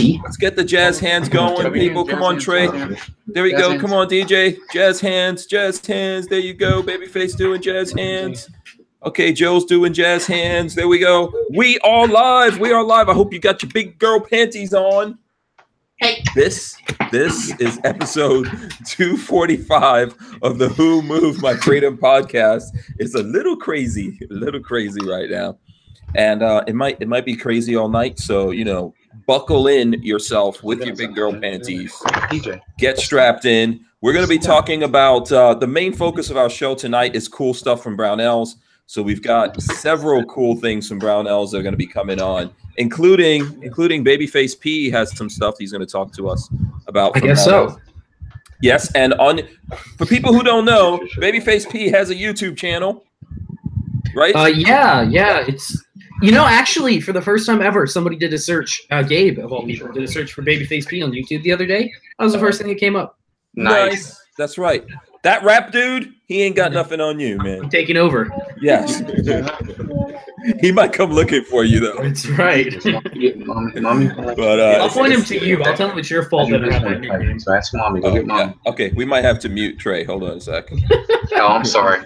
Let's get the jazz hands going, people. Come on, Trey. There we go. Come on, DJ. Jazz hands, jazz hands. There you go. Babyface doing jazz hands. Okay, Joe's doing jazz hands. There we go. We are live. We are live. I hope you got your big girl panties on. Hey. This this is episode 245 of the Who Moved My Freedom podcast. It's a little crazy, a little crazy right now. And uh, it might it might be crazy all night. So, you know, buckle in yourself with your big girl panties. DJ. Get strapped in. We're going to be talking about uh, the main focus of our show tonight is cool stuff from Brownells. So we've got several cool things from Brownells that are going to be coming on, including including Babyface P has some stuff he's going to talk to us about. I guess Brownells. so. Yes, and on for people who don't know, Babyface P has a YouTube channel, right? Uh, yeah, yeah. It's you know actually for the first time ever, somebody did a search. Uh, Gabe of all people did a search for Babyface P on YouTube the other day. That was the first thing that came up. Nice. That's right. That rap dude, he ain't got nothing on you, man. I'm taking over. Yes. he might come looking for you though. That's right. mommy, mommy. But uh I'll point him to you. I'll tell him it's your fault that I have that nickname. So ask mommy. Go Oh, get yeah. Okay, we might have to mute Trey. Hold on a second. Oh, I'm sorry.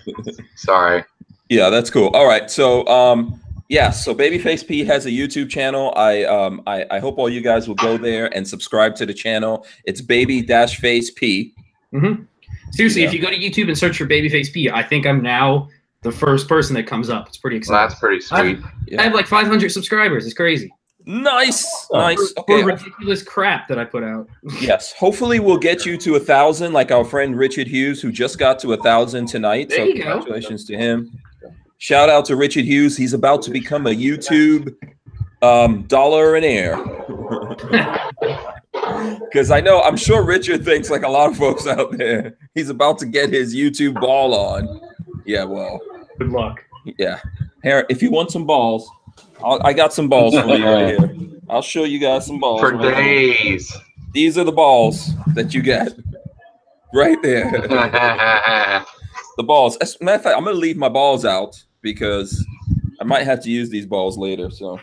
Sorry. Yeah, that's cool. All right, so um, yeah, so Babyface P has a YouTube channel. I um, I, I hope all you guys will go there and subscribe to the channel. It's Baby Dash Face P. hmm Seriously, Yeah. if you go to YouTube and search for Babyface P, I think I'm now the first person that comes up. It's pretty Well, exciting. that's pretty sweet. Yeah. I have like 500 subscribers. It's crazy. Nice, For- nice. For Okay. ridiculous crap that I put out. Yes. Hopefully, we'll get you to a thousand, like our friend Richard Hughes, who just got to a thousand tonight. There so you go. congratulations to him. Shout out to Richard Hughes. He's about to become a YouTube um, dollar an air. Because I know, I'm sure Richard thinks, like a lot of folks out there, he's about to get his YouTube ball on. Yeah, well, Good luck. yeah. Here, if you want some balls, I'll, I got some balls for you right here. I'll show you guys some balls. For right here. days. These are the balls that you get right there. the balls. As a matter of fact, I'm gonna leave my balls out because I might have to use these balls later. So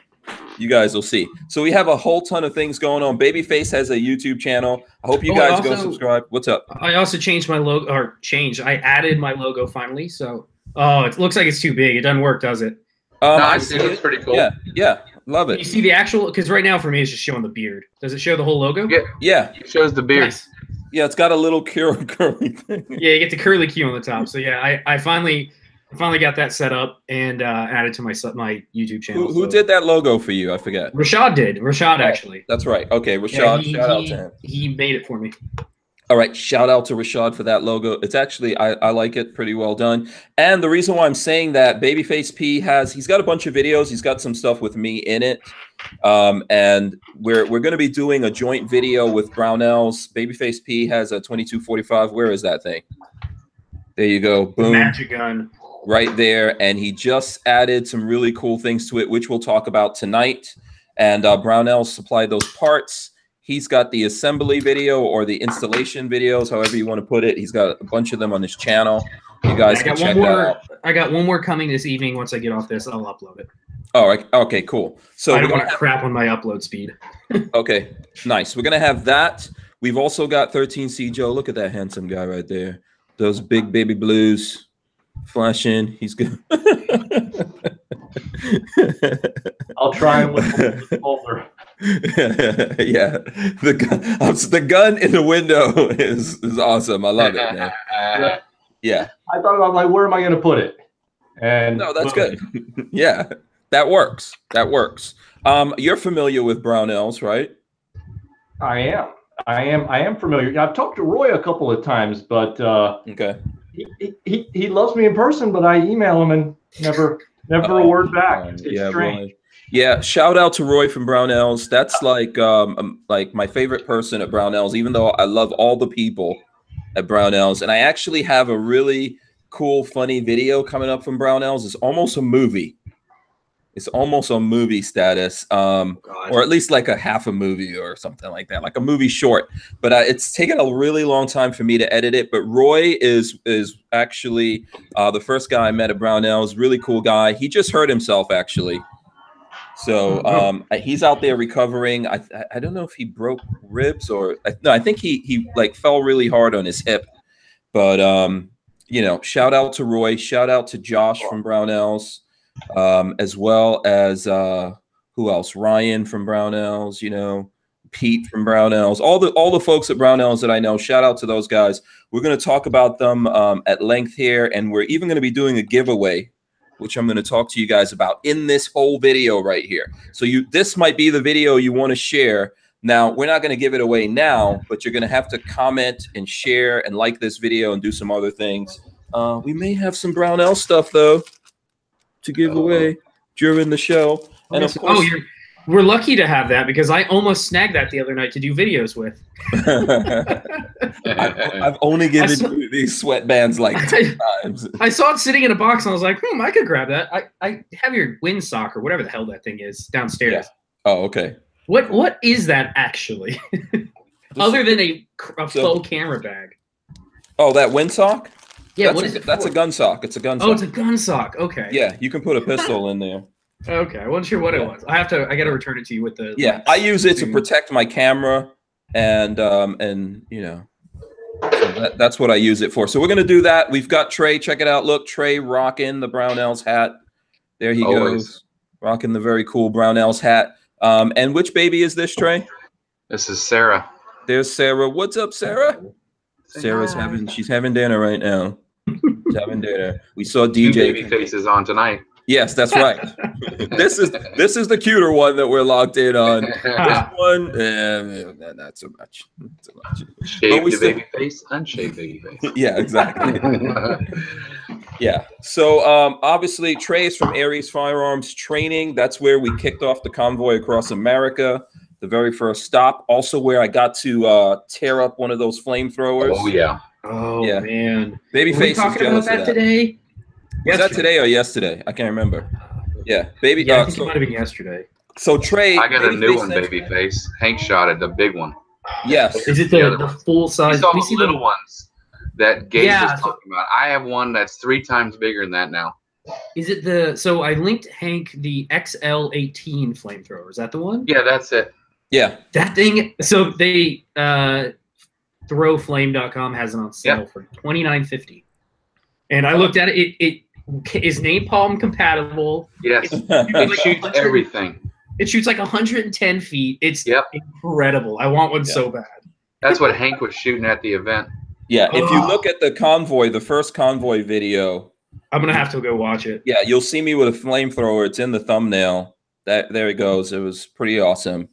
you guys will see. So we have a whole ton of things going on. Babyface has a YouTube channel. I hope you Oh, I guys go subscribe. What's up? I also changed my logo, or changed. I added my logo finally. So, oh, it looks like it's too big. It doesn't work, does it? Um, no, I I see see. It's pretty cool. Yeah, yeah, love it. You see the actual? Because right now for me, it's just showing the beard. Does it show the whole logo? Yeah. Yeah, It shows the beard. Nice. yeah. It's got a little curly thing. Yeah, you get the curly Q on the top. So yeah, I, I finally I finally got that set up and uh, added to my my YouTube channel. Who, who So- did that logo for you? I forget. Rashad did. Rashad Oh, actually. That's right. Okay, Rashad. Yeah, he, shout out to him. he made it for me. All right, shout out to Rashad for that logo. It's actually I, I like it pretty well done. And the reason why I'm saying that Babyface P has he's got a bunch of videos. He's got some stuff with me in it. Um, and we're we're gonna be doing a joint video with Brownells. Babyface P has a 2245. Where is that thing? There you go. Boom magic gun. Right there. And he just added some really cool things to it, which we'll talk about tonight. And uh, Brownell supplied those parts. He's got the assembly video or the installation videos, however you want to put it. He's got a bunch of them on his channel. You guys I can got check one more. out. I got one more coming this evening. Once I get off this, I'll upload it. All right. Okay. Cool. So I don't want to crap on my upload speed. Okay, nice. We're gonna have that. We've also got 13C Joe. Look at that handsome guy right there. Those big baby blues flashing. He's good. I'll try and look the folder. yeah, the gun, the gun in the window is is awesome. I love it, man. Uh, Yeah, I thought about like, where am I going to put it? And no, that's good. yeah, that works. That works. Um, you're familiar with Brownells, right? I am. I am. I am familiar. I've talked to Roy a couple of times, but uh, Okay. He, he he loves me in person, but I email him and never never a Oh, word back. um, It's yeah, strange. Roy. Yeah, shout out to Roy from Brownells. That's like um um, like my favorite person at Brownells, even though I love all the people at Brownells. And I actually have a really cool, funny video coming up from Brownells. It's almost a movie. It's almost a movie status. Um God. or at least like a half a movie or something like that, like a movie short. But uh, it's taken a really long time for me to edit it. But Roy is is actually uh, the first guy I met at Brownells. Really cool guy. He just hurt himself actually. So Oh. um, he's out there recovering. I I- I don't know if he broke ribs or no. I think he he like fell really hard on his hip. But um, you know, shout out to Roy. Shout out to Josh from Brownells, um, as well as uh, who else? Ryan from Brownells. You know, Pete from Brownells. All the all the folks at Brownells that I know. Shout out to those guys. We're going to talk about them um, at length here, and we're even going to be doing a giveaway which I'm going to talk to you guys about in this whole video right here. So you this might be the video you want to share. Now, we're not going to give it away now, but you're going to have to comment and share and like this video and do some other things. Uh, we may have some Brownell stuff though to give away during the show. And of oh, course, you're, we're lucky to have that because I almost snagged that the other night to do videos with. I've, I've only given saw- you these sweatbands like I, times. I saw it sitting in a box and I was like, hmm, I could grab that. I, I have your windsock or whatever the hell that thing is downstairs. Yeah. Oh, okay. What what is that actually? Other than a, a So- faux camera bag. Oh, that windsock? Yeah, that's what a, it? That's a gun sock. It's a gun sock. Oh, it's a gun sock. Okay. yeah, you can put a pistol in there. Okay. I wasn't sure what Yeah. it was. I have to. I got to return it to you with the. Yeah, I use it to protect my camera, and um, and you know, so that, that's what I use it for. So we're gonna do that. We've got Trey. Check it out. Look, Trey rocking the Brownells hat. There he Always. goes, rocking the very cool Brownells hat. Um, and which baby is this, Trey? This is Sarah. There's Sarah. What's up, Sarah? Sarah's having she's having dinner right now. Having. We saw Two DJ. baby faces on tonight. Yes, that's right. this is this is the cuter one that we're locked in on. This one, eh, not, so much. Not so much. Shaved the baby face, unshaved baby face. Yeah, exactly. Yeah. So um, obviously, Trey is from Aries Firearms Training. That's where we kicked off the convoy across America. The very first stop. Also, where I got to uh, tear up one of those flamethrowers. oh yeah. Oh Yeah. man. Were Babyface we is talking about that of that. today? Was that today or yesterday? I can't remember. Yeah, baby. Yeah, I uh, think it so, might have been yesterday. so Trey. I got a new one, sent- baby face. Hank shot it, the big one. Yes. Is it The the, the one. full You size? saw Let me the little ones that Gabe Yeah, was so- talking about. I have one that's three times bigger than that now. Is it the? So I linked Hank the XL18 flamethrower. Is that the one? Yeah, that's it. Yeah. That thing. So they uh, throwflame.com has it on sale Yep. for twenty nine fifty, and I looked at it. It, it is napalm compatible. Yes. It shoots 100 everything. It shoots like 110 feet. It's Yep. incredible. I want one Yeah. so bad. That's what Hank was shooting at the event. Yeah. If you Oh. look at the convoy, the first convoy video, I'm gonna have to go watch it. yeah, you'll see me with a flamethrower. It's in the thumbnail. That there it goes. It was pretty awesome.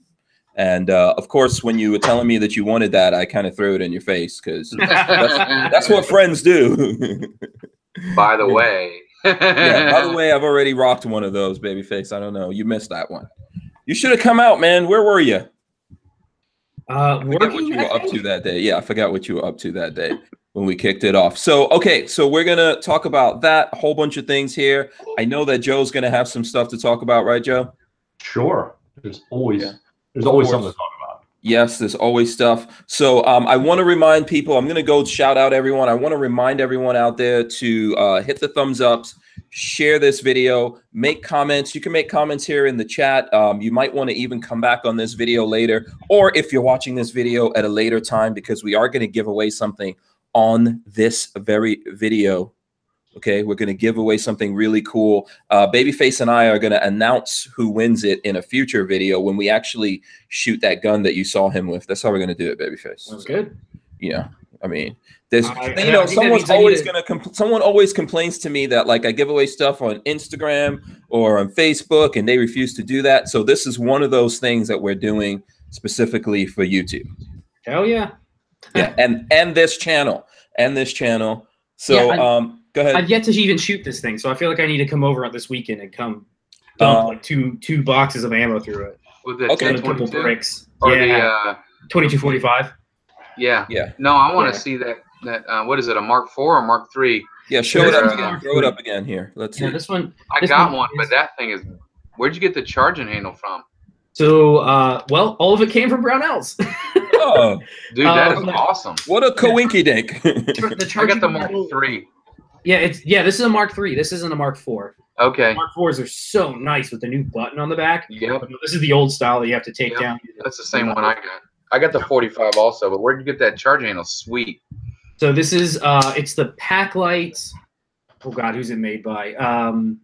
And uh, of course, when you were telling me that you wanted that, I kind of threw it in your face because that's what friends do. By the way. yeah. By the way, I've already rocked one of those, babyface. I don't know. You missed that one. You should have come out, man. Where were you? Uh, I forgot what you were up to that day. Yeah, I forgot what you were up to that day when we kicked it off. So, okay, so we're gonna talk about that a whole bunch of things here. I know that Joe's gonna have some stuff to talk about, right, Joe? Sure. There's always Yeah. There's always something to talk about. Yes, there's always stuff. So um, I want to remind people. I'm going to go shout out everyone. I want to remind everyone out there to uh, hit the thumbs ups, share this video, make comments. You can make comments here in the chat. Um, you might want to even come back on this video later, or if you're watching this video at a later time, because we are going to give away something on this very video. Okay, we're going to give away something really cool. Uh, Babyface and I are going to announce who wins it in a future video when we actually shoot that gun that you saw him with. That's how we're going to do it, Babyface. Sounds good. Yeah, I mean, there's I- you know, think someone's means I need always going to compl- someone always complains to me that like I give away stuff on Instagram or on Facebook, and they refuse to do that. So this is one of those things that we're doing specifically for YouTube. Hell yeah. Yeah, and and this channel and this channel. So Yeah, I- um, go ahead. I've yet to even shoot this thing, so I feel like I need to come over on this weekend and come dump Uh, like two two boxes of ammo through it. With the Okay. A couple bricks. or yeah, the uh, 2245. yeah. yeah, No, I want to Yeah. see that that uh, what is it? A Mark IV or Mark III? yeah. Show it up Yeah. again. Throw it up again here. Let's see. Yeah, this one. I This got one one, but that thing is. Where'd you get the charging handle from, So, uh, well, all of it came from Brownells. oh, dude? That Uh, is awesome. what a coinky dink. the I got the Mark handle- III. Yeah, it's yeah. This is a Mark three. This isn't a Mark four. Okay. Mark fours are so nice with the new button on the back. Yep. But This is the old style that you have to take Yep. down. That's the same one I got. I got the 45 also, but where'd you get that charging handle? Sweet. So this is uh, it's the Pac-Lite. Oh God, who's it made by? Um,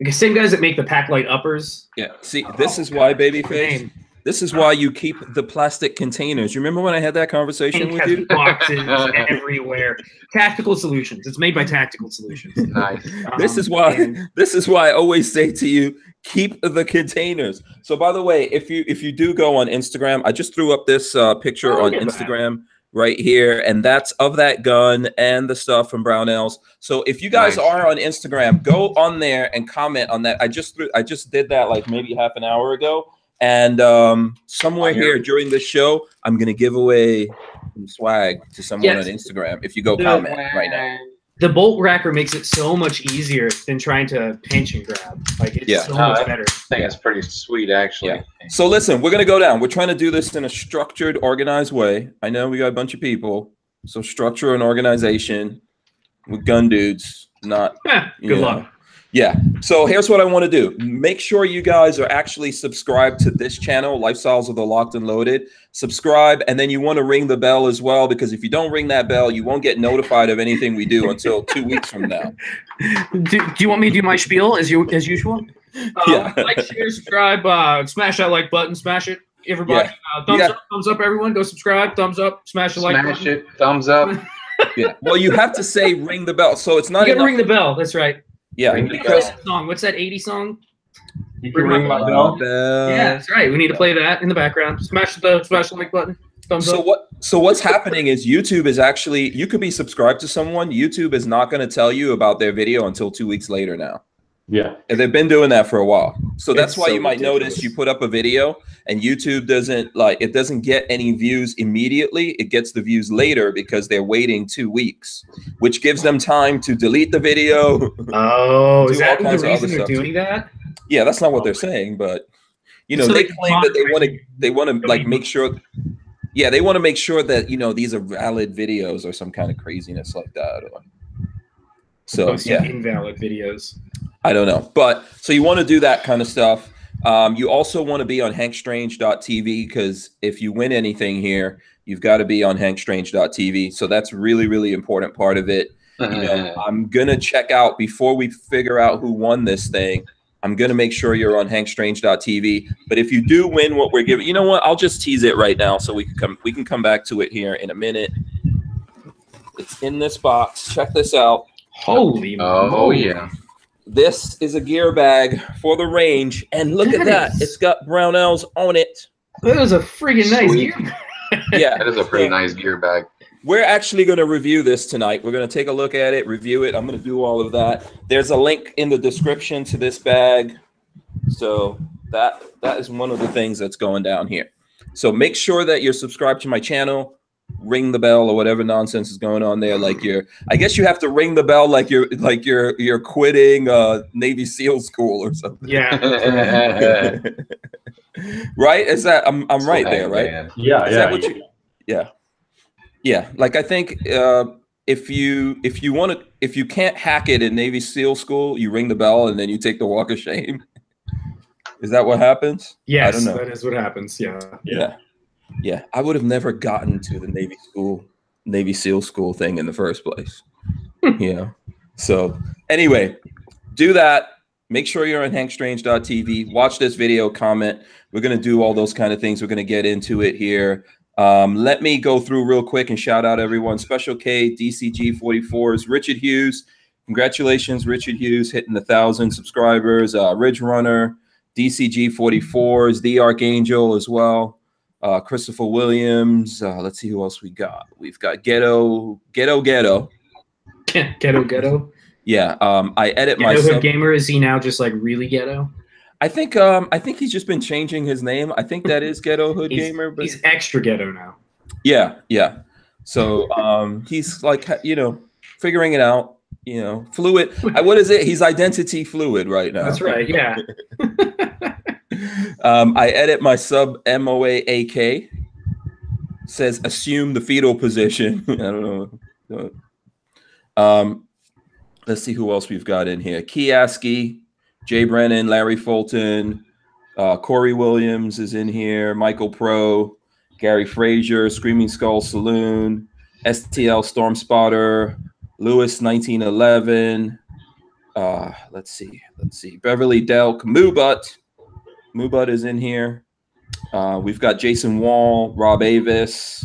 the same guys that make the Pac-Lite uppers. Yeah. See, this is why, babyface. Name. This is why you keep the plastic containers. You remember when I had that conversation Pink with you? boxes everywhere. Tactical Solutions. It's made by Tactical Solutions. Nice. This Um, is why and- this is why I always say to you, keep the containers. So by the way, if you if you do go on Instagram, I just threw up this uh, picture Oh, on look at that. Instagram right here, and that's of that gun and the stuff from Brownells. So if you guys Nice. are on Instagram, go on there and comment on that. I just threw I just did that like maybe half an hour ago. And um, somewhere Fire. here during this show, I'm gonna give away some swag to someone Yes. on Instagram if you go The- comment right now. the bolt racker makes it so much easier than trying to pinch and grab. Like it's Yeah. so Oh, much better. I think it's pretty sweet, actually. Yeah. So listen, we're gonna go down. We're trying to do this in a structured, organized way. I know we got a bunch of people, so structure and organization with gun dudes, not Eh, good you luck. Know. Yeah. So here's what I want to do. Make sure you guys are actually subscribed to this channel, Lifestyles of the Locked and Loaded. Subscribe, and then you want to ring the bell as well, because if you don't ring that bell, you won't get notified of anything we do until two weeks from now. Do, do you want me to do my spiel as you as usual? Uh, Yeah. like, share, subscribe, uh, smash that like button, smash it. Everybody, uh, thumbs Yeah. up, thumbs up, everyone. Go subscribe, thumbs up, smash the like Smash button. it. Thumbs up. Yeah. Well, you have to say ring the bell. So it's not. You not gotta enough. ring the bell. That's right. Yeah. Ring Because. Song. What's that 80 song? You can ring my bell. bell. yeah, that's right. We need to play that in the background. Smash the smash the like button. Thumbs So up. what? So what's happening is YouTube is actually you could be subscribed to someone. YouTube is not going to tell you about their video until two weeks later now, Yeah. and they've been doing that for a while. So that's It's why so you might notice you put up a video and YouTube doesn't like it doesn't get any views immediately. It gets the views later because they're waiting two weeks, which gives them time to delete the video. Oh, is that the kinds of other reason they're stuff, doing that? yeah, that's not what they're saying, but you know So they they claim that they want to they want to like make sure yeah they want to make sure that you know these are valid videos or some kind of craziness like that or so Posting yeah invalid videos. I don't know but so you want to do that kind of stuff um, you also want to be on hankstrange.tv because if you win anything here you've got to be on hankstrange.tv so that's really really important part of it you know, I'm gonna check out before we figure out who won this thing. I'm gonna make sure you're on hankstrange.tv. But if you do win what we're giving, you know what? I'll just tease it right now so we can come we can come back to it here in a minute. It's in this box. Check this out. Holy oh, moly. yeah. This is a gear bag for the range, and look at That that. is- It's got Brownells on it. That was a friggin' nice Sweet. gear. Yeah, That is a pretty nice gear bag. We're actually going to review this tonight. We're going to take a look at it, review it. I'm going to do all of that. There's a link in the description to this bag. So that that is one of the things that's going down here. So make sure that you're subscribed to my channel, ring the bell or whatever nonsense is going on there like you're I guess you have to ring the bell like you're like you're you're quitting uh Navy SEAL school or something. Yeah. right? Is that I'm I'm right there, right? Yeah. Is yeah. that what you? Yeah, yeah. Like I think uh, if you if you want to if you can't hack it in Navy SEAL school, you ring the bell and then you take the walk of shame. Is that what happens? yes, don't know. that is what happens. Yeah. Yeah, yeah. I would have never gotten to the Navy school Navy SEAL school thing in the first place. you know. So anyway, do that. Make sure you're on hankstrange.tv. Watch this video, comment. We're going to do all those kind of things. We're going to get into it here. Um, let me go through real quick and shout out everyone. Special K, DCG 44s, Richard Hughes. Congratulations, Richard Hughes, hitting the thousand subscribers. Uh, Ridge Runner, DCG 44s, The Archangel as well. Uh, Christopher Williams. Uh, let's see who else we got. We've got Ghetto, Ghetto, Ghetto. ghetto, ghetto. Yeah, um, I edit Ghetto myself. Hood Gamer, is he now just like really ghetto? I think um I think he's just been changing his name. I think that is Ghetto Hood Gamer, but he's extra ghetto now. yeah, yeah. So um he's like you know figuring it out. You know, fluid. What is it? He's identity fluid right now. That's right. Yeah. um, I edit my sub M O A A K. Says assume the fetal position. I don't know. Um, let's see who else we've got in here. Kiaski, Jay Brennan, Larry Fulton, uh, Corey Williams is in here. Michael Pro, Gary Frazier, Screaming Skull Saloon, STL Storm Spotter, Lewis 1911. Uh, let's see, let's see. Beverly Delk, Moobut. Moobut is in here. Uh, we've got Jason Wall, Rob Avis,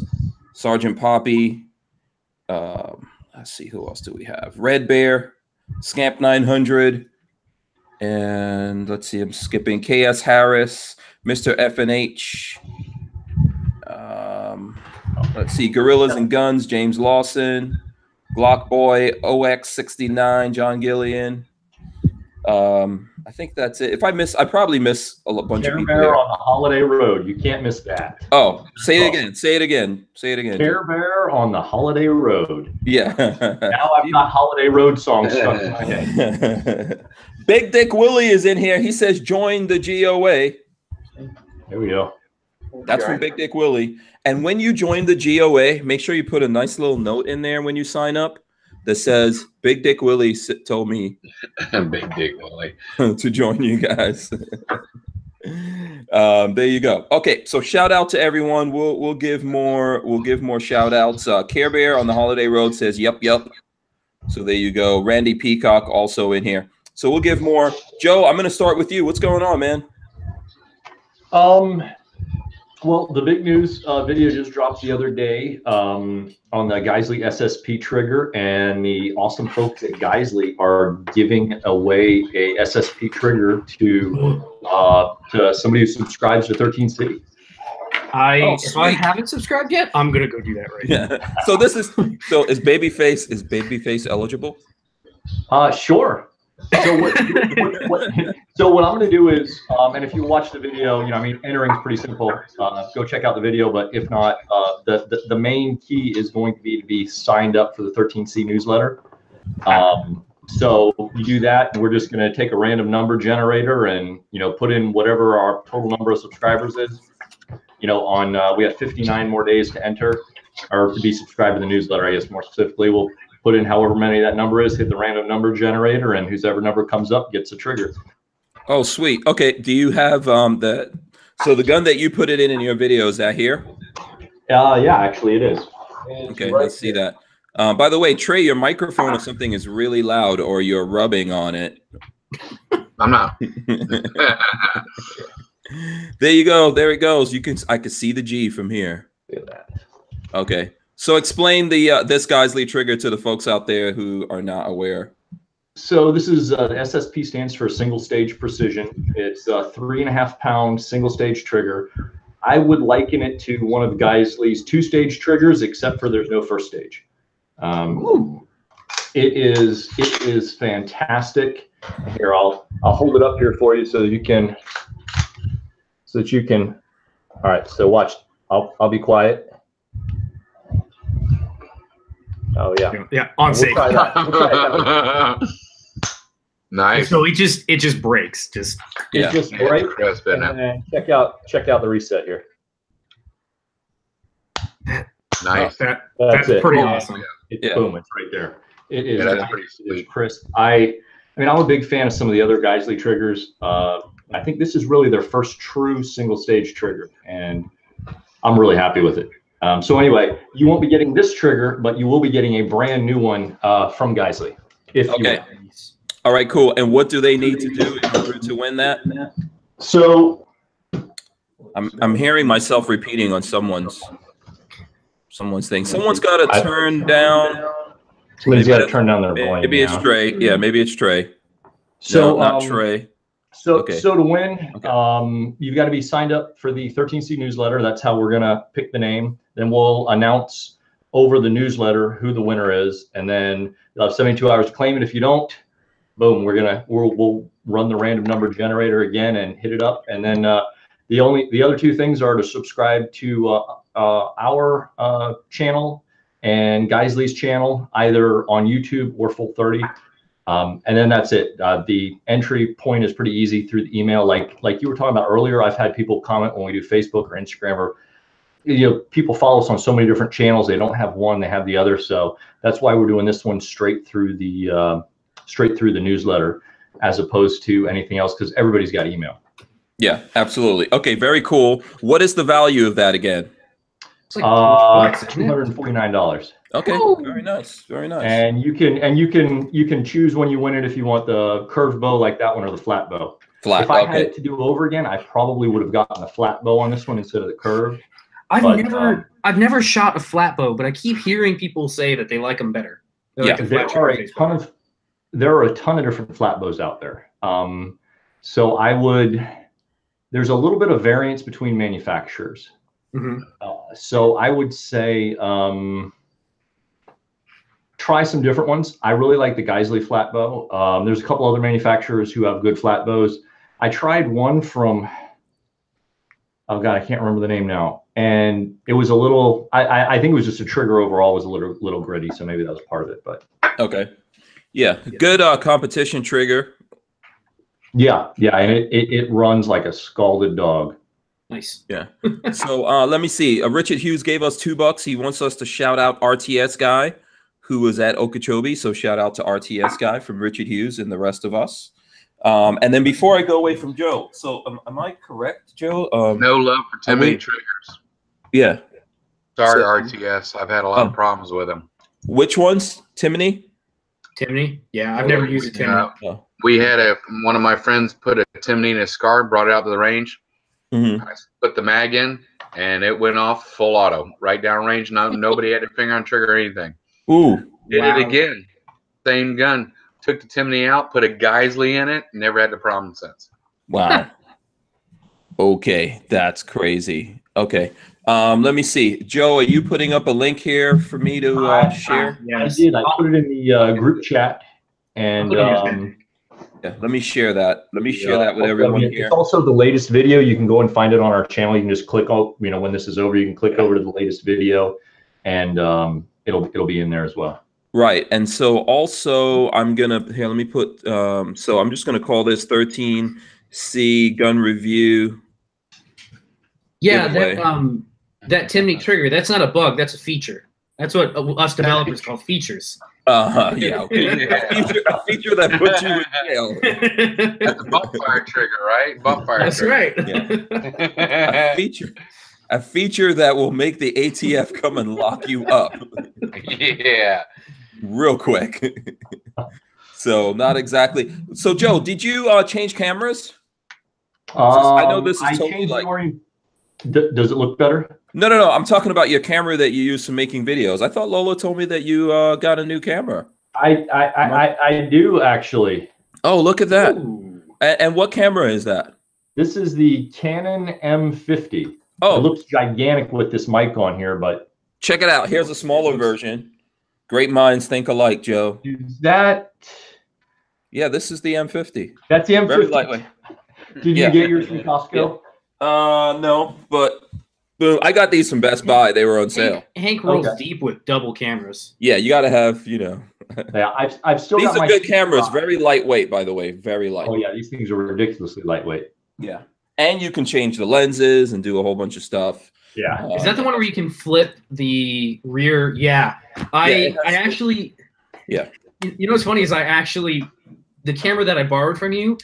Sergeant Poppy. Um, let's see, who else do we have? Red Bear, Scamp 900, and let's see, I'm skipping KS Harris, Mr. FNH. Um, let's see, Gorillas and Guns, James Lawson, Glock Boy, OX69, John Gillian. Um, I think that's it. If I miss, I probably miss a bunch Care of people. Care Bear on the Holiday Road. You can't miss that. Oh, say it oh. again. Say it again. Say it again. Care Bear on the Holiday Road. Yeah. Now I've got Holiday Road songs stuck in my head. Big Dick Willie is in here. He says join the GOA. There we go. That's from Big Dick Willie. And when you join the GOA, make sure you put a nice little note in there when you sign up that says Big Dick Willie s- told me Big dick, Willie. to join you guys. um, there you go. Okay, so shout out to everyone. We'll we'll give more we'll give more shout outs. Uh, Care Bear on the Holiday Road says yep yep. So there you go. Randy Peacock also in here. So we'll give more. Joe, I'm gonna start with you. What's going on, man? Um, well, the big news uh, video just dropped the other day um, on the Geissele SSP trigger, and the awesome folks at Geissele are giving away a SSP trigger to uh, to somebody who subscribes to 13 City. I Oh, if I haven't subscribed yet, I'm gonna go do that right now. So this is so is Babyface is Babyface eligible? Uh, sure. So what, what, what, so what I'm going to do is, um, and if you watch the video, you know, I mean, entering is pretty simple. Uh, go check out the video, but if not, uh, the, the the main key is going to be to be signed up for the 13C newsletter. Um, so you do that, and we're just going to take a random number generator and you know put in whatever our total number of subscribers is. You know, on uh, we have 59 more days to enter or to be subscribed to the newsletter. I guess more specifically, we'll put in however many that number is, hit the random number generator, and whoever number comes up gets a trigger. Oh, sweet. Okay. Do you have um the so the gun that you put it in in your video is that here? Uh, yeah, actually, it is. It's Okay, right let's see that. Um, by the way, Trey, your microphone or something is really loud, or you're rubbing on it. I'm not. there you go. There it goes. You can. I can see the G from here. Look at that. Okay. So explain the uh, this Geissele trigger to the folks out there who are not aware. So this is uh, the SSP stands for single stage precision. It's a three and a half pound single stage trigger. I would liken it to one of Geissele's two stage triggers, except for there's no first stage. Um, it is it is fantastic. Here, I'll I'll hold it up here for you so that you can so that you can. All right, so watch. I'll I'll be quiet. Oh yeah. Yeah, on safe. We'll nice. So it just it just breaks. Just Yeah. It's just breaks. break. Chris, And no. check out check out the reset here. Nice. that That's, that's it. pretty Oh, awesome. It's Yeah. boom, it's right there. It is Yeah, that's just- pretty it's crisp. I I mean I'm a big fan of some of the other Geissele triggers. Uh, I think this is really their first true single stage trigger, and I'm really happy with it. Um, so anyway, you won't be getting this trigger, but you will be getting a brand new one uh, from Geissele. If Okay. All right. Cool. And what do they need to do in order to win that? so I'm I'm hearing myself repeating on someone's someone's thing. Someone's got to turn down. Somebody's got to turn down their volume. Maybe it's. Trey. Yeah, maybe it's Trey. So no, not um, Trey. So, Okay. so to win, Okay. um, you've got to be signed up for the 13C newsletter. That's how we're gonna pick the name. Then we'll announce over the newsletter who the winner is, and then you'll have 72 hours to claim it. If you don't, boom, we're gonna we'll, we'll run the random number generator again and hit it up. And then uh, the only the other two things are to subscribe to uh, uh, our uh, channel and Geissele's channel, either on YouTube or Full 30. Um, and then that's it. Uh, the entry point is pretty easy through the email. Like like you were talking about earlier, I've had people comment when we do Facebook or Instagram or you know people follow us on so many different channels. They don't have one, they have the other. So that's why we're doing this one straight through the uh, straight through the newsletter as opposed to anything else because everybody's got email. Yeah, absolutely. Okay, very cool. What is the value of that again? It's like Uh, bucks, isn't two it? hundred and forty nine dollars. Okay, Woo. very nice, very nice. And you can and you can you can choose when you win it if you want the curved bow like that one or the flat bow. Flat. if I had it to do over again, I probably would have gotten the flat bow on this one instead of the curved. I've But, never, um, I've never shot a flat bow, but I keep hearing people say that they like them better. They like Yeah, the there are a ton of there are a ton of different flat bows out there. Um, so I would there's a little bit of variance between manufacturers. Mhm. Uh, so I would say um, try some different ones. I really like the Geissele flat bow. Um, there's a couple other manufacturers who have good flat bows. I tried one from oh god, I can't remember the name now, and it was a little. I, I, I think it was just a trigger overall was a little little gritty, so maybe that was part of it. But Okay. Yeah, good uh, competition trigger. yeah, yeah, and it, it, it runs like a scalded dog. Nice. Yeah. so uh, let me see. Uh, Richard Hughes gave us two bucks. He wants us to shout out RTS guy, who was at Okeechobee. So shout out to RTS guy from Richard Hughes and the rest of us. Um, and then before I go away from Joe, so um, am I correct, Joe? Um, No love for Are Timmy we- triggers. Yeah. Sorry, So- RTS. I've had a lot Oh. of problems with them. Which ones, Timony? Timney? Yeah, I've never used a Timney. Uh, Oh. we had a one of my friends put a Timney in his scar, brought it out to the range, Mhm. I put the mag in, and it went off full auto, right down range. No, nobody had a finger on trigger or anything. Ooh. Did Wow. it again. Same gun. Took the Timney out, put a Geissele in it, never had the problem since. Wow. okay, that's crazy. Okay. Um, let me see. Joe, are you putting up a link here for me to uh, share? Yes. I did. I put it in the uh, group chat, and Put it in your um, Yeah, let me share that. Let me share yeah, that with everyone I mean, here. It's also the latest video. You can go and find it on our channel. You can just click on, you know, when this is over, you can click over to the latest video, and um, it'll it'll be in there as well. Right. And so also I'm gonna here, let me put um so I'm just gonna call this 13C gun review. Yeah, that um, that Timney trigger. That's not a bug. That's a feature. That's what uh, us developers call features. Uh-huh. Yeah, okay. a, feature, a feature that puts you in jail. That's a bump fire trigger, right? Bump fire That's trigger. right. A feature. A feature that will make the ATF come and lock you up yeah. real quick. so not exactly. So Joe, did you uh change cameras? I know Um, this is I totally like- the orient- D- does it look better? No, no, no. I'm talking about your camera that you use for making videos. I thought Lola told me that you uh, got a new camera. I I, I, I, do actually. Oh, look at that. Ooh. A- And, what camera is that? This is the Canon M50. Oh, It looks gigantic with this mic on here, but check it out. Here's a smaller version. Great minds think alike, Joe. is that Yeah, this is the M50. that's the M50? Very lightweight. Did Yeah. you get yours from Costco? Uh, no, but boom, I got these from Best Buy. They were on sale. Hank, Hank rolls Okay. deep with double cameras. Yeah, you got to have, you know. Yeah, I've I've still These got are my good cameras. C5. Very lightweight, by the way. Very light. Oh yeah, these things are ridiculously lightweight. Yeah. And you can change the lenses and do a whole bunch of stuff. Yeah. Is that the one where you can flip the rear? Yeah, I Yeah, I actually. Yeah. You you know what's funny is I actually the camera that I borrowed from you.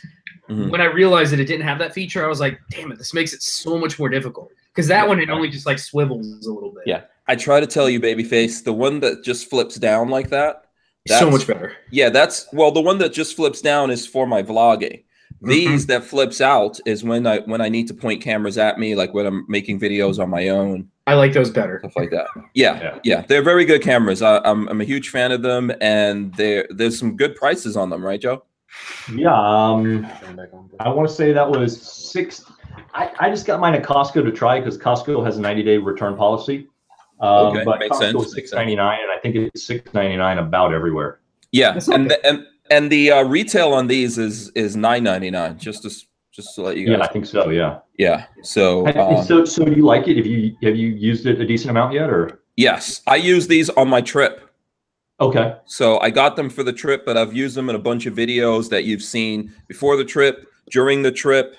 Mhm. When I realized that it didn't have that feature, I was like, "Damn it! This makes it so much more difficult." Because that one it only just like swivels a little bit. Yeah. I try to tell you, babyface, the one that just flips down like that. so much better. Yeah, that's well, the one that just flips down is for my vlogging. Mm-hmm. These that flips out is when I when I need to point cameras at me, like when I'm making videos on my own, I like those better. stuff like that. Yeah, Yeah. yeah, they're very good cameras. I, I'm I'm a huge fan of them, and there there's some good prices on them, right, Joe? Yeah. Um, I want to say that was six. I, I just got mine at Costco to try because Costco has a 90 day return policy. Um, Okay, but makes Costco sense, is 6.99, and I think it's 6.99 about everywhere. Yeah, That's and the, and and the uh, retail on these is is nine ninety nine. Just to just to let you Yeah, guys. I think so. Yeah. Yeah. So um, so, so do you like it? Have you have you used it a decent amount yet, or yes, I use these on my trip. Okay? So I got them for the trip, but I've used them in a bunch of videos that you've seen before the trip, during the trip,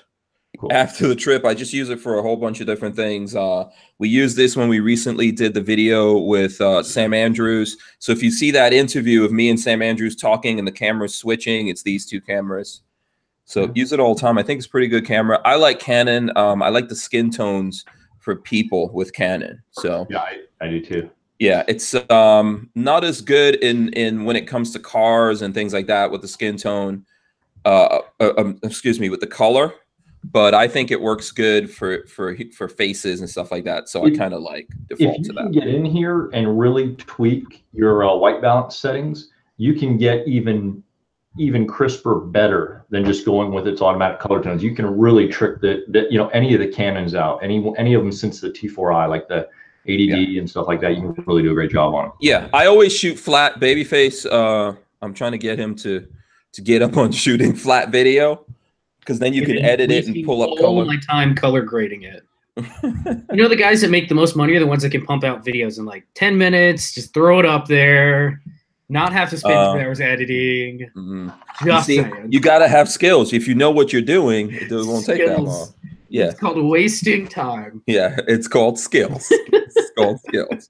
Cool. after the trip. I just use it for a whole bunch of different things. Uh, we used this when we recently did the video with uh, Sam Andrews. So if you see that interview of me and Sam Andrews talking and the camera's switching, it's these two cameras. So Mhm. use it all the time. I think it's a pretty good camera. I like Canon. Um, I like the skin tones for people with Canon. So Yeah, I, I do too. Yeah, it's um not as good in in when it comes to cars and things like that with the skin tone. Uh, uh um, excuse me, with the color, but I think it works good for for for faces and stuff like that. So I kind of like If default to that. get in here and really tweak your uh, white balance settings, you can get even even crisper better than just going with its automatic color tones. You can really trick the, the you know any of the Canons out, any any of them since the T4i, like the 80D and stuff like that. You can really do a great job on it. Yeah, I always shoot flat babyface. Uh, I'm trying to get him to to get up on shooting flat video because then you can And edit it and pull up all color. my time color grading it. You know the guys that make the most money are the ones that can pump out videos in like 10 minutes, just throw it up there, not have to spend three hours editing. Mhm. You Just see, saying. you got to have skills. If you know what you're doing, it won't take that long. Yeah. It's called wasting time. Yeah, it's called skills. it's called skills.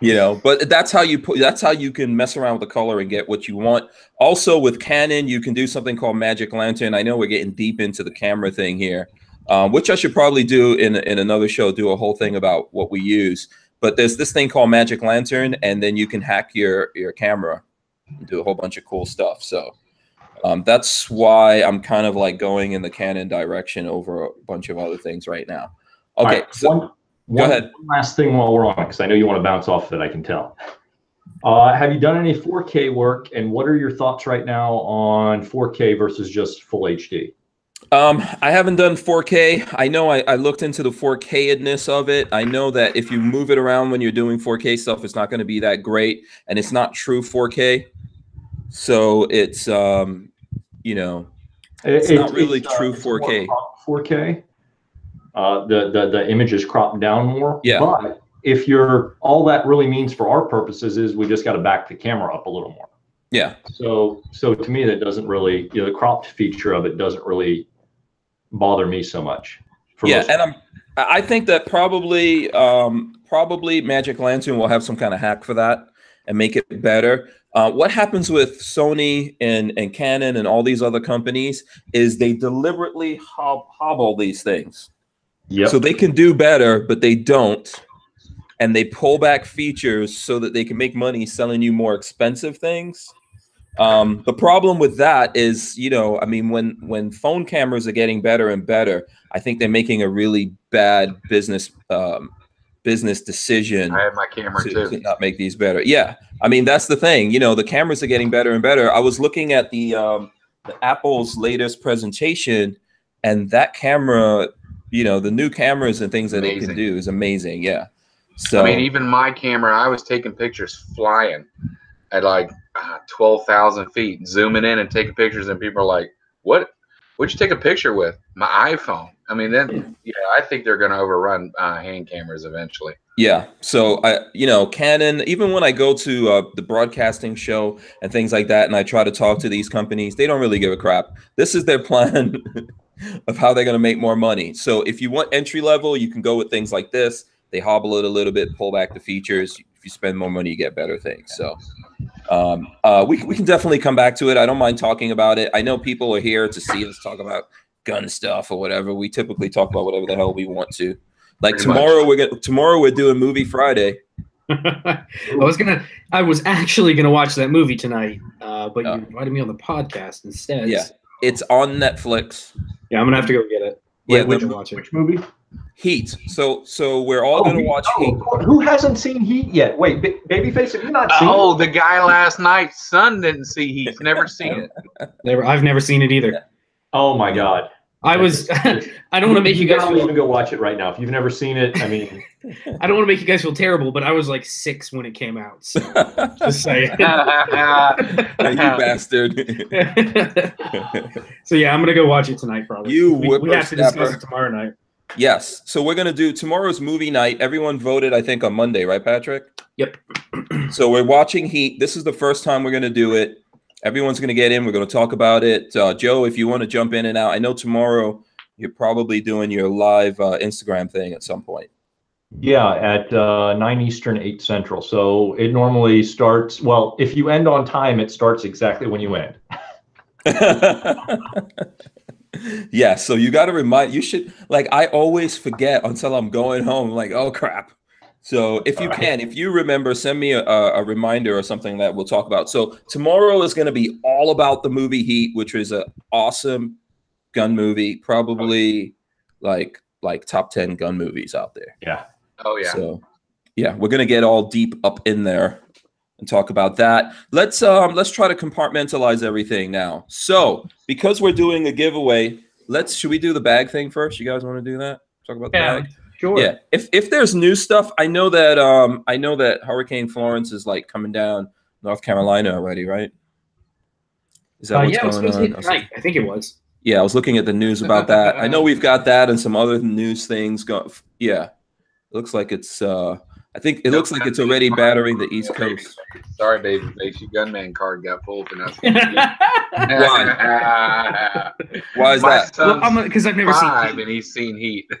You know, but that's how you put that's how you can mess around with the color and get what you want. Also with Canon, you can do something called Magic Lantern. I know we're getting deep into the camera thing here. Um, which I should probably do in in another show, do a whole thing about what we use. But there's this thing called Magic Lantern, and then you can hack your your camera and do a whole bunch of cool stuff. So um, that's why I'm kind of like going in the Canon direction over a bunch of other things right now. Okay, right, so one, one ahead. last thing while we're on it, because I know you want to bounce off of it. I can tell. Uh, have you done any 4K work, and what are your thoughts right now on 4K versus just full HD? Um, I haven't done 4K. I know I, I looked into the 4K-edness of it. I know that if you move it around when you're doing 4K stuff, it's not going to be that great, and it's not true 4K. So it's um, you know, It's not really true it's more 4K. 4K. Uh, the, the the image is cropped down more. Yeah. But if you're all that really means for our purposes is we just got to back the camera up a little more. yeah, So so to me that doesn't really you know the cropped feature of it doesn't really bother me so much. for yeah, and I'm I I think that probably um probably Magic Lantern will have some kind of hack for that and make it better. Uh, what happens with Sony and, and Canon and all these other companies is they deliberately hob- hobble these things. Yep. So they can do better, but they don't. And they pull back features so that they can make money selling you more expensive things. Um, the problem with that is, you know, I mean, when when phone cameras are getting better and better, I think they're making a really bad business um, business decision I have my camera to, too. to not make these better. Yeah, I mean that's the thing. You know, the cameras are getting better and better. I was looking at the um, the Apple's latest presentation, and that camera, you know, the new cameras and things that it can do is amazing. Yeah. So I mean, even my camera, I was taking pictures flying at like uh, 12,000 feet, zooming in and taking pictures, and people are like, "What? What'd you take a picture with?" My iPhone. I mean, then yeah, I think they're going to overrun uh, hand cameras eventually. Yeah. So I, you know, Canon. Even when I go to uh, the broadcasting show and things like that, and I try to talk to these companies, they don't really give a crap. This is their plan of how they're going to make more money. So if you want entry level, you can go with things like this. They hobble it a little bit, pull back the features. If you spend more money, you get better things. So um, uh, we we can definitely come back to it. I don't mind talking about it. I know people are here to see us talk about gun stuff or whatever. We typically talk about whatever the hell we want to. Like Pretty much. tomorrow, we're gonna tomorrow we're doing movie Friday. I was gonna. I was actually gonna watch that movie tonight, uh, but Oh. you invited me on the podcast instead. Yeah. It's on Netflix. yeah. I'm gonna have to go get it. Yeah, Wait, the to watch it. Which movie? Heat. So so we're all gonna watch Oh, Heat. Who hasn't seen Heat yet? Wait, Ba- Babyface, have you not seen? Oh, the guy last night, son didn't see. He's never seen it. Never, I've never seen it either. Oh my God! I was. I don't want to make you guys. gotta Feel, even go watch it right now. If you've never seen it, I mean, I don't want to make you guys feel terrible, but I was like six when it came out. So just saying. you bastard. so yeah, I'm gonna go watch it tonight. Probably. You we, we have to discuss it tomorrow night. yes. So we're gonna do tomorrow's movie night. Everyone voted, I think, on Monday, right, Patrick? Yep. So we're watching Heat. This is the first time we're gonna do it. Everyone's gonna get in. We're gonna talk about it. Uh, Joe, if you want to jump in and out, I know tomorrow you're probably doing your live uh, Instagram thing at some point. Yeah, at uh, 9 Eastern, 8 Central. So it normally starts, well, if you end on time, it starts exactly when you end. yeah, so you got to remind you should like I always forget until I'm going home like oh crap. So if you All right. can, if you remember, send me a, a reminder or something that we'll talk about. So tomorrow is going to be all about the movie Heat, which is an awesome gun movie, probably like like top 10 gun movies out there. Yeah. Oh yeah. So yeah, we're gonna get all deep up in there and talk about that. Let's um let's try to compartmentalize everything now. So because we're doing a giveaway, let's should we do the bag thing first? You guys want to do that? Talk about the Yeah, bag? Sure. Yeah. If if there's new stuff, I know that um I know that Hurricane Florence is like coming down North Carolina already, right? Is that Uh, what's yeah, it was going on? I tonight. I think it was. yeah, I was looking at the news about that. I know we've got that and some other news things go yeah. It looks like it's uh I think it looks like it's already battering the East Coast. Sorry, baby face. Your gunman card got pulled, and that's Why? Why is My that? well, because I've never seen. five, Heat. and he's seen Heat.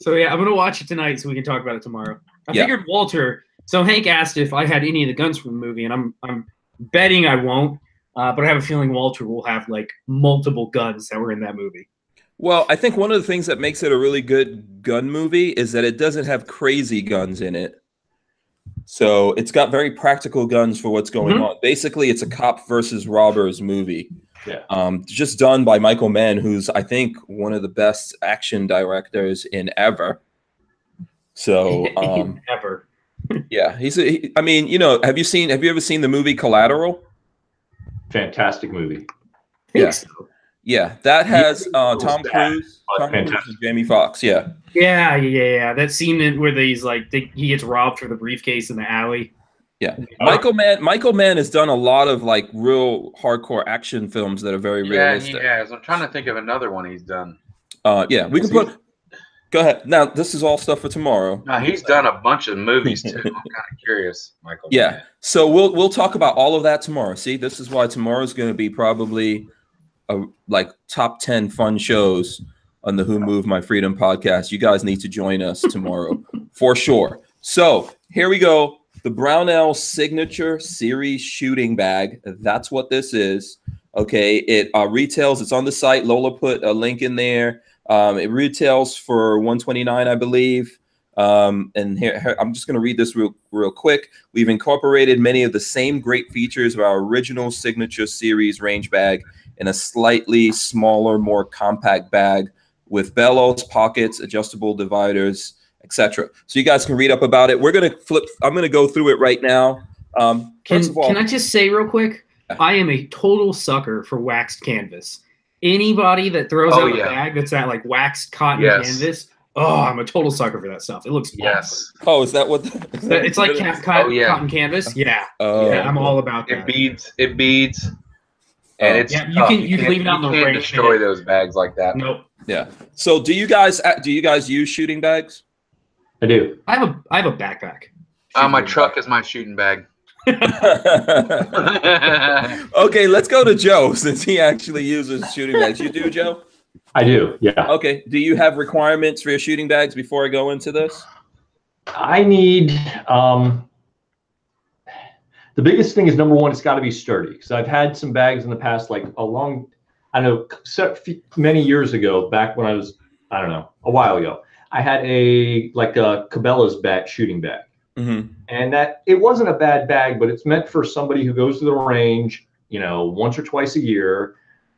So yeah, I'm gonna watch it tonight so we can talk about it tomorrow. I Yeah. figured Walter. So Hank asked if I had any of the guns from the movie, and I'm I'm betting I won't. Uh, but I have a feeling Walter will have like multiple guns that were in that movie. Well, I think one of the things that makes it a really good gun movie is that it doesn't have crazy guns in it. So it's got very practical guns for what's going Mhm. on. Basically, it's a cop versus robbers movie. Yeah. Um, just done by Michael Mann, who's I think one of the best action directors in ever. So um, Ever. yeah, he's. A, he, I mean, you know, have you seen? Have you ever seen the movie Collateral? Fantastic movie. I think Yeah. so. Yeah, that has uh, Tom that. Cruise, Tom Cruise and Jamie Foxx. Yeah, Yeah, yeah, yeah. That scene where he's like they, he gets robbed for the briefcase in the alley. yeah. Oh. Michael Mann. Michael Mann has done a lot of like real hardcore action films that are very realistic. yeah, he realistic. has. I'm trying to think of another one he's done. Uh, yeah, we can put. Go ahead. Now, this is all stuff for tomorrow. No, he's done a bunch of movies too. I'm kind of curious, Michael. Yeah. So we'll we'll talk about all of that tomorrow. See, this is why tomorrow's going to be probably a like top ten fun shows on the Who Moved My Freedom podcast. You guys need to join us tomorrow for sure. So here we go. The Brownell Signature Series shooting bag. That's what this is. Okay. It uh, retails. It's on the site. Lola put a link in there. Um, it retails for 129, I believe. Um, and here, here- I'm just going to read this real, real quick. We've incorporated many of the same great features of our original signature series range bag in a slightly smaller, more compact bag with bellows, pockets, adjustable dividers, etc. So you guys can read up about it. We're going to flip. I'm going to go through it right now. Um, Can, first of all, can I just say real quick? Yeah. I am a total sucker for waxed canvas. Anybody that throws Oh, out yeah. a bag that's that like waxed cotton Yes. canvas, oh, I'm a total sucker for that stuff. It looks awesome. Yes, oh, is that what? The, is that It's what like it ca- cotton, Oh, yeah. cotton canvas. Yeah, Oh, yeah, I'm all about it that. beads. It beads. And Oh. it's Yeah, you tough. can- you can can't- leave it out in the can't destroy those bags like that. Nope. yeah. So do you guys uh, do you guys use shooting bags? I do. I have a I have a backpack. Uh, my truck is my shooting bag. okay, let's go to Joe since he actually uses shooting bags. You do, Joe? I do. Yeah. Okay. Do you have requirements for your shooting bags before I go into this? I need um the biggest thing is number one, it's got to be sturdy. So I've had some bags in the past, like a long, I don't know, many years ago, back when I was, I don't know, a while ago, I had a like a Cabela's bat shooting bag, Mm-hmm. and that it wasn't a bad bag, but it's meant for somebody who goes to the range, you know, once or twice a year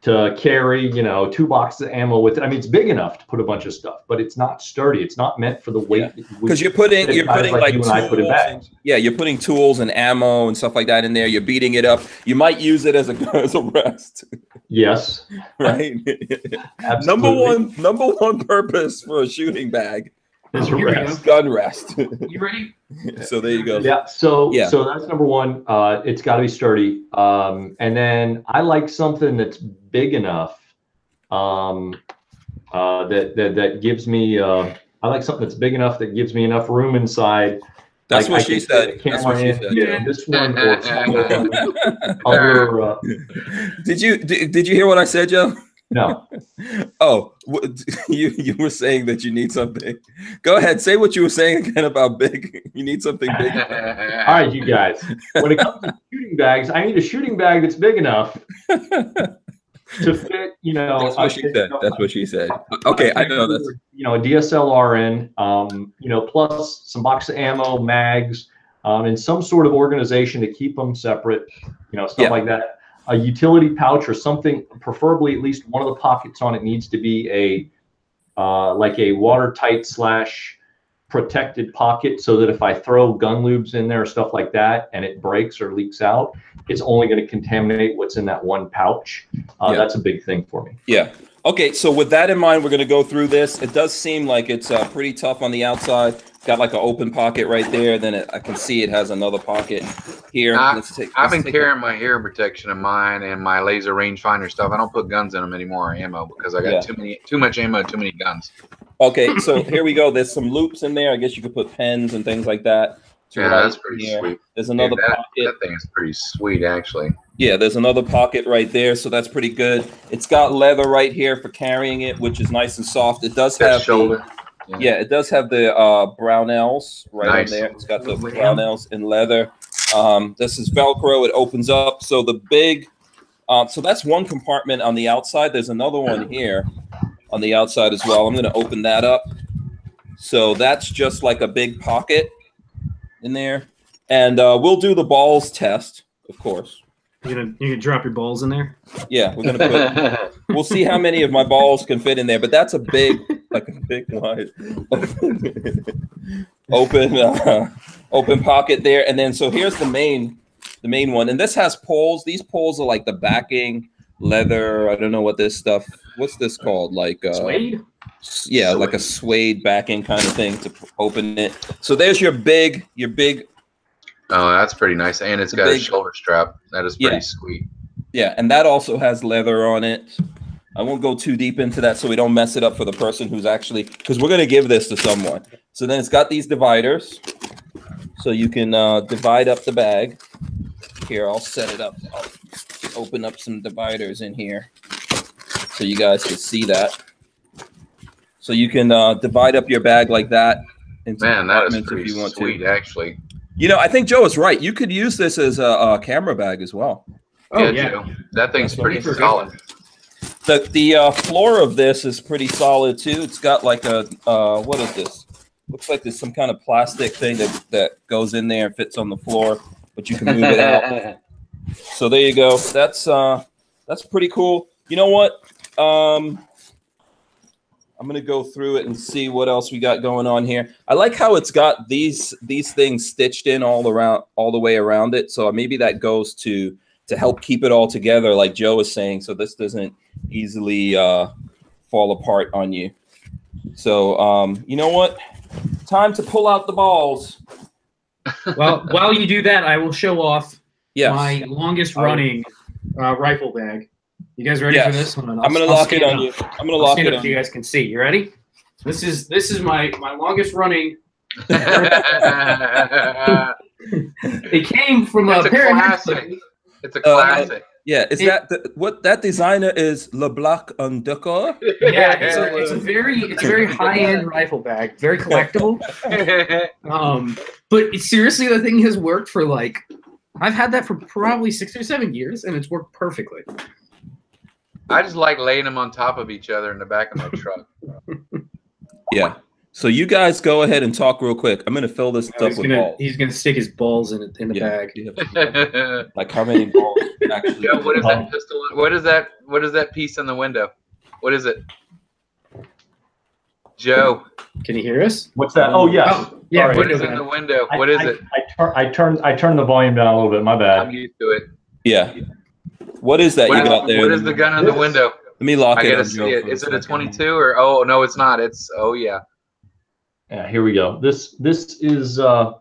to carry, you know, two boxes of ammo with it. I mean, it's big enough to put a bunch of stuff, but it's not sturdy. It's not meant for the weight. Because you're putting you're putting like like, you and I put in bags. and- yeah, you're putting tools and ammo and stuff like that in there. You're beating it up. You might use it as a as a rest, Yes. right? Number one number one purpose for a shooting bag is oh, Here we go. is gun rest. You ready? so there you go. Yeah. So Yeah. so that's number one. Uh, it's got to be sturdy. Um, and then I like something that's big enough. Um, uh, that that that gives me. Uh, I like something that's big enough that gives me enough room inside. That's Like, what I she said. the That's what she camera said. in, Yeah. This one or some other, other uh, did you did, did you hear what I said, Joe? No, Oh, you you were saying that you need something. Go ahead, say what you were saying again about big. You need something big. all right, you guys. When it comes to shooting bags, I need a shooting bag that's big enough to fit. You know, That's what she I- said. That's what she said. Okay, I know that's You know, a DSLR in, um, you know, plus some box of ammo, mags, um, and some sort of organization to keep them separate. You know, stuff Yeah. like that. A utility pouch or something, preferably at least one of the pockets on it needs to be a uh, like a watertight slash protected pocket so that if I throw gun lubes in there or stuff like that and it breaks or leaks out, it's only going to contaminate what's in that one pouch. Uh, Yeah. That's a big thing for me. Yeah. Okay, so with that in mind, we're going to go through this. It does seem like it's uh, pretty tough on the outside. Got like an open pocket right there. Then it, I can see it has another pocket here. I- Let's take- I've been carrying my hair protection in mine and my laser rangefinder stuff. I don't put guns in them anymore or ammo because I got Yeah. too many, too much ammo, too many guns. Okay, so here we go. There's some loops in there. I guess you could put pens and things like that. Yeah, that's pretty here. sweet. There's another Dude, that, pocket. that thing is pretty sweet, actually. Yeah, there's another pocket right there, so that's pretty good. It's got leather right here for carrying it, which is nice and soft. It does That have the- shoulder. yeah, it does have the uh, Brownells right Nice. on there. It's got the. Brownells in leather. Um, this is Velcro. It opens up. So the big, um, so that's one compartment on the outside. There's another one here on the outside as well. I'm going to open that up. So that's just like a big pocket in there, and uh, we'll do the balls test, of course. You're gonna you're gonna drop your balls in there. Yeah, we're gonna put. we'll see how many of my balls can fit in there, but that's a big, like a big wide open, uh, open pocket there. And then so here's the main, the main one, and this has poles. These poles are like the backing leather. I don't know what this stuff. What's this called? Like uh, Suede. s- yeah, like a suede backing kind of thing to open it. So there's your big, your big oh, that's pretty nice. And it's got a big- shoulder strap. That is pretty Yeah. sweet. Yeah, and that also has leather on it. I won't go too deep into that so we don't mess it up for the person who's actually because we're gonna give this to someone. So then it's got these dividers, so you can uh, divide up the bag. Here, I'll set it up. I'll open up some dividers in here so you guys can see that. So you can uh, divide up your bag like that Man, that is pretty if you want sweet, to. actually. You know, I think Joe is right. You could use this as a, a camera bag as well. Oh yeah. Joe. That thing's That's pretty solid. The the uh, floor of this is pretty solid too. It's got like a uh, what is this? Looks like there's some kind of plastic thing that that goes in there and fits on the floor, but you can move it out. So there you go. That's uh that's pretty cool. You know what? Um I'm gonna go through it and see what else we got going on here. I like how it's got these these things stitched in all around all the way around it. So maybe that goes to to help keep it all together, like Joe was saying, so this doesn't easily uh, fall apart on you. So um, you know what? Time to pull out the balls. Well, while you do that, I will show off Yes. my longest running uh, rifle bag. You guys ready Yes. for this one? I'm gonna lock it on you. I'm gonna I'll lock stand it up on so you you. guys can see. You ready? This is this is my my longest running. It came from It's a a classic. it's a Uh, classic. Yeah, is It- that the, what that designer is LeBlanc and Decor? Yeah, it's a, it's a very it's a very high end rifle bag, very collectible. Um, but it, seriously, the thing has worked for like I've had that for probably six or seven years, and it's worked perfectly. I just like laying them on top of each other in the back of my truck. Yeah. So you guys go ahead and talk real quick. I'm gonna fill this Now up with gonna balls. he's gonna stick his balls in in the Yeah. bag. You like how many balls actually? Joe, what is that pistol? What is that? What is that piece in the window? What is it? Joe, Can you hear us? What's that? Oh, yes. Oh, yeah. Sorry. what window is in the window? I- What is I, it? I, turn, I turned I turned the volume down a little bit. My bad. I'm used to it. Yeah. What is that What you is, got there? what is the gun in the window? Let me lock I it. gotta see Joe it. for Is it a 22 or oh no, it's not. It's oh yeah. Yeah, here we go. This this is uh,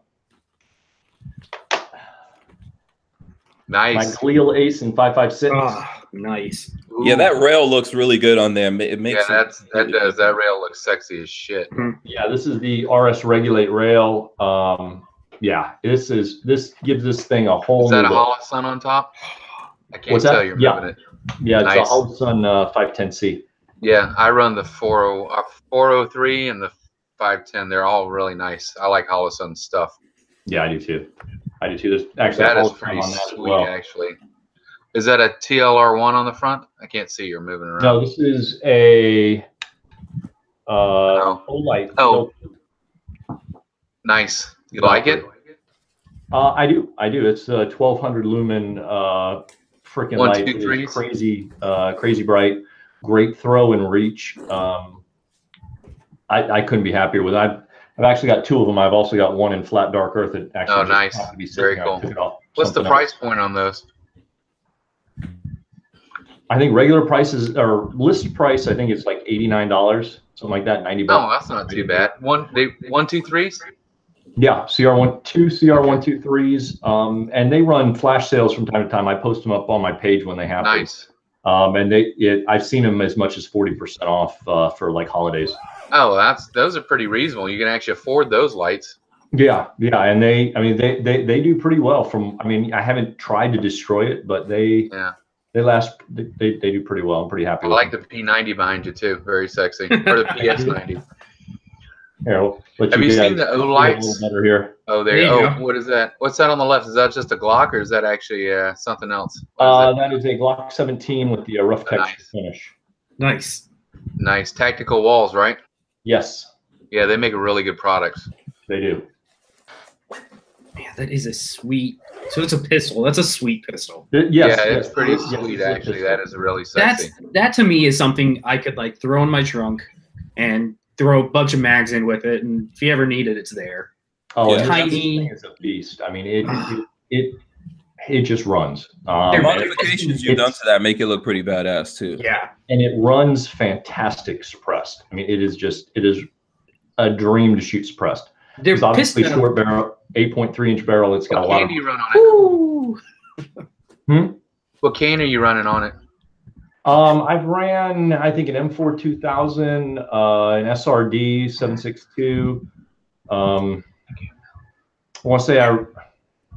nice. my Nice. Galil ACE in five five six. Ah, nice. Yeah, that rail looks really good on there. It makes it- that's that does. That rail looks sexy as shit. Yeah, this is the RS Regulate rail. Um, yeah, this is this gives this thing a whole. Is that a new look. Holosun on top? I can't What's tell that? you're Yeah. moving it. Yeah, it's Nice. a Holosun uh, 510C. Yeah, I run the 40, uh, 403 and the 510. They're all really nice. I like Holosun stuff. Yeah, I do too. I do too. There's actually that is pretty on that sweet, well. actually. Is that a TLR1 on the front? I can't see. You're moving around. No, this is a uh, Oh. Olight. Oh. Nice. You like it? Uh, I do. I do. It's a 1200 lumen uh, freaking light. two, It is crazy, uh, crazy bright. Great throw and reach. Um, I, I couldn't be happier with. it. I've I've actually got two of them. I've also got one in flat dark earth that actually Oh, nice. to be Very sitting there. I cool. took it off What's the price else. point on those? I think regular prices or list price. I think it's like eighty nine dollars, something like that. Ninety. Bucks. that's not too bad. One, they, one, two, threes. Yeah, CR one two CR one two threes. Um, and they run flash sales from time to time. I post them up on my page when they happen. Nice. Um, and they, it, I've seen them as much as forty percent off uh, for like holidays. Oh, that's those are pretty reasonable. You can actually afford those lights. Yeah, yeah, and they, I mean, they, they, they do pretty well. From, I mean, I haven't tried to destroy it, but they, Yeah. they last, they, they, they do pretty well. I'm pretty happy. I like them. the P90 behind you too. Very sexy. Or the PS90. Here, we'll Have you guys seen the see a O little lights? better here? Oh, there. There you oh, go. what is that? What's that on the left? Is that just a Glock or is that actually uh, something else? What is Uh, that? that is a Glock 17 with the uh, rough texture Nice. finish. Nice. Nice tactical walls, right? Yes, Yeah, they make a really good products. they do. Man, that is a sweet. So it's a pistol. That's a sweet pistol. Uh, Yes, yeah, it's pretty yes, sweet it's a actually. pistol. That is really That's that to me is something I could like throw in my trunk and throw a bunch of mags in with it, and if you ever need it, it's there. Oh, Yeah. and that's the Tiny. thing, It's a beast. I mean, it, it, it, it just runs. Um, The modifications you've done to that make it look pretty badass too. Yeah. and it runs fantastic suppressed. I mean, it is just it is a dream to shoot suppressed. They're It's obviously pistol. short barrel, eight point three inch barrel. It's got a What lot can of you run on it? Ooh. What can are you running on it? Um, I've ran, I think, an M4 2000, uh, an SRD 762. Um, I want to say I,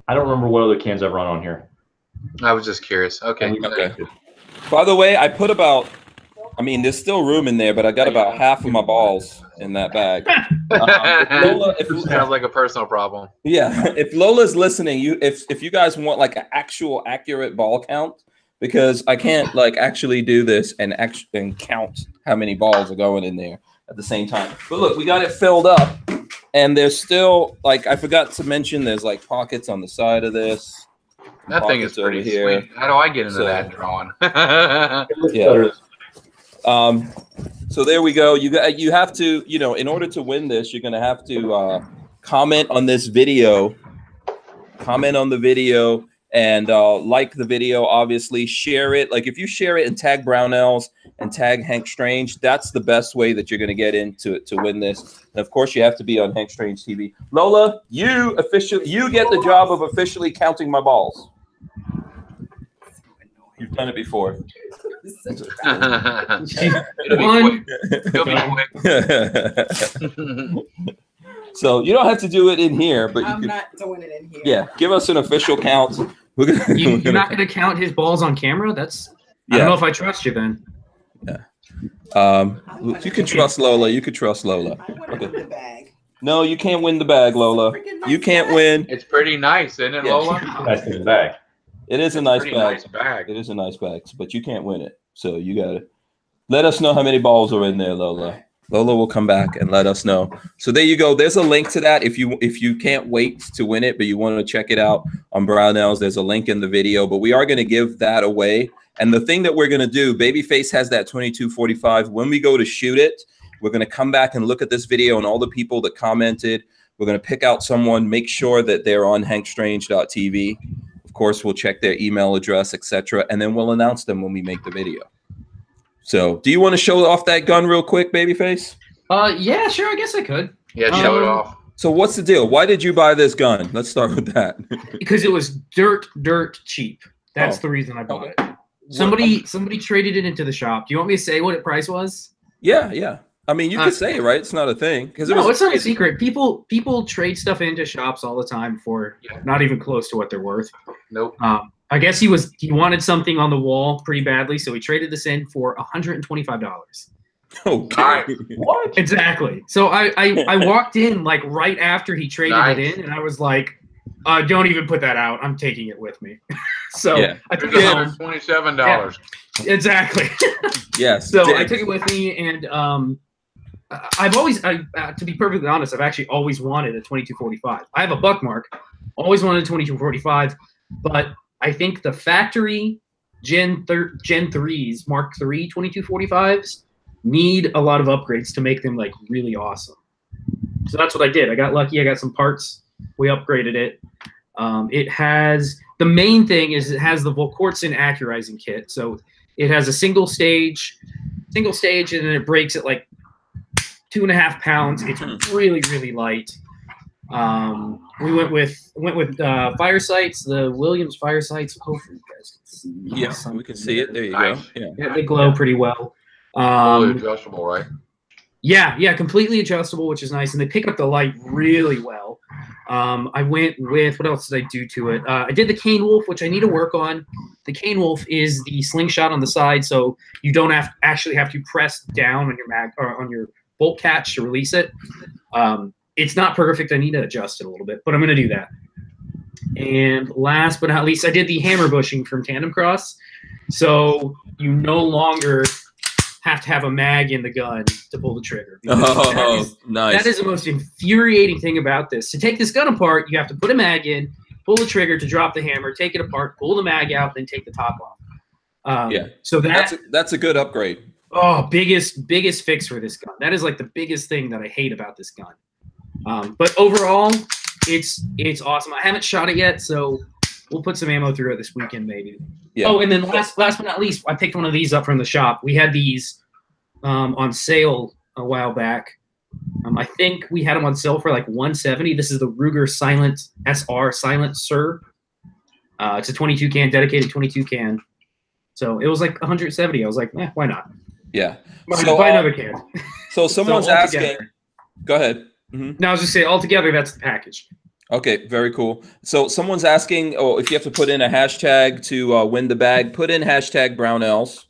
I don't remember what other cans I've run on here. I was just curious. Okay. Okay. By the way, I put about. I mean, there's still room in there, but I got about half of my balls in that bag. Um, if Lola, if, Sounds like a personal problem. yeah, if Lola's listening, you if if you guys want like an actual accurate ball count, because I can't like actually do this and actually and count how many balls are going in there at the same time. But look, we got it filled up, and there's still like I forgot to mention there's like pockets on the side of this. That thing is pretty here. sweet. How do I get into So- that drawing? Yeah. Um, so there we go. You got you have to you know in order to win this, you're gonna have to uh, comment on this video, comment on the video, and uh, like the video. Obviously, share it. Like if you share it and tag Brownells and tag Hank Strange, that's the best way that you're gonna get into it to win this. And of course, you have to be on Hank Strange TV. Lola, you officially you get the job of officially counting my balls. You've done it before. It'll be One. quick. It'll be quick. So you don't have to do it in here, but you I'm could, not doing it in here. yeah, give us an official count. We're gonna, You, we're you're gonna- not going to count his balls on camera? That's. yeah. I don't know if I trust you then. Yeah. Um, you can trust Lola. You can trust Lola. I Okay. the bag. No, you can't win the bag, Lola. Freaking You can't bag. win. It's pretty nice, isn't it, Yeah. Lola? That's the bag. It is a nice Pretty bag. nice bag. It is a nice bag, but you can't win it. So you gotta let us know how many balls are in there, Lola. Lola will come back and let us know. So there you go. There's a link to that if you if you can't wait to win it, but you want to check it out on Brownells. There's a link in the video, but we are going to give that away. And the thing that we're going to do, Babyface has that 2245. When we go to shoot it, we're going to come back and look at this video and all the people that commented. We're going to pick out someone, make sure that they're on hankstrange.tv. Of course, we'll check their email address, etc., and then we'll announce them when we make the video. So, do you want to show off that gun real quick, Babyface? Uh, yeah, sure. I guess I could Yeah, show it Um, off. So, what's the deal? Why did you buy this gun? Let's start with that. because it was dirt, dirt cheap. That's Oh. the reason I bought Okay. it. Somebody, somebody traded it into the shop. Do you want me to say what its price was? Yeah, yeah. I mean, you Uh, could say it, right? It's not a thing because it No, was. it's not a secret. People, people trade stuff into shops all the time for Yeah. not even close to what they're worth. Nope. Um, I guess he was he wanted something on the wall pretty badly, so he traded this in for $125. Okay. What? Exactly. So I, I I walked in like right after he traded Nice. it in, and I was like, uh, "Don't even put that out. I'm taking it with me." so Yeah. I took it home. $127. dollars Exactly. Yes. so did. I took it with me, and um, I- I've always, I, uh, to be perfectly honest, I've actually always wanted a 2245. I have a buck mark, always wanted a 2245, but I think the factory Gen thir- Gen threes Mark three 2245s need a lot of upgrades to make them like really awesome. So that's what I did. I got lucky. I got some parts. We upgraded it. Um, it has the main thing is it has the Volquartsen accurizing kit. So it has a single stage, single stage, and then it breaks at like two and a half pounds. It's really, really light. Um, we went with went with uh, fire sights, the Williams fire sights. Hopefully, you guys can see. Yeah, we can see it. There you Nice. go. Yeah. Yeah, they glow pretty well. Fully Um, adjustable, right? yeah, yeah, completely adjustable, which is nice, and they pick up the light really well. Um, I went with what else did I do to it? Uh, I did the Cane Wolf, which I need to work on. The Cane Wolf is the slingshot on the side, so you don't have actually have to press down on your mag or on your bolt catch to release it. Um, it's not perfect. I need to adjust it a little bit, but I'm going to do that. And last but not least, I did the hammer bushing from TandemKross, so you no longer have to have a mag in the gun to pull the trigger. Oh, is- nice. that is the most infuriating thing about this. To take this gun apart, you have to put a mag in, pull the trigger to drop the hammer, take it apart, pull the mag out, then take the top off. Um, Yeah. So that that's a, that's a good upgrade. oh, biggest biggest fix for this gun. That is like the biggest thing that I hate about this gun. Um, but overall, it's it's awesome. I haven't shot it yet, so we'll put some ammo through it this weekend maybe. Yeah. Oh, and then last last but not least, I picked one of these up from the shop. We had these um, on sale a while back. Um, I think we had them on sale for like 170. This is the Ruger Silent SR Silent Sir. Uh, it's a 22 can, dedicated 22 can. So it was like 170. I was like, eh, why not? Yeah. Buy, So, buy uh, another can. So someone's So asking. Go ahead. Hmm No, I was just saying, altogether, that's the package. Okay, very cool. So someone's asking, oh, if you have to put in a hashtag to uh, win the bag, put in hashtag Brownells.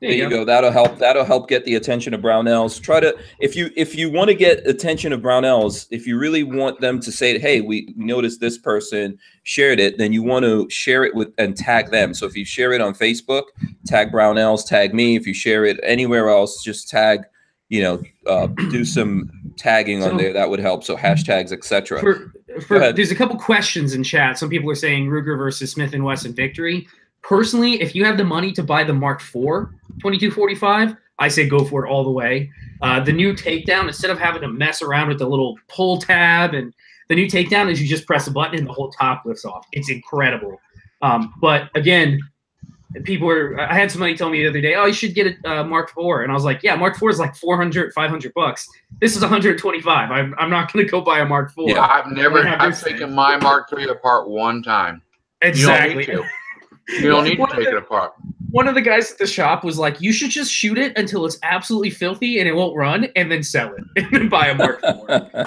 There, There you go. That'll help. That'll help get the attention of Brownells. Try to if you if you want to get attention of Brownells, if you really want them to say, "Hey, we noticed this person shared it," then you want to share it with and tag them. So if you share it on Facebook, tag Brownells, tag me. If you share it anywhere else, just tag. You know, uh, do some tagging on there. That would help. So hashtags, etc. For, Go for, ahead. there's a couple questions in chat. Some people are saying Ruger versus Smith and Wesson victory. Personally, if you have the money to buy the Mark IV 2245, I say go for it all the way. Uh, the new takedown, instead of having to mess around with the little pull tab, and the new takedown is you just press a button and the whole top lifts off. It's incredible. Um, but again, people were, I had somebody tell me the other day, oh, you should get a uh, Mark IV. And I was like, yeah, Mark IV is like 400, 500 bucks. This is 125. I'm, I'm not going to go buy a Mark IV. Yeah. I've never, I've taken thing. my Mark III apart one time. Exactly. You don't need to. You don't need to take it apart. One of the guys at the shop was like, "You should just shoot it until it's absolutely filthy and it won't run, and then sell it and then buy a Mark IV."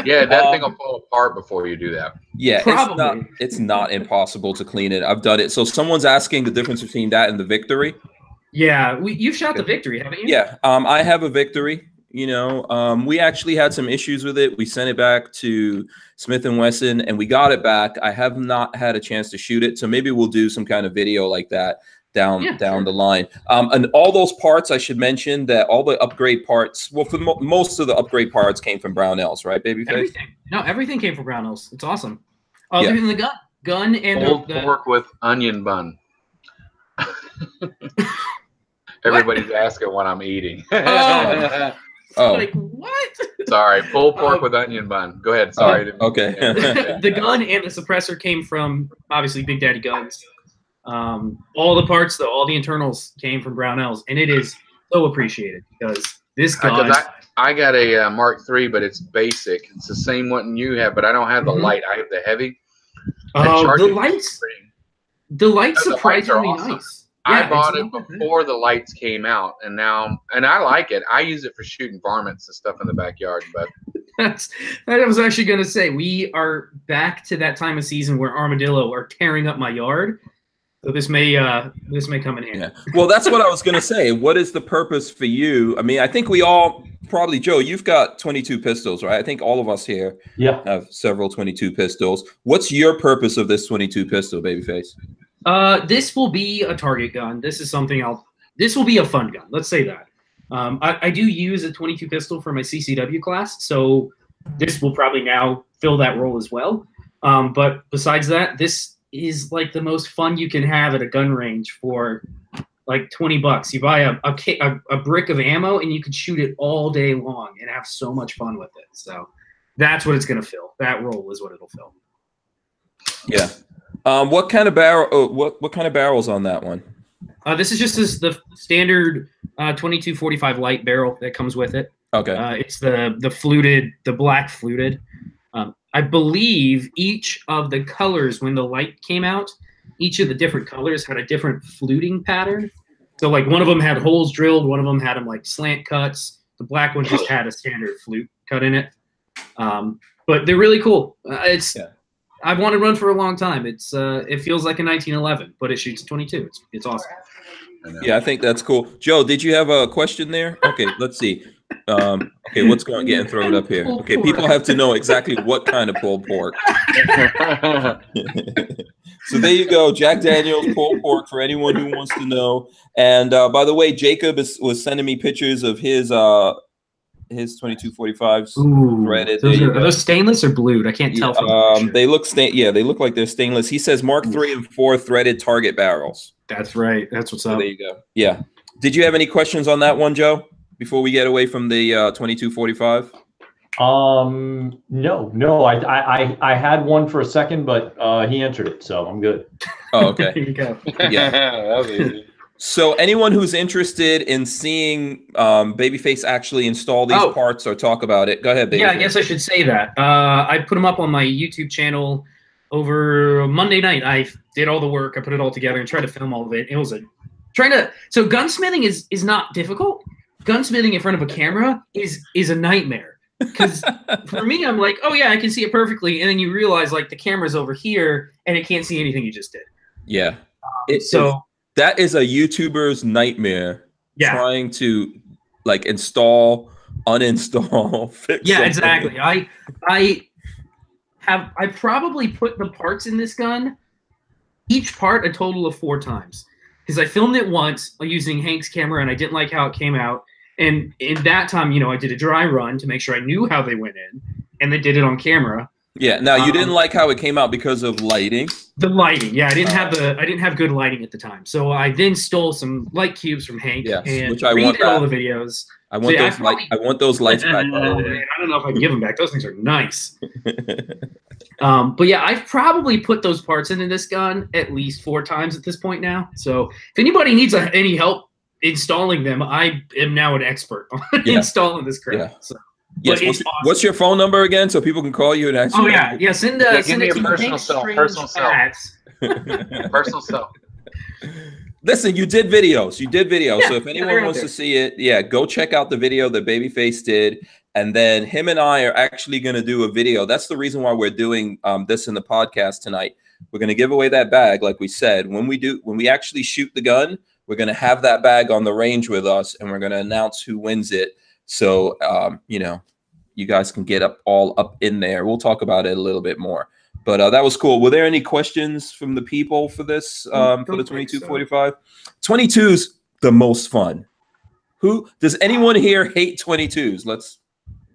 Yeah, that Um, thing will fall apart before you do that. Yeah, it's not Probably. it's not impossible to clean it. I've done it. So someone's asking the difference between that and the victory. yeah, we, you've shot the victory, haven't you? Yeah, um, I have a victory. You know, um, we actually had some issues with it. We sent it back to Smith and Wesson, and we got it back. I have not had a chance to shoot it, so maybe we'll do some kind of video like that down Yeah, down sure. the line. Um, and all those parts, I should mention that all the upgrade parts. Well, for the mo- most of the upgrade parts came from Brownells, right, Babyface? everything. No, everything came from Brownells. It's awesome. Other Yeah. than the gun, gun and the, Pulled the pork with onion bun. Everybody's asking what I'm eating. Oh. Oh, like what? Sorry, full pork Um, with onion bun. Go ahead. Sorry. oh, okay. the gun and the suppressor came from obviously Big Daddy Guns. Um, all the parts, though, all the internals came from Brownells, and it is so appreciated because this gun. I, I got a uh, Mark III, but it's basic. It's the same one you have, but I don't have the Mhm. light. I have the heavy. Oh, charge the lights, the lights Oh, the lights are surprisingly awesome. nice. I bought it before the lights came out, and now, and I like it. I use it for shooting varmints and stuff in the backyard. But That's, I was actually going to say we are back to that time of season where armadillo are tearing up my yard. So this may uh this may come in handy. Yeah. Well, that's what I was gonna say. What is the purpose for you? I mean, I think we all probably Joe. You've got 22 pistols, right? I think all of us here Yeah. have several 22 pistols. What's your purpose of this 22 pistol, babyface? Uh, this will be a target gun. This is something I'll. This will be a fun gun. Let's say that. Um, I, I do use a 22 pistol for my CCW class, so this will probably now fill that role as well. Um, but besides that, this is like the most fun you can have at a gun range for like 20 bucks. You buy a a, a, brick of ammo and you can shoot it all day long and have so much fun with it. So that's what it's going to fill. That role is what it'll fill. Yeah. Um, what kind of barrel? Oh, what what kind of barrels on that one? Uh, this is just as the standard uh, 2245 light barrel that comes with it. Okay. Uh, it's the the fluted, the black fluted. Um, I believe each of the colors when the light came out, each of the different colors had a different fluting pattern. So like one of them had holes drilled, one of them had them like slant cuts. The black one just had a standard flute cut in it. Um, but they're really cool. Uh, it's Yeah. I've wanted one for a long time. It's uh, it feels like a 1911, but it shoots 22. It's it's awesome. I. Yeah, I think that's cool. Joe, did you have a question there? Okay, let's see. Um, okay, what's going on getting thrown up here? Okay, people have to know exactly what kind of pulled pork. so there you go, Jack Daniels pulled pork for anyone who wants to know. And uh, by the way, Jacob is, was sending me pictures of his uh, his twenty two forty fives. Ooh, Threaded, those are, are those stainless or blued? I can't tell from Um, picture. they look stain. Yeah, they look like they're stainless. He says Mark three and four threaded target barrels. That's right. That's what's So up. there you go. Yeah. Did you have any questions on that one, Joe? Before we get away from the uh, twenty two forty five. Um, no, no, I, I, I, I had one for a second, but uh, he answered it, so I'm good. Oh, okay. There you go. Yeah. that was easy. So anyone who's interested in seeing um, Babyface actually install these Oh. parts or talk about it, go ahead, Babyface. Yeah, I guess I should say that. Uh, I put them up on my YouTube channel over Monday night. I did all the work. I put it all together and tried to film all of it. It was a trying to. So gunsmithing is is not difficult. Gunsmithing in front of a camera is is a nightmare. Because for me, I'm like, oh yeah, I can see it perfectly, and then you realize like the camera's over here and it can't see anything you just did. yeah. Um, it- So that is a YouTuber's nightmare yeah, trying to like install, uninstall, fix. Yeah, something. exactly. I I have I probably put the parts in this gun, each part a total of four times. Because I filmed it once using Hank's camera and I didn't like how it came out. And in that time, you know, I did a dry run to make sure I knew how they went in, and they did it on camera. Yeah. Now you didn't Um, like how it came out because of lighting. The lighting, yeah, I didn't have the I didn't have good lighting at the time, so I then stole some light cubes from Hank Yes, and which I want all the videos. I want See, I those light. I want those lights back. Oh man, I don't know if I can give them back. Those things are nice. Um, but yeah, I've probably put those parts into this gun at least four times at this point now. So if anybody needs a, any help installing them, I am now an expert on Yeah. installing this crap. Yeah. So, yes. What's, awesome. what's your phone number again, so people can call you and actually? oh yeah, yeah. Send, uh, Yeah, give send me a personal Hank cell, personal cell. Personal self. Listen, you did videos. You did videos. Yeah, so if anyone wants to see it, yeah, go check out the video that Babyface did. And then him and I are actually going to do a video. That's the reason why we're doing um, this in the podcast tonight. We're going to give away that bag, like we said. When we do, when we actually shoot the gun, we're going to have that bag on the range with us, and we're going to announce who wins it. So, um, you know, you guys can get up all up in there. We'll talk about it a little bit more. But uh, that was cool. Were there any questions from the people for this um, for the don't think so. 22's the most fun. Who does anyone here hate 22s? Let's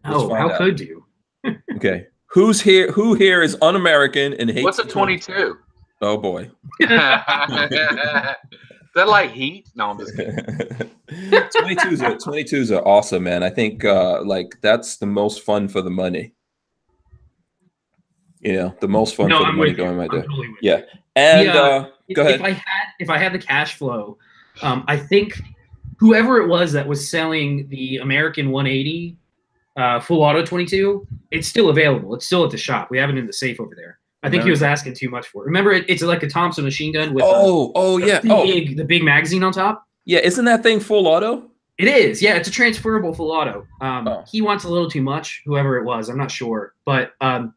Let's Oh, find how out. could you? okay. Who's here? Who here is un-American and hates What's a the 20 22? Oh boy. Is that like heat? No, I'm just kidding. 22s are 22s are awesome, man. I think uh like that's the most fun for the money. You know, the most fun no, for the I'm money going right I'm there. totally Yeah. you. And Yeah. uh If, Go ahead. if I had if I had the cash flow, um, I think whoever it was that was selling the American 180 uh, full auto 22, it's still available. It's still at the shop. We have it in the safe over there. I think he was asking too much for it. Remember, it, it's like a Thompson machine gun with oh, oh yeah. the Oh, big the big magazine on top. yeah, isn't that thing full auto? It is, yeah. It's a transferable full auto. Um, Oh. He wants a little too much, whoever it was. I'm not sure, but um,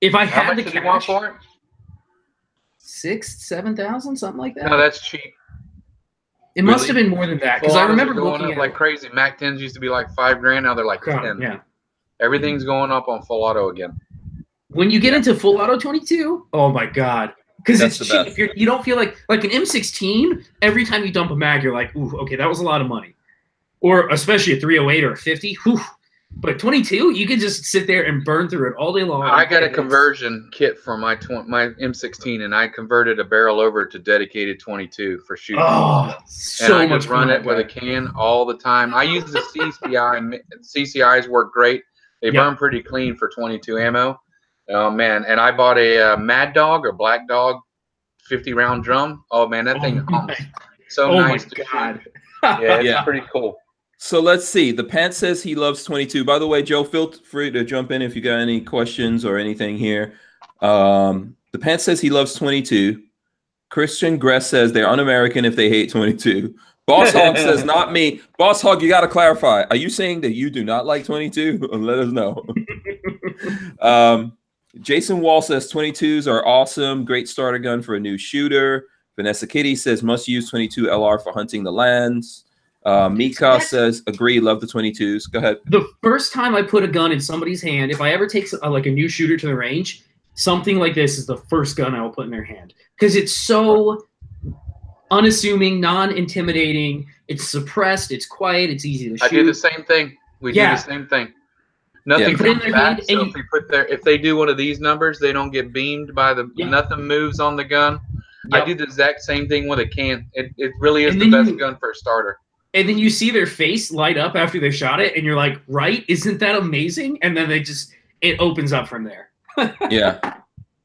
if I How had much the did you want cash, for it? six, seven thousand, something like that. No, that's cheap. it must have been more than that because I Full autos are remember going looking up at like crazy. Mac 10s used to be like five grand. Now they're like God, ten. yeah. Everything's going up on full auto again. When you get into full auto 22, oh my god. Because it's cheap. best. You're, you don't feel like like an M16. Every time you dump a mag, you're like, ooh, okay, that was a lot of money. Or especially a 308 or a 50. Whew. But 22, you can just sit there and burn through it all day long. I got a conversion kit for my tw- my M16, and I converted a barrel over to dedicated 22 for shooting. Oh, and so I much just run it with a can all the time. I use the CCI. and CCIs work great. They burn pretty clean for 22 ammo. Oh man! And I bought a uh, Mad Dog or Black Dog 50 round drum. Oh man, that thing Oh my, humps so oh nice my to shoot. god. Yeah, it's Yeah. pretty cool. So let's see. The pants says he loves 22. By the way, Joe, feel free to jump in if you got any questions or anything here. Um, the pants says he loves 22. Christian Gress says they're un-American if they hate 22. Boss Hog says not me. Boss Hog, you got to clarify. Are you saying that you do not like 22? Let us know. um, Jason Wall says 22s are awesome. Great starter gun for a new shooter. Vanessa Kitty says must use 22 LR for hunting the lands. Uh, Mika says agree, love the 22s. Go ahead. the first time I put a gun in somebody's hand, if I ever take a, like a new shooter to the range, something like this is the first gun I will put in their hand because it's so unassuming, non-intimidating. It's suppressed. It's quiet. It's easy to shoot. I do the same thing. We Yeah. do the same thing. Nothing Yeah. Put comes back. hand So if we put their, if they do one of these numbers, they don't get beamed by the. Yeah. Nothing moves on the gun. I do the exact same thing with a can. It, it really is And the best you- gun for a starter. and then you see their face light up after they shot it, and you're like, "Right? Isn't that amazing?" And then they just it opens up from there. Yeah.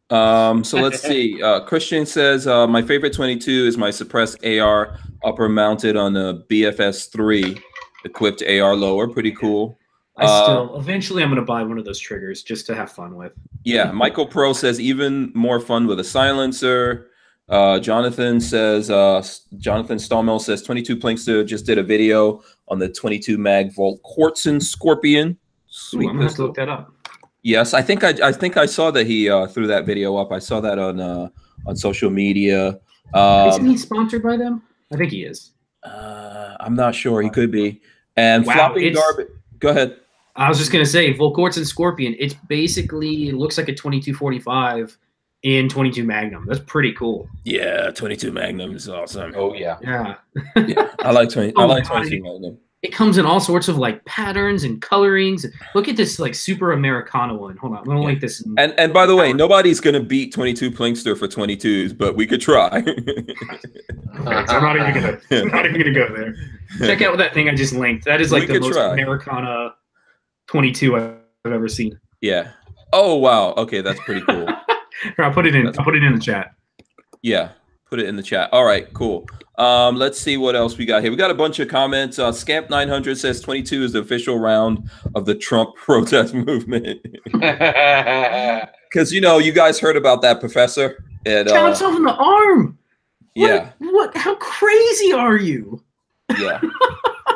Um, so let's see. Uh, Christian says uh, my favorite 22 is my suppressed AR upper mounted on a BFS 3 equipped AR lower. Pretty cool. I Uh, still eventually I'm gonna buy one of those triggers just to have fun with. Yeah, Michael Pro says even more fun with a silencer. Uh, Jonathan says, uh, Jonathan Stallmill says 22 Plinkster just did a video on the 22 mag Volquartsen Scorpion. Ooh, Sweet I'm gonna have to look that up. Yes, I think I, I think I saw that he uh, threw that video up. I saw that on uh, on social media. Isn't Um, he sponsored by them? I think he is. uh, I'm not sure. He could be. And Wow, flopping it's- garbage. Go ahead. I was just gonna say Volquartsen Scorpion. It's basically it looks like a 2245 in 22 Magnum. That's pretty cool. Yeah, 22 Magnum is awesome. Oh yeah. Yeah, Yeah, I like 20. I Oh, like God. 22 Magnum. It comes in all sorts of like patterns and colorings. Look at this like super Americana one. Hold on, I'm gonna Yeah. link this. in- And and by the way, nobody's gonna beat 22 Plinkster for 22s, but we could try. Okay, so uh, I'm not even gonna I'm not even gonna go there. Check out that thing I just linked. That is We like the most try. Americana 22 I've ever seen. Yeah. Oh wow. Okay, that's pretty cool. Here, I'll put it in. I'll put it in the chat. Yeah. Put it in the chat. All right, cool. Um, let's see what else we got here. We got a bunch of comments. Uh, Scamp 900 says 22 is the official round of the Trump protest movement. Because you know, you guys heard about that professor. And, Shot uh, himself in the arm. What, yeah, What? How crazy are you? yeah.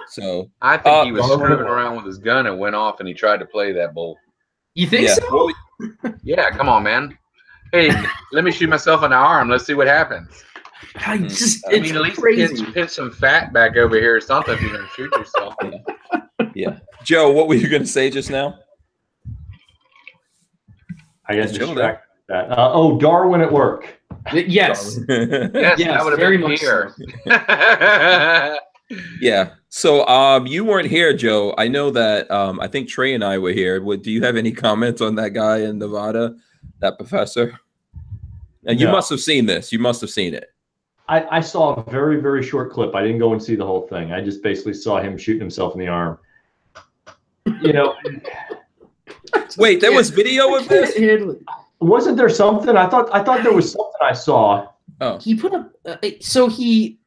So I think Uh, he was screwing around with his gun and went off and he tried to play that bull. You think yeah. so? Well, Yeah, come on, man. Hey, let me shoot myself in the arm. Let's see what happens. I just I it's mean, at least crazy. pinch, pinch some fat back over here or something if you're gonna shoot yourself. yeah. Joe, what were you gonna say just now? I guess It's chill distract that. Uh, oh, Darwin at work. Yes. Yes, Yes, that would have very been much here. yeah. So um you weren't here, Joe. I know that um I think Trey and I were here. What do you have any comments on that guy in Nevada, that professor? And you No. must have seen this. You must have seen it. I, I saw a very, very short clip. I didn't go and see the whole thing. I just basically saw him shooting himself in the arm. You know, Wait, there was video of this? wasn't there something? I thought I thought there was something I saw. Oh, he put up uh, so he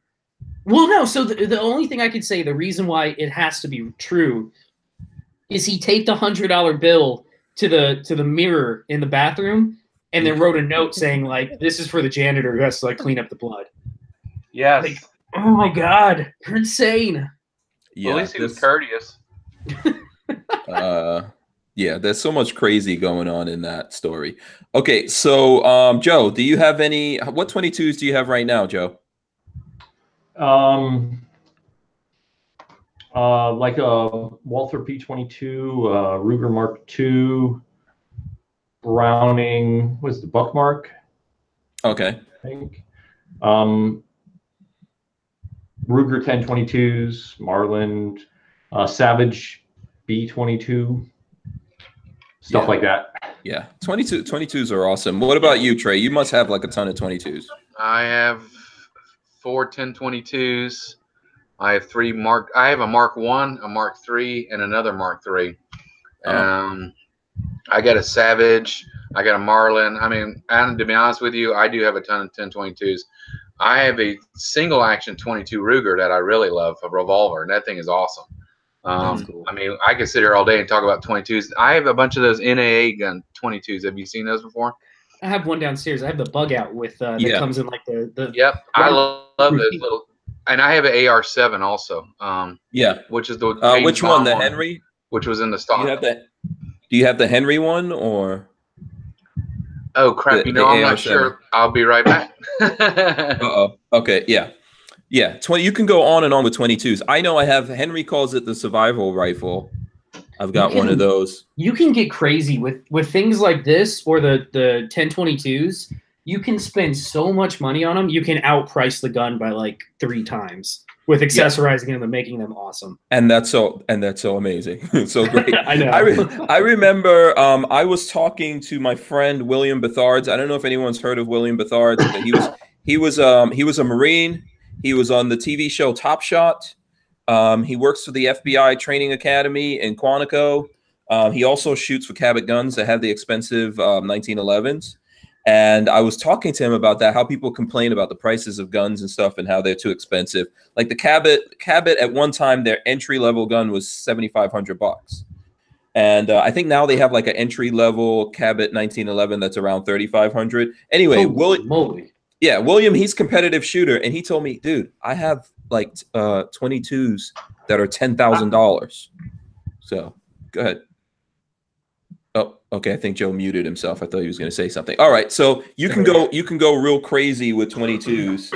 well no so the, the only thing i could say the reason why it has to be true is he taped a hundred dollar bill to the to the mirror in the bathroom and then wrote a note saying like this is for the janitor who has to like clean up the blood Yes. Like, oh my god you're insane yeah. At least he was courteous. uh, Yeah, there's so much crazy going on in that story. Okay, so um, Joe, do you have any? What 22s do you have right now, Joe? Um, uh, like a Walther P22, uh, Ruger Mark II, Browning, was the Buckmark, Okay, I think. Um, Ruger 1022s, Marlin, uh, Savage B22, stuff Yeah. like that. yeah, 22 22s are awesome. What about you, Trey? You must have like a ton of 22s. I have four 1022s. I have three Mark. I have a Mark One, a Mark Three, and another Mark Three. Oh. Um, I got a Savage. I got a Marlin. I mean, and to be honest with you, I do have a ton of 1022s. I have a single action 22 Ruger that I really love, a revolver, and that thing is awesome. Um, That's cool. I mean, I could sit here all day and talk about 22s. I have a bunch of those NAA gun 22s. Have you seen those before? I have one downstairs. I have the bug out with uh, that Yeah. comes in like the the. Yep, I love, love those little. And I have an AR7 also, um, Yeah. which is the Uh, which one? The Henry? which was in the stock. you have the? Do you have the Henry one or? oh crap! the- you know, I'm not AR7? sure. I'll be right back. Uh oh. Okay. Yeah. Yeah. Twenty. You can go on and on with 22s. I know. I have. Henry calls it the survival rifle. I've got one of those. You can get crazy with with things like this or the the 1022s. You can spend so much money on them. You can outprice the gun by like three times with accessorizing them and making them awesome. and that's so and that's so amazing so great I know. I, re- I remember um, I was talking to my friend William Bethards. I don't know if anyone's heard of William Bethards. But he was he was um, he was a Marine. He was on the TV show Top Shot. Um, he works for the FBI Training Academy in Quantico. Um, he also shoots for Cabot guns that have the expensive um, 1911s. And I was talking to him about that, how people complain about the prices of guns and stuff, and how they're too expensive. Like the Cabot, Cabot at one time, their entry level gun was seventy five hundred bucks, and uh, I think now they have like an entry level Cabot nineteen eleven that's around thirty five hundred. Anyway, Holy Will, moly. yeah, William, he's competitive shooter, and he told me, dude, I have like uh 22s that are ten thousand dollars. So go ahead. Oh, okay. I think Joe muted himself. I thought he was going to say something. All right, so you can go you can go real crazy with 22s.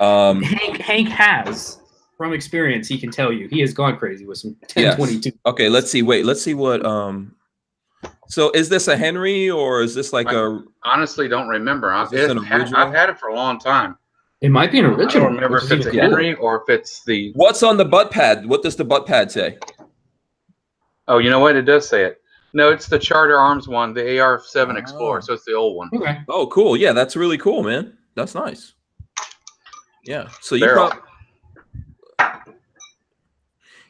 Um, Hank Hank has from experience. He can tell you he has gone crazy with some Yes. 1022. okay, let's see. Wait, let's see what. Um, so is this a Henry or is this like a? Honestly, don't remember. I've, Is an had- original? I've had it for a long time. It might be an I original. don't remember if it's a even cooler. Henry or if it's the. What's on the butt pad? What does the butt pad say? Oh, you know what? It does say it. No, it's the Charter Arms one, the AR-7 Oh. Explorer. So it's the old one. Okay. Oh, cool. Yeah, that's really cool, man. That's nice. Yeah. So you Barrel.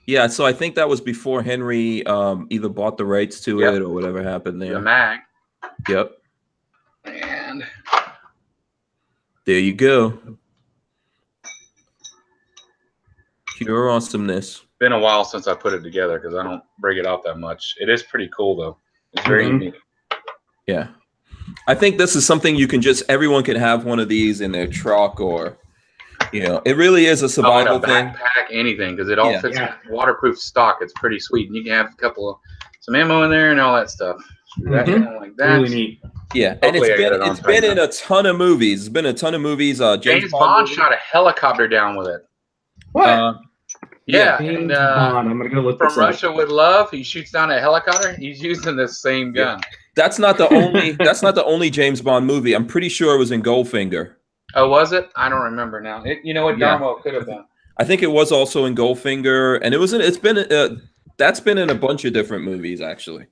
Yeah, so I think that was before Henry um, either bought the rights to Yep. it or whatever happened there. The mag. Yep. And There you go. Pure awesomeness. Been a while since I put it together because I don't break it out that much. It is pretty cool though. It's very Mhm. unique. Yeah. I think this is something you can just everyone can have one of these in their truck or you know, it really is a Oh, in survival a thing. backpack, anything, because it all Yeah. fits Yeah. waterproof stock. It's pretty sweet, and you can have a couple of some ammo in there and all that stuff. Screw that Mhm. in like that. Really neat. Yeah. And it's Hopefully I been it on it's time been in now. a ton of movies. It's been a ton of movies. Uh James, James Bond movie. shot a helicopter down with it. What? Uh, Yeah, James and uh, Bond. I'm gonna go look from this up. Russia with Love, he shoots down a helicopter. He's using the same Yeah. gun. That's not the only. that's not the only James Bond movie. I'm pretty sure it was in Goldfinger. Oh, was it? I don't remember now. It, you know what? Yeah. Darmo could have been. I think it was also in Goldfinger, and it was. In, it's been. Uh, that's been in a bunch of different movies actually.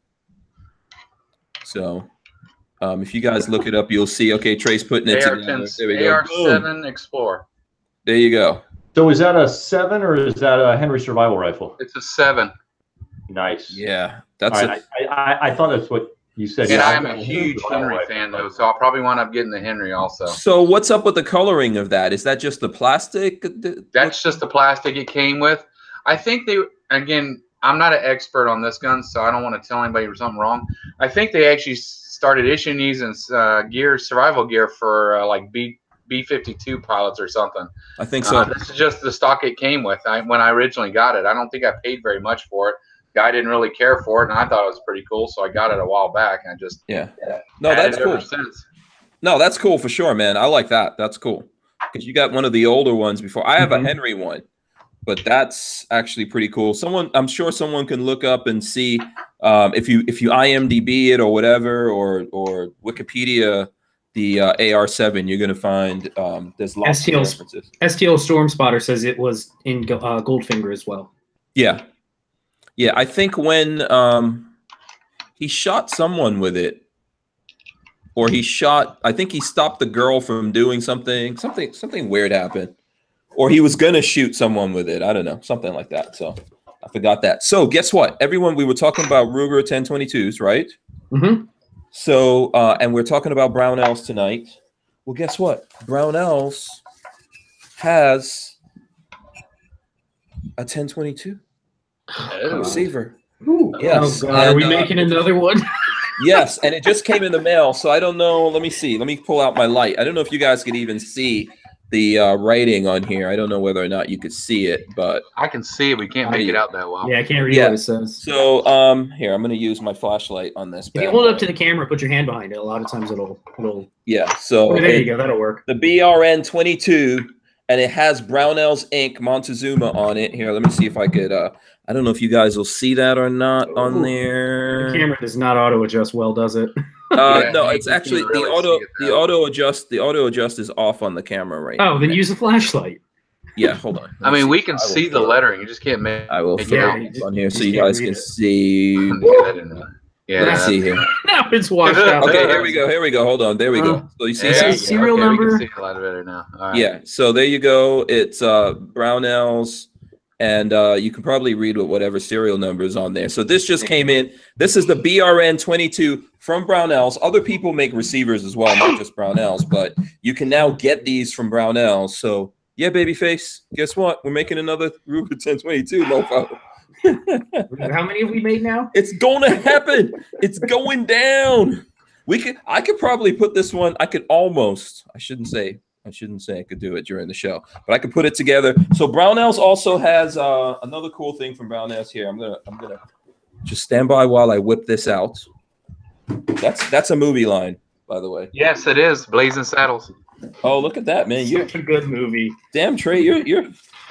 So, um, if you guys look it up, you'll see. Okay, Trace putting it together. AR-10, There we go. AR-7 Explorer. There you go. So is that a seven or is that a Henry survival rifle? It's a seven, Nice. Yeah, that's right, it. I, I, I thought that's what you said. and Yeah, I'm a I've got huge Henry rifle. fan though, so I'll probably wind up getting the Henry also. So, what's up with the coloring of that? Is that just the plastic? That's just the plastic it came with. I think they again. I'm not an expert on this gun, so I don't want to tell anybody something wrong. I think they actually started issuing these in uh, gear, survival gear for uh, like B B52 pilots or something. I think so. Uh, this is just the stock it came with. I, when I originally got it, I don't think I paid very much for it. guy didn't really care for it, and I thought it was pretty cool, so I got it a while back, and I just Yeah. No, that's cool. No, that's cool for sure, man. I like that. That's cool because you got one of the older ones before. I have Mhm. a Henry one, but that's actually pretty cool. Someone, I'm sure someone can look up and see um, if you if you IMDb it or whatever or or Wikipedia the uh, AR7. You're gonna find um, there's lots of STL's references. STL Storm Spotter says it was in uh, Goldfinger as well. Yeah, yeah. I think when um, he shot someone with it, or he shot. I think he stopped the girl from doing something. Something something weird happened, or he was gonna shoot someone with it. I don't know, something like that. So I forgot that. So guess what? Everyone, we were talking about Ruger 1022s, right? Mm-hmm. So uh, and we're talking about Brownells tonight. Well, guess what? Brownells has a 1022 Oh. receiver. Oh Yes, God, are we uh, making another one? Yes, and it just came in the mail, so I don't know. Let me see. Let me pull out my light. I don't know if you guys could even see the uh, writing on here. I don't know whether or not you could see it, but I can see it. We can't make it out that well. yeah, I can't read Yeah. what it says. so um, here I'm going to use my flashlight on this. If you hold it up to the camera, put your hand behind it. A lot of times it'll it'll. yeah, so Oh, there it- you go. That'll work. the BRN 22, and it has Brownells Inc. Montezuma on it. Here, let me see if I could. Uh, I don't know if you guys will see that or not on there. The camera does not auto adjust well, does it? Uh, Yeah, no, it's can actually the auto. The auto adjust. The auto adjust is off on the camera right now. Oh, then use a flashlight. Yeah, hold on. I mean, see. we can I see the put- lettering. You just can't make. I will Make put it it out. up on here so you guys can it. see. Get that in there. Let's Yeah. see here. now it's washed out. Okay, here we go. Here we go. Hold on. There we go. Uh, So you see, Yeah, yeah, serial okay, we number? can see a lot better now. All right. yeah. So there you go. It's uh Brownells, and uh, you can probably read what whatever serial number is on there. So this just came in. This is the BRN 22 from Brownells. Other people make receivers as well, not just Brownells, but you can now get these from Brownells. So yeah, babyface. Guess what? We're making another Ruger 1022, mofo. How many have we made now? It's gonna happen. It's going down. We could I could probably put this one, I could almost, I shouldn't say, I shouldn't say I could do it during the show, but I could put it together. So Brownells also has uh another cool thing from Brownells here. I'm gonna I'm gonna just stand by while I whip this out. That's that's a movie line, by the way. Yes, it is. Blazing Saddles. Oh, look at that, man. You're Such a good movie. damn Trey, you're you're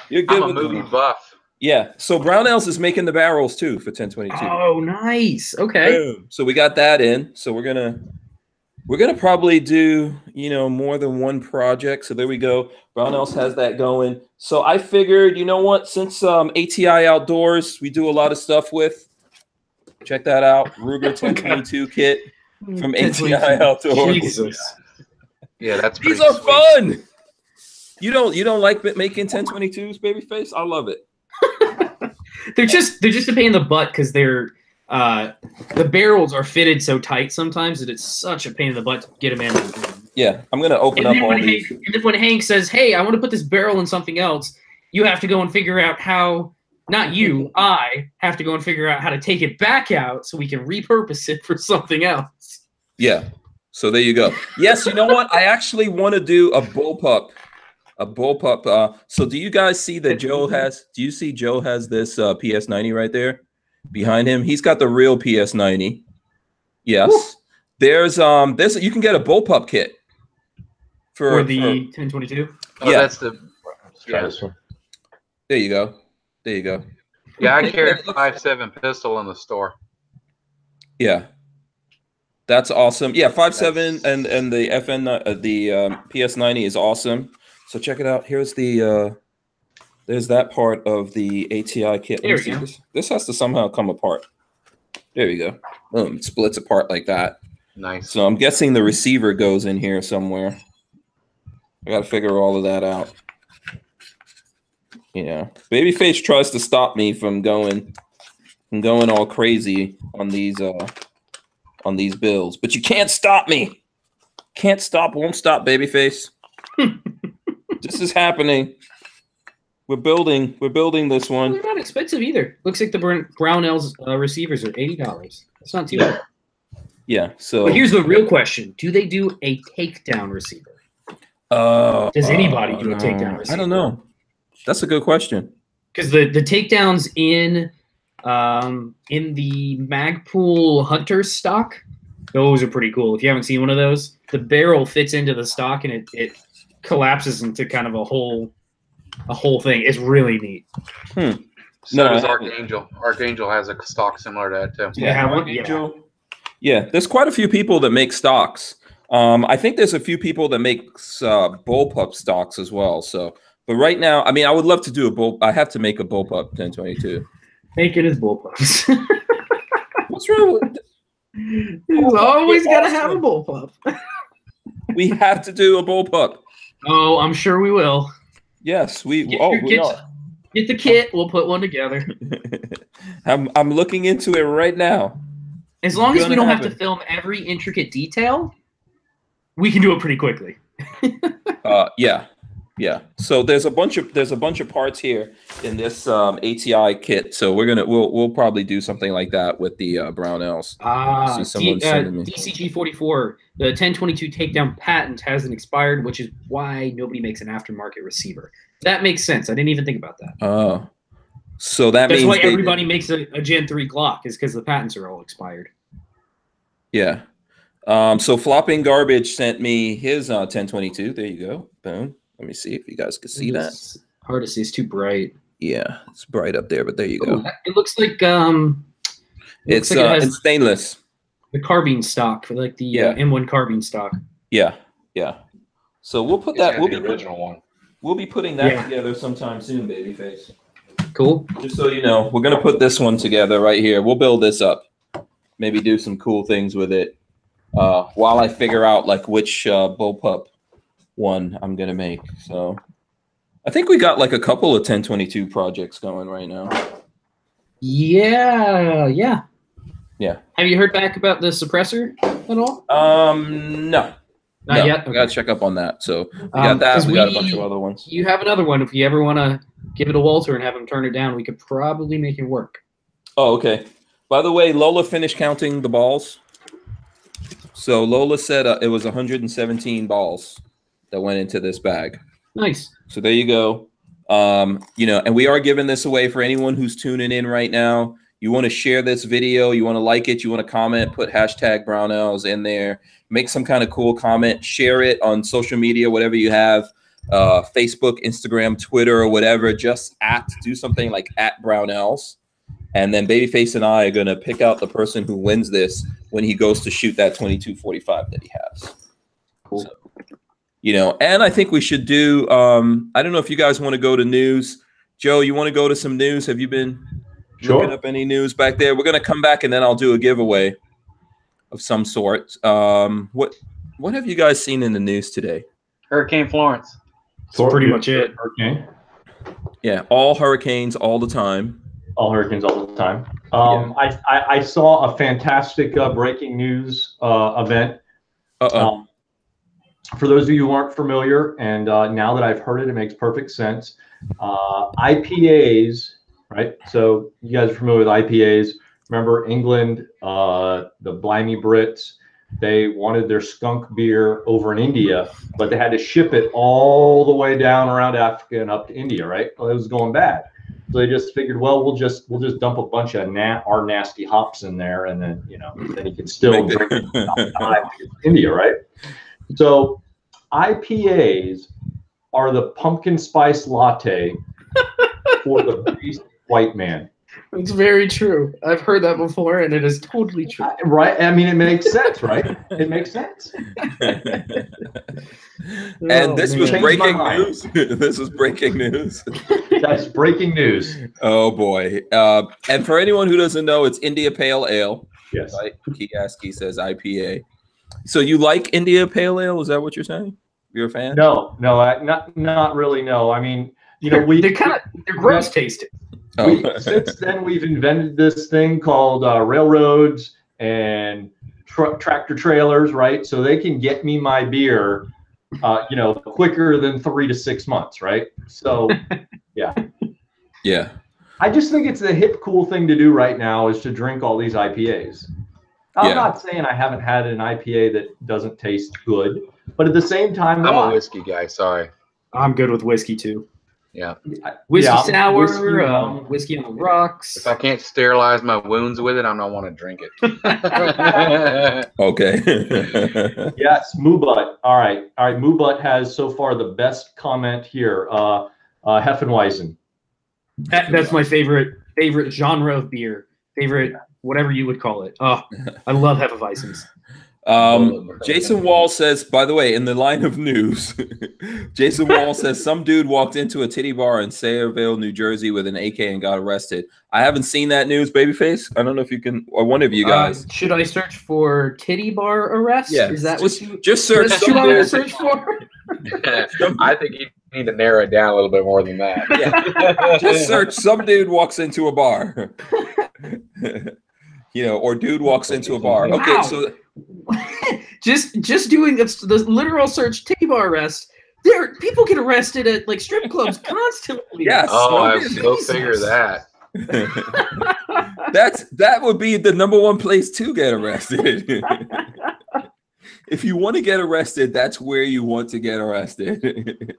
you're good I'm a with the- movie buff. Yeah. So Brownells is making the barrels too for 1022. Oh, nice. Okay. Boom. So we got that in. So we're gonna we're gonna probably do you know more than one project. So there we go. Brownells has that going. So I figured, you know what? Since um, ATI Outdoors, we do a lot of stuff with. Check that out, Ruger 1022 kit from ATI Outdoors. Jesus. Yeah, that's These are sweet. fun. You don't you don't like ma- making 1022s, babyface? I love it. They're just they're just a pain in the butt because they're uh the barrels are fitted so tight sometimes that it's such a pain in the butt to get them in. Yeah, I'm gonna open And up all when these. Hank, and then when Hank says, "Hey, I want to put this barrel in something else," you have to go and figure out how. Not you, I have to go and figure out how to take it back out so we can repurpose it for something else. Yeah. So there you go. Yes, you know what? I actually want to do a bullpup. A bullpup. Uh, so do you guys see that Joe has? Do you see Joe has this uh, PS90 right there behind him? He's got the real PS90. Yes. Woo. There's um. There's you can get a bullpup kit for, For the for- 1022. Oh, Yeah. that's the. Try Yeah. this one. there you go. There you go. Yeah, I It- carry a five seven pistol in the store. Yeah. That's awesome. Yeah, five seven and and the FN uh, the um, PS90 is awesome. So check it out. Here's the uh there's that part of the ATI kit. Let There we see. go. This, this has to somehow come apart. There you go. Boom, it splits apart like that. Nice. So I'm guessing the receiver goes in here somewhere. I got to figure all of that out. Yeah, Babyface tries to stop me from going, from going all crazy on these, uh, on these bills. But you can't stop me. Can't stop. Won't stop. Babyface. this is happening. We're building. We're building this one. they're not expensive either. Looks like the Brown- Brownells uh, receivers are eighty dollars. That's not too bad. Yeah. So. But here's the real question: Do they do a takedown receiver? Uh, Does anybody do a uh, takedown I don't know. That's a good question. Because the the takedowns in um, in the Magpul Hunter stock. Those are pretty cool. If you haven't seen one of those, the barrel fits into the stock and it, it collapses into kind of a whole a whole thing. It's really neat. So No, does Archangel. Archangel has a stock similar to that too. Do you have one? Yeah. Angel. Yeah, there's quite a few people that make stocks. Um, I think there's a few people that make uh, bullpup stocks as well. So, but right now, I mean, I would love to do a bull. I have to make a bullpup 1022. Make it as bullpups. What's wrong with? He's always got to have a bullpup. We have to do a bullpup. Oh, I'm sure we will. Yes, we. Get oh, your- we get- are. Get the kit. We'll put one together. I'm I'm looking into it right now. As long as we don't have to film every intricate detail, we can do it pretty quickly. Uh, yeah, yeah. So there's a bunch of there's a bunch of parts here in this um, ATI kit. So we're gonna we'll we'll probably do something like that with the uh, Brownells. Ah, See D- uh. DCG 44, the 1022 takedown patent hasn't expired, which is why nobody makes an aftermarket receiver. That makes sense. I didn't even think about that. Oh, so that That's why everybody makes a, a Gen 3 Glock, is because the patents are all expired. Yeah. Um, so flopping garbage sent me his uh, 1022. There you go. Boom. Let me see if you guys can see that. It's hard to see. It's too bright. Yeah, it's bright up there, but there you Ooh, go. it looks like um, it It's looks like uh, it it's stainless. the carbine stock like the Yeah. uh, M1 carbine stock. Yeah, yeah. So we'll put It's that. We'll the be original one. we'll be putting that Yeah. together sometime soon, babyface. Cool. Just so you know, we're gonna put this one together right here. We'll build this up. Maybe do some cool things with it. Uh, while I figure out like which uh, bullpup one I'm gonna make. So I think we got like a couple of 1022 projects going right now. Yeah, yeah. Yeah. Have you heard back about the suppressor at all? Um, no, Not no. yet. We gotta check up on that. So we got Um, that. 'cause We got a bunch of other ones. You have another one. If you ever want to give it to Walter and have him turn it down, we could probably make it work. Oh, okay. By the way, Lola finished counting the balls. So Lola said uh, it was 117 balls that went into this bag. Nice. So there you go. Um, you know, and we are giving this away for anyone who's tuning in right now. You want to share this video, you want to like it, you want to comment, put hashtag Brownells in there, make some kind of cool comment, share it on social media, whatever you have, uh, Facebook, Instagram, Twitter, or whatever. Just at do something like at Brownells, and then Babyface and I are gonna pick out the person who wins this when he goes to shoot that 2245 that he has Cool. You know and i think we should do um i don't know if you guys want to go to news joe you want to go to some news have you been looking up any news back there we're going to come back and then i'll do a giveaway of some sort um what what have you guys seen in the news today Hurricane Florence. That's pretty much it. Hurricane. yeah all hurricanes all the time all hurricanes all the time. Um, I, I, I saw a fantastic uh, breaking news uh, event. uh-oh Um, for those of you who aren't familiar, and uh, now that I've heard it, it makes perfect sense. Uh, IPAs, right? So you guys are familiar with IPAs. Remember England, uh, the Blimey Brits, they wanted their skunk beer over in India, but they had to ship it all the way down around Africa and up to India, right? Well, it was going bad. So they just figured, well, we'll just we'll just dump a bunch of na- our nasty hops in there, and then you know, then you can still drink it- it without dying in India, right? So IPAs are the pumpkin spice latte for the basic white man. It's very true. I've heard that before, and it is totally true. Right? I mean, it makes sense, right? It makes sense. and Oh, this man. was Changed my breaking news this was breaking news That's breaking news. oh boy uh and for anyone who doesn't know it's india pale ale Yes. right Kiyaski says ipa so you like india pale ale? Is that what you're saying? You're a fan? No, no, I, not not really. No, I mean, you know, we they're kind of they're gross tasting. Oh. we, since then we've invented this thing called uh, railroads and tr- tractor trailers right? So they can get me my beer uh, you know quicker than three to six months right? So yeah, yeah. I just think it's the hip cool thing to do right now is to drink all these ipas i'm Yeah. not saying i haven't had an ipa that doesn't taste good but at the same time I'm a whiskey guy. Sorry. I'm good with whiskey too. Yeah. Whiskey Yeah, sour, whiskey, whiskey, um, whiskey on the rocks. If I can't sterilize my wounds with it, I'm not want to drink it. Okay. Yes, Moobut. All right, all right. Moobut has so far the best comment here. Uh, uh, Heffenweisen. That, that's my favorite favorite genre of beer. Favorite whatever you would call it. Oh, I love Hefeweizens. Um, Jason Wall says, by the way, in the line of news, Jason Wall says some dude walked into a titty bar in Sayreville, New Jersey with an AK and got arrested. I haven't seen that news, babyface. I don't know if you can, or one of you guys. Uh, should I search for titty bar arrest? yeah, Is that just, what you just search that's some what I search for? I think you need to narrow it down a little bit more than that. Yeah, just search some dude walks into a bar. You know, or dude walks into a bar. Okay, so just just doing the, the literal search titty bar arrest. There, people get arrested at like strip clubs constantly. Yes. Oh, I Jesus. go figure that. That's that would be the number one place to get arrested. if you want to get arrested, that's where you want to get arrested.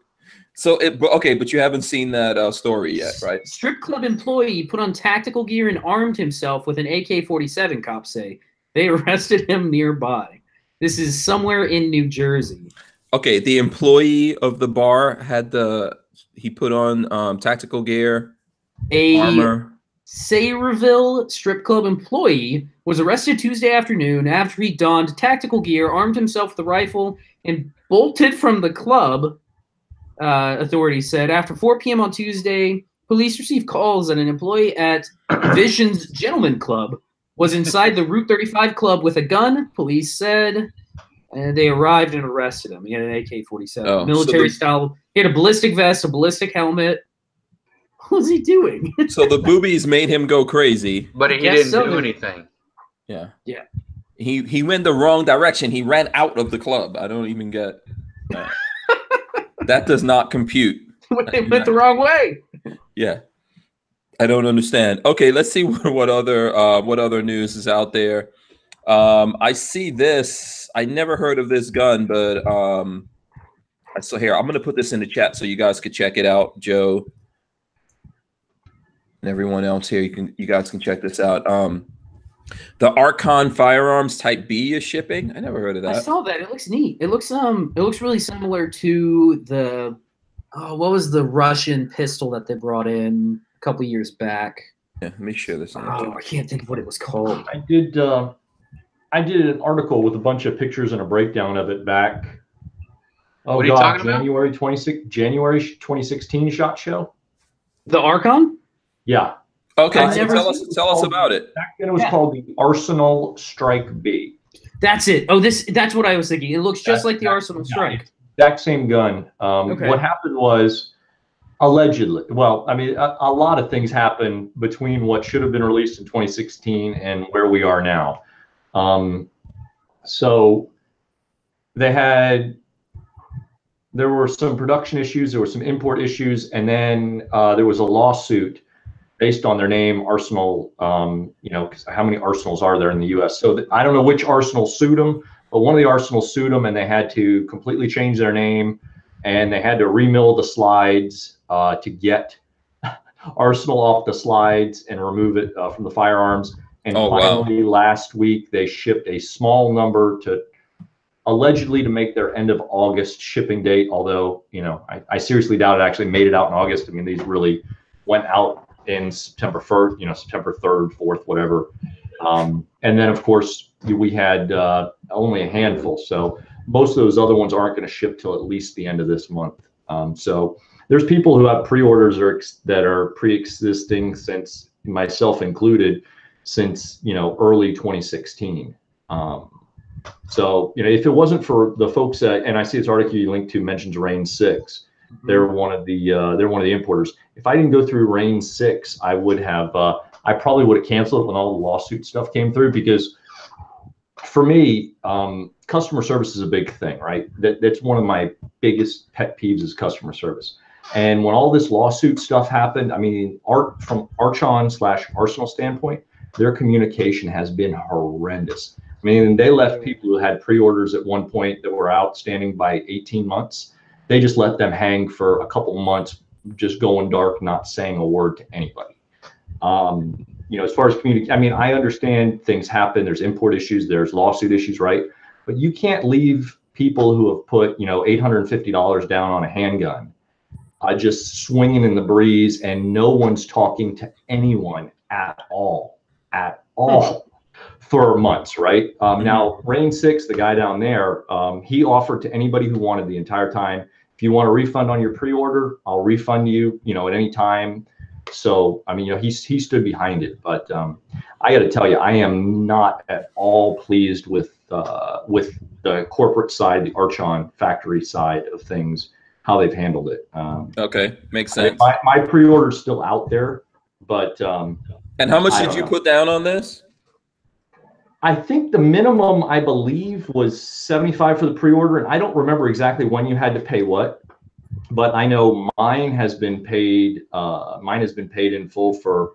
So it but okay, but you haven't seen that uh, story yet, right? Strip club employee put on tactical gear and armed himself with an AK-47. Cops say they arrested him nearby. This is somewhere in New Jersey. Okay, the employee of the bar had the he put on um, tactical gear, A armor. Sayreville strip club employee was arrested Tuesday afternoon after he donned tactical gear, armed himself with a rifle, and bolted from the club. Uh, authorities said after 4 p.m. on Tuesday, police received calls that an employee at Vision's Gentleman Club was inside the Route 35 club with a gun. Police said, and they arrived and arrested him. He had an AK-47, Oh, so military the- style. He had a ballistic vest, a ballistic helmet. What was he doing? So the boobies made him go crazy. But he didn't so. do anything. Yeah. Yeah. He he went the wrong direction. He ran out of the club. I don't even get that. That does not compute. it went the wrong way. Yeah. I don't understand. Okay, let's see what, what other uh, what other news is out there. Um, I see this. I never heard of this gun, but um, I saw here. I'm gonna put this in the chat so you guys could check it out, Joe, and everyone else here. You can you guys can check this out. Um, the Archon Firearms Type B is shipping. I never heard of that. I saw that. It looks neat. It looks um it looks really similar to the oh what was the Russian pistol that they brought in a couple years back? Yeah, let me share this. In the Oh, I can't think of what it was called. I did. Uh, I did an article with a bunch of pictures and a breakdown of it back. Oh What are you God, talking? January twenty six, January twenty sixteen shot show. The Archon? Yeah, Okay, I've so tell us tell us about it. back then it was Yeah. called the Arsenal Strike B. That's it. Oh, this that's what I was thinking. It looks just That- like the that- Arsenal yeah, Strike. Exact same gun. Um, Okay. What happened was allegedly. Well, I mean, a, a lot of things happened between what should have been released in 2016 and where we are now. Um, so they had there were some production issues, there were some import issues, and then uh, there was a lawsuit based on their name, Arsenal. Um, you know, how many arsenals are there in the U.S.? So th- I don't know which arsenal sued them, but one of the arsenals sued them, and they had to completely change their name, and they had to remill the slides uh, to get Arsenal off the slides and remove it uh, from the firearms. And Oh, wow. finally, last week they shipped a small number to allegedly to make their end of August shipping date. Although, you know, I, I seriously doubt it actually made it out in August. I mean, these really went out in September 1st, you know, September 3rd, 4th, whatever. Um, and then, of course, we had uh, only a handful. So most of those other ones aren't going to ship till at least the end of this month. Um, so there's people who have pre-orders or ex- that are pre-existing since myself included since you know early 2016 um, so you know if it wasn't for the folks at and i see this article you linked to mentions rain 6 they're one of the uh, they're one of the importers if i didn't go through rain 6 i would have uh, i probably would have canceled it when all the lawsuit stuff came through because for me um, customer service is a big thing right that, that's one of my biggest pet peeves is customer service and when all this lawsuit stuff happened, I mean, art from Archon slash Arsenal standpoint, their communication has been horrendous. I mean, they left people who had pre-orders at one point that were outstanding by 18 months. They just let them hang for a couple months just going dark, not saying a word to anybody. Um, you know, as far as community, I mean, I understand things happen. There's import issues, there's lawsuit issues, right? But you can't leave people who have put, you know, $850 down on a handgun, uh, just swinging in the breeze, and no one's talking to anyone at all, at all for months, right? Um, now, Rain Six, the guy down there, um, he offered to anybody who wanted the entire time. If you want a refund on your pre-order, I'll refund you, you know, at any time. So, I mean, you know, he's he stood behind it, but um, I got to tell you, I am not at all pleased with uh, with the corporate side, the Archon factory side of things, how they've handled it. Um, Okay, makes I sense. my, my pre-order's still out there, but um, And how much did you know. put down on this? I think the minimum I believe was 75 for the pre-order, and I don't remember exactly when you had to pay what, but I know mine has been paid. Uh, mine has been paid in full for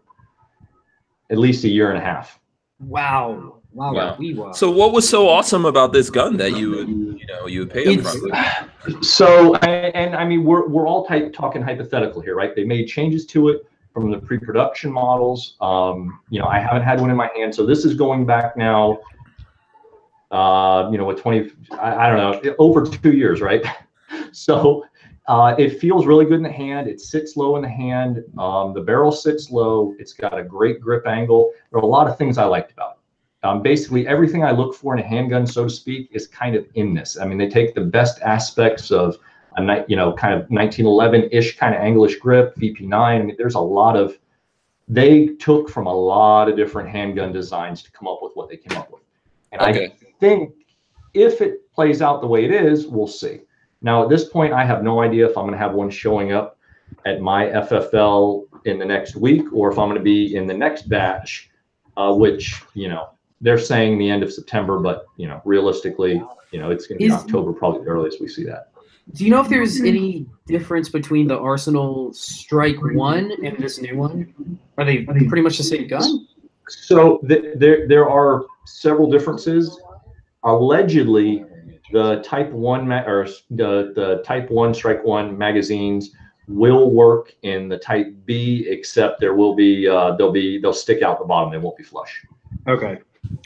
at least a year and a half. Wow. Wow. Wow. Wow. So what was so awesome about this gun that you would, you know, you would pay up front? So, and, and I mean, we're we're all type, talking hypothetical here, right? They made changes to it from the pre-production models. Um, you know, I haven't had one in my hand, so this is going back now. Uh, you know, with 20, I, I don't know, over two years, right? So, uh, it feels really good in the hand. It sits low in the hand. Um, the barrel sits low. It's got a great grip angle. There are a lot of things I liked about it. Um, basically, everything I look for in a handgun, so to speak, is kind of in this. I mean, they take the best aspects of a you know, kind of 1911-ish kind of English grip, VP9. I mean, there's a lot of they took from a lot of different handgun designs to come up with what they came up with. And I think if it plays out the way it is, we'll see. Now, at this point, I have no idea if I'm going to have one showing up at my FFL in the next week or if I'm going to be in the next batch, uh, which, you know, they're saying the end of September, but, you know, realistically, you know, it's going to be Is- October, probably the earliest we see that. Do you know if there's any difference between the Arsenal Strike One and this new one? Are they pretty much the same gun? So th- there there are several differences. Allegedly, the Type One ma- or the the Type One Strike One magazines will work in the Type B, except there will be uh, they'll be they'll stick out the bottom. They won't be flush. Okay.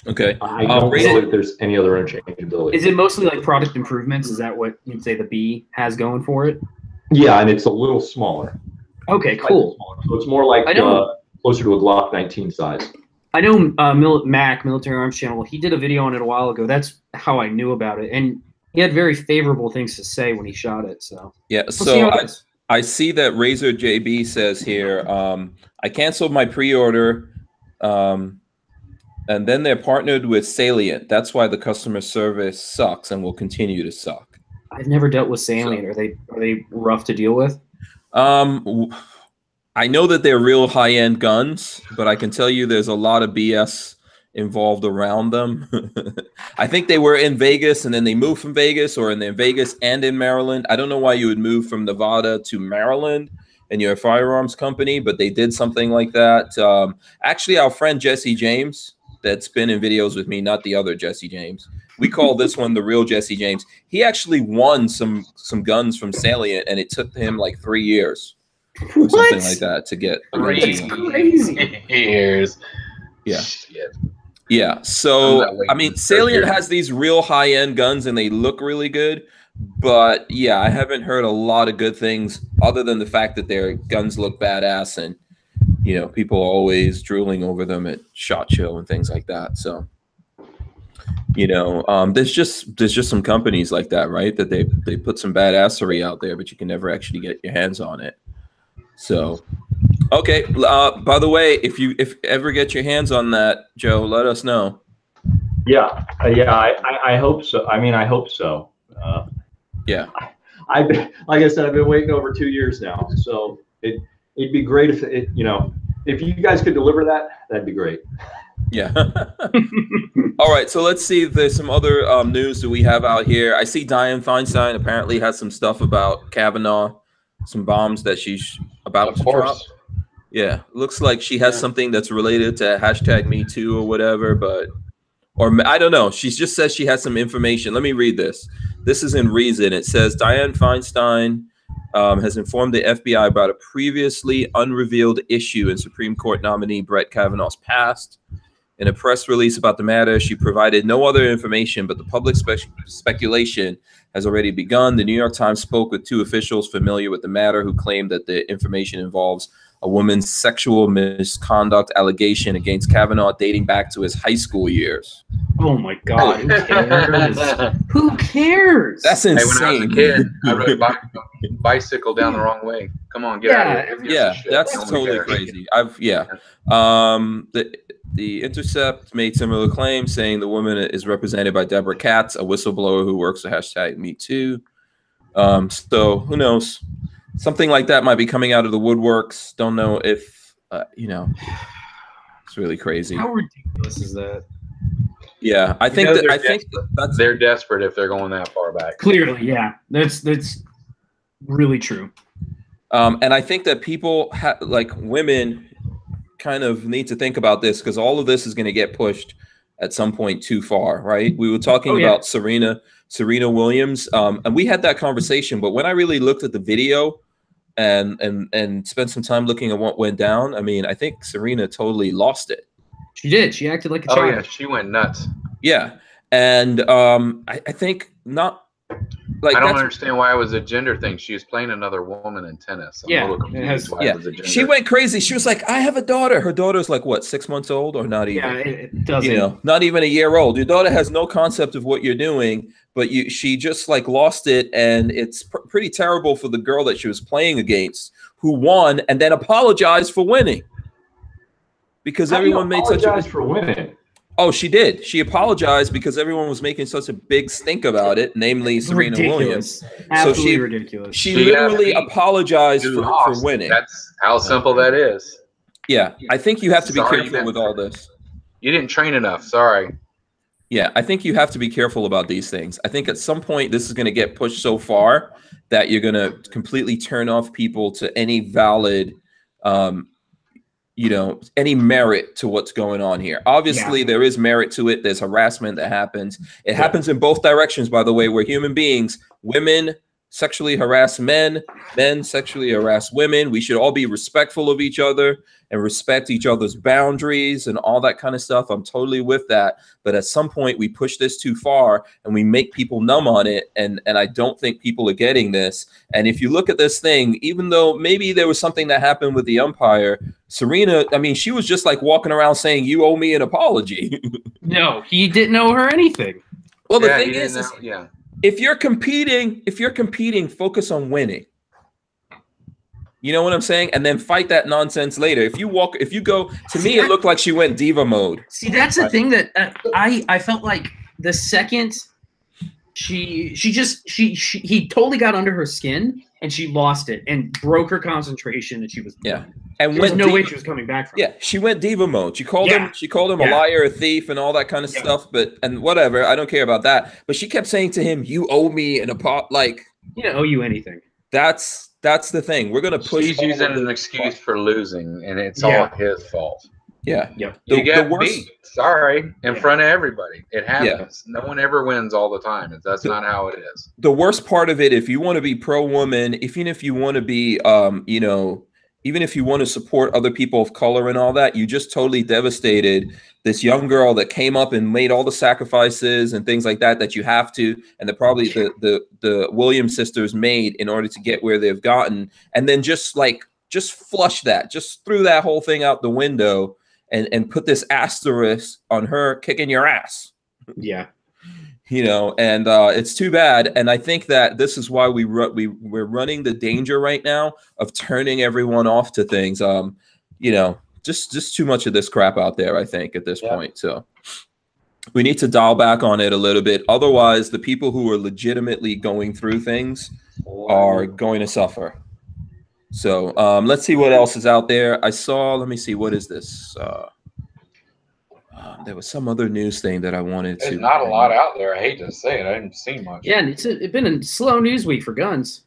Okay. I Uh, don't raise know if there's any other interchangeability. Is it mostly like product improvements? Is that what you'd say the B has going for it? yeah, and it's a little smaller. Okay, cool. So it's more like I know. uh, closer to a Glock 19 size. I know uh, Mil- Mac Military Arms Channel. He did a video on it a while ago. That's how I knew about it, and he had very favorable things to say when he shot it. So Yeah. we'll So I. I see that Razor JB says here, um, I canceled my pre-order, um, and then they're partnered with Salient. That's why the customer service sucks and will continue to suck. I've never dealt with Salient. Are they are they rough to deal with? Um, I know that they're real high-end guns, but I can tell you there's a lot of BS involved around them. I think they were in Vegas and then they moved from Vegas, or in in Vegas and in Maryland. I don't know why you would move from Nevada to Maryland and you're a firearms company, but they did something like that. Um, actually, our friend Jesse James, that's been in videos with me, not the other Jesse James. We call this one the real Jesse James. He actually won some some guns from Salient, and it took him like three years or something like that to get a gun to Three him. Crazy. years. Yeah. Shit. Yeah. So I mean, Salient has these real high end guns, and they look really good. But yeah, I haven't heard a lot of good things other than the fact that their guns look badass, and you know, people always drooling over them at Shot Show and things like that. So. You know, um, there's just there's just some companies like that, right? That they they put some badassery out there, but you can never actually get your hands on it. So, okay. Uh, by the way, if you if ever get your hands on that, Joe, let us know. Yeah, uh, yeah, I, I, I hope so. I mean, I hope so. Uh, Yeah. I've like I said, I've been waiting over two years now. So it it'd be great if it, you know, if you guys could deliver that, that'd be great. Yeah. All right. So let's see. If there's some other um, news that we have out here. I see Dianne Feinstein apparently has some stuff about Kavanaugh, some bombs that she's about Of to drop. Yeah. Looks like she has Yeah. something that's related to hashtag Me Too or whatever, but or I don't know. She just says she has some information. Let me read this. This is in Reason. It says Dianne Feinstein um, has informed the FBI about a previously unrevealed issue in Supreme Court nominee Brett Kavanaugh's past. In a press release about the matter, she provided no other information, but the public spe- speculation has already begun. The New York Times spoke with two officials familiar with the matter who claimed that the information involves a woman's sexual misconduct allegation against Kavanaugh dating back to his high school years. Oh my god, who cares? hey, who cares? That's when I was a insane. kid, I rode a bi- bicycle down the wrong way. Come on, get out of here. Give yeah, that's Don't totally crazy. I've yeah. Um, the the Intercept made similar claims, saying the woman is represented by Debra Katz, a whistleblower who works for hashtag Me Too. Um, so who knows? Something like that might be coming out of the woodworks. Don't know if uh, you know. It's really crazy. How ridiculous is that? Yeah, I think that they're I think that's They're desperate if they're going that far back. Clearly, yeah. That's that's really true. Um, and I think that people ha- like women kind of need to think about this because all of this is going to get pushed at some point too far, right? We were talking Oh, yeah. about Serena, Serena Williams, um, and we had that conversation. But when I really looked at the video and and and spent some time looking at what went down, I mean, I think Serena totally lost it. She did. She acted like a Oh yeah, she went nuts. Yeah, and um, I, I think not like I don't understand why it was a gender thing. She was playing another woman in tennis. I'm Yeah, a little has- why yeah. it was a gender. She went crazy. She was like, "I have a daughter." Her daughter's like what, six months old or not even? Yeah, it, it doesn't. you know not even a year old your daughter has no concept of what you're doing but you she just like lost it and it's pr- pretty terrible for the girl that she was playing against who won and then apologized for winning because How do you everyone made such a apologize for winning. Oh she did she apologized because everyone was making such a big stink about it namely It's serena williams ridiculous. Absolutely she- ridiculous. she She literally apologized for, for winning That's how simple that is. yeah i think you have to be Sorry, careful with all this You didn't train enough. Sorry. Yeah, I think you have to be careful about these things. I think at some point this is going to get pushed so far that you're going to completely turn off people to any valid, um, you know, any merit to what's going on here. Obviously, there is merit to it. There's harassment that happens. It Yeah. happens in both directions, by the way. We're human beings. Women sexually harass men, men sexually harass women. We should all be respectful of each other and respect each other's boundaries and all that kind of stuff. I'm totally with that. But at some point we push this too far and we make people numb on it. And and I don't think people are getting this. And if you look at this thing, even though maybe there was something that happened with the umpire, Serena, I mean, she was just like walking around saying, You owe me an apology. no, he didn't owe her anything. well, the yeah, thing is, didn't is yeah. If you're competing, if you're competing, focus on winning. You know what I'm saying? And then fight that nonsense later. If you walk, if you go, to me, it looked like she went diva mode. See, that's the thing that uh, I I felt like the second she she just she, she he totally got under her skin and she lost it and broke her concentration and she was Yeah. done. And There was no diva- way she was coming back from. it. Yeah, she went diva mode. She called Yeah. him. She called him a liar, a thief, and all that kind of Yeah. stuff. But and whatever, I don't care about that. But she kept saying to him, "You owe me an apology." Like He didn't owe you anything. that's that's the thing. We're gonna push. She's all using an excuse for losing, and it's Yeah. all his fault. Yeah, Yep. The- you get the worst- beat. Sorry, in Yeah. front of everybody. It happens. No one ever wins all the time. That's not how it is. the worst part of it, if you want to be pro woman, even if you want to be, um, you know, even if you want to support other people of color and all that, you just totally devastated this young girl that came up and made all the sacrifices and things like that that you have to, and that probably the the the Williams sisters made in order to get where they've gotten, and then just like just flush that, just threw that whole thing out the window, and and put this asterisk on her kicking your ass. Yeah. you know and uh it's too bad. And i think that this is why we ru- we we're running the danger right now of turning everyone off to things. Um you know just just too much of this crap out there i think at this Yeah. point. So we need to dial back on it a little bit. Otherwise the people who are legitimately going through things are going to suffer so um let's see what else is out there i saw let me see what is this uh um, there was some other news thing that I wanted to. There's not a lot out there. I hate to say it. I didn't see much. Yeah, and it's, a, it's been a slow news week for guns.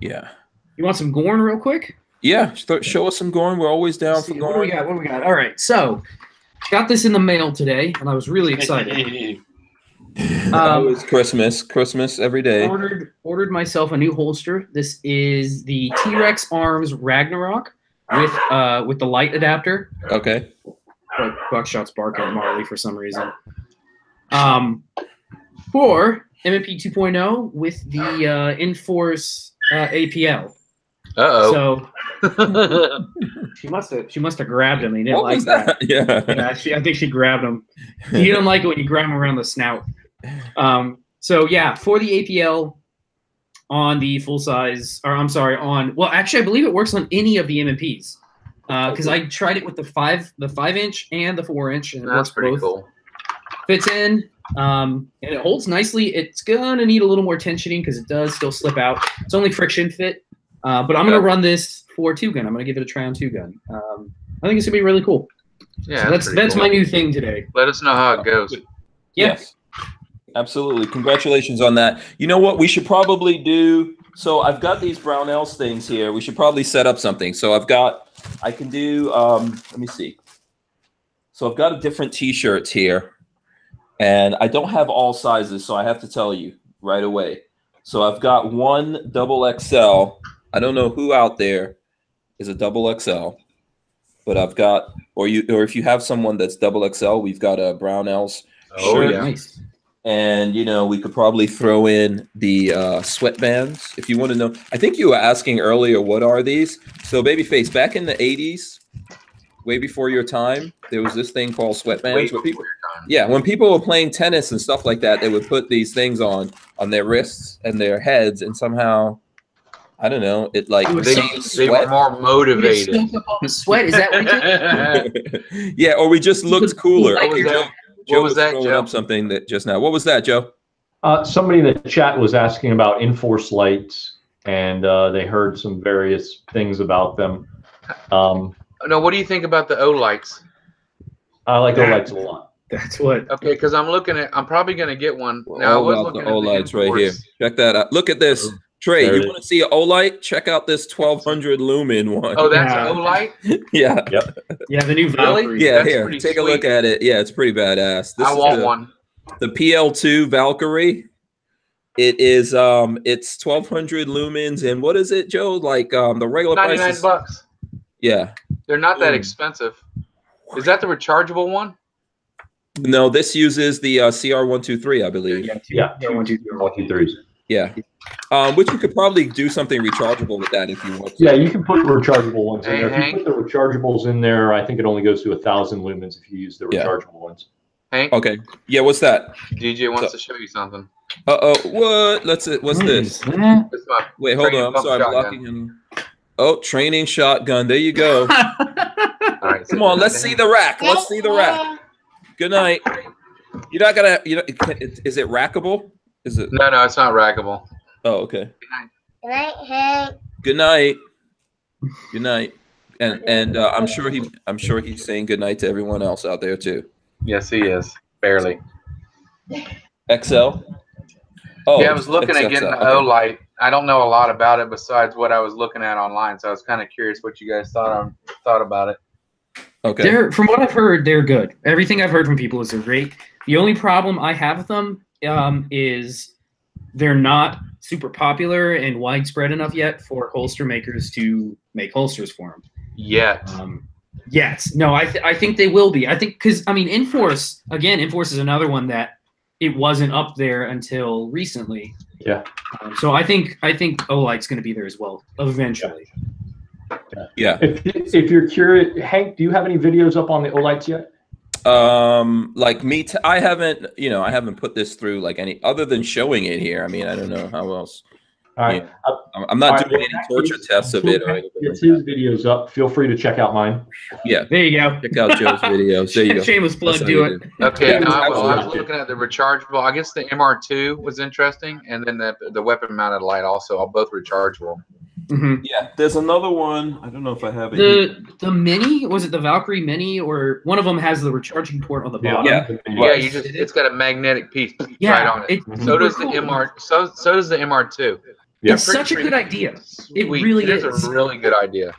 Yeah. You want some Gorn real quick? Yeah, sh- show us some Gorn. We're always down Let's for see, what do we got? What do we got? All right, so got this in the mail today, and I was really excited. Um, Always Christmas, Christmas every day. ordered ordered myself a new holster. This is the T Rex Arms Ragnarok with uh with the light adapter. Okay. But Buckshot's barking at Marley for some reason. Um, for M&P 2.0 with the uh, Inforce uh, APL. Uh oh. So she must have she must have grabbed him. He didn't What like was that. that? Yeah. Yeah, she, I think she grabbed him. He didn't like it when you grab him around the snout. Um, so yeah, for the APL on the full size, or I'm sorry, on well, actually, I believe it works on any of the M&Ps because I tried it with the five, the five inch and the four inch, and it That's works pretty both. cool. Fits in, um, and it holds nicely. It's gonna need a little more tensioning because it does still slip out. It's only friction fit, uh, but I'm gonna run this for two gun. I'm gonna give it a try on two gun. Um, I think it's gonna be really cool. Yeah, So that's pretty that's cool. my new thing today. Let us know how it goes. Yeah. Yes. Absolutely. Congratulations on that. You know what? We should probably do. So I've got these Brownells things here. We should probably set up something. So I've got, I can do, um, let me see. So I've got a different t shirts here. And I don't have all sizes. So I have to tell you right away. So I've got one double XL. I don't know who out there is a double XL, but I've got, or you, or if you have someone that's double XL, we've got a Brownells Oh Sure. yeah. Nice. And you know we could probably throw in the uh, sweatbands if you want to know. I think you were asking earlier, what are these? So, babyface, back in the '80s, way before your time, there was this thing called sweatbands. Wait where before people, your time. yeah, when people were playing tennis and stuff like that, they would put these things on on their wrists and their heads, and somehow, I don't know, it like It They, made they were sweat. more motivated. Soak up all the sweat. Is that what you did? yeah, or we just looked cooler. What was Joe, that? What was that, throwing Joe? up something that just now. What was that, Joe? Uh, somebody in the chat was asking about Inforce lights, and uh, they heard some various things about them. Um, No, what do you think about the Olights? I like the That- lights a lot. That's what. Okay, because I'm looking at. I'm probably gonna get one. Well, Now I was about looking the at lights right here. Check that out. Look at this. Oh, Trey, There you want to see an Olight? Check out this 1200 lumen one. Oh, that's Yeah. Olight. yeah. Yeah, the new Really? Valkyrie. Yeah, That's here. pretty Take a look at it. Yeah, it's pretty badass. This I is want the, one. the PL2 Valkyrie. It is um it's 1200 lumens and what is it, Joe? Like um the regular price Ninety nine is, bucks. Yeah. They're not that Mm. expensive. Is that the rechargeable one? No, this uses the uh, CR123, I believe. Yeah, two, Yeah. yeah, one, two, three. One, two, threes. Yeah. Um, which you could probably do something rechargeable with that if you want to. Yeah, you can put rechargeable ones in Hey, there. If you put the rechargeables in there, I think it only goes to a thousand lumens if you use the Yeah. rechargeable ones. Hank, Okay. Yeah, what's that? DJ wants So- to show you something. Uh oh, what? Let's it. What's this? Eh. Wait, hold Training on. I'm sorry, I'm blocking him. Oh, training shotgun. There you go. all right. Come on, let's see the rack. Let's see the rack. Good night. You're not gonna. You know, is it rackable? Is it? No, no, it's not rackable. Oh, okay. Good night, Hank. Good night. Good night. And and uh, I'm sure he. I'm sure he's saying good night to everyone else out there too. Yes, he is. Barely. XL. Oh, yeah, I was looking at getting XXL. the Olight. I don't know a lot about it besides what I was looking at online, so I was kind of curious what you guys thought on thought about it. Okay. They're from what I've heard, they're good. Everything I've heard from people is they're great. The only problem I have with them um, is they're not super popular and widespread enough yet for holster makers to make holsters for them. Yet. Um, yes, no, I th- I think they will be. I think because I mean, Inforce again, Inforce is another one that it wasn't up there until recently. Yeah. Um, so I think I think Olight's going to be there as well eventually. Yeah. If, if you're curious, Hank, do you have any videos up on the Olights yet? Um, like me, t- I haven't. You know, I haven't put this through like any other than showing it here. I mean, I don't know how else. All right. Yeah. I'm, I'm not All right, doing well, any torture is- tests of it or anything. like his that. videos up. Feel free to check out mine. Yeah. There you go. Check out Joe's videos. There you go. Shameless plug. Do it. do. Okay, Yeah, no, I, was, I was looking at the rechargeable. I guess the MR2 was interesting, and then the the weapon mounted light also, all both rechargeable. Hmm Yeah, there's another one. I don't know if I have it. here. The the mini was it the Valkyrie mini or one of them has the recharging port on the bottom. Yeah. Yeah, you just it's got a magnetic piece Yeah, right on it. it's Mhm. So does the cool. MR. So so does the MR2. Yeah. It's such a good idea. It really is is. a really good idea.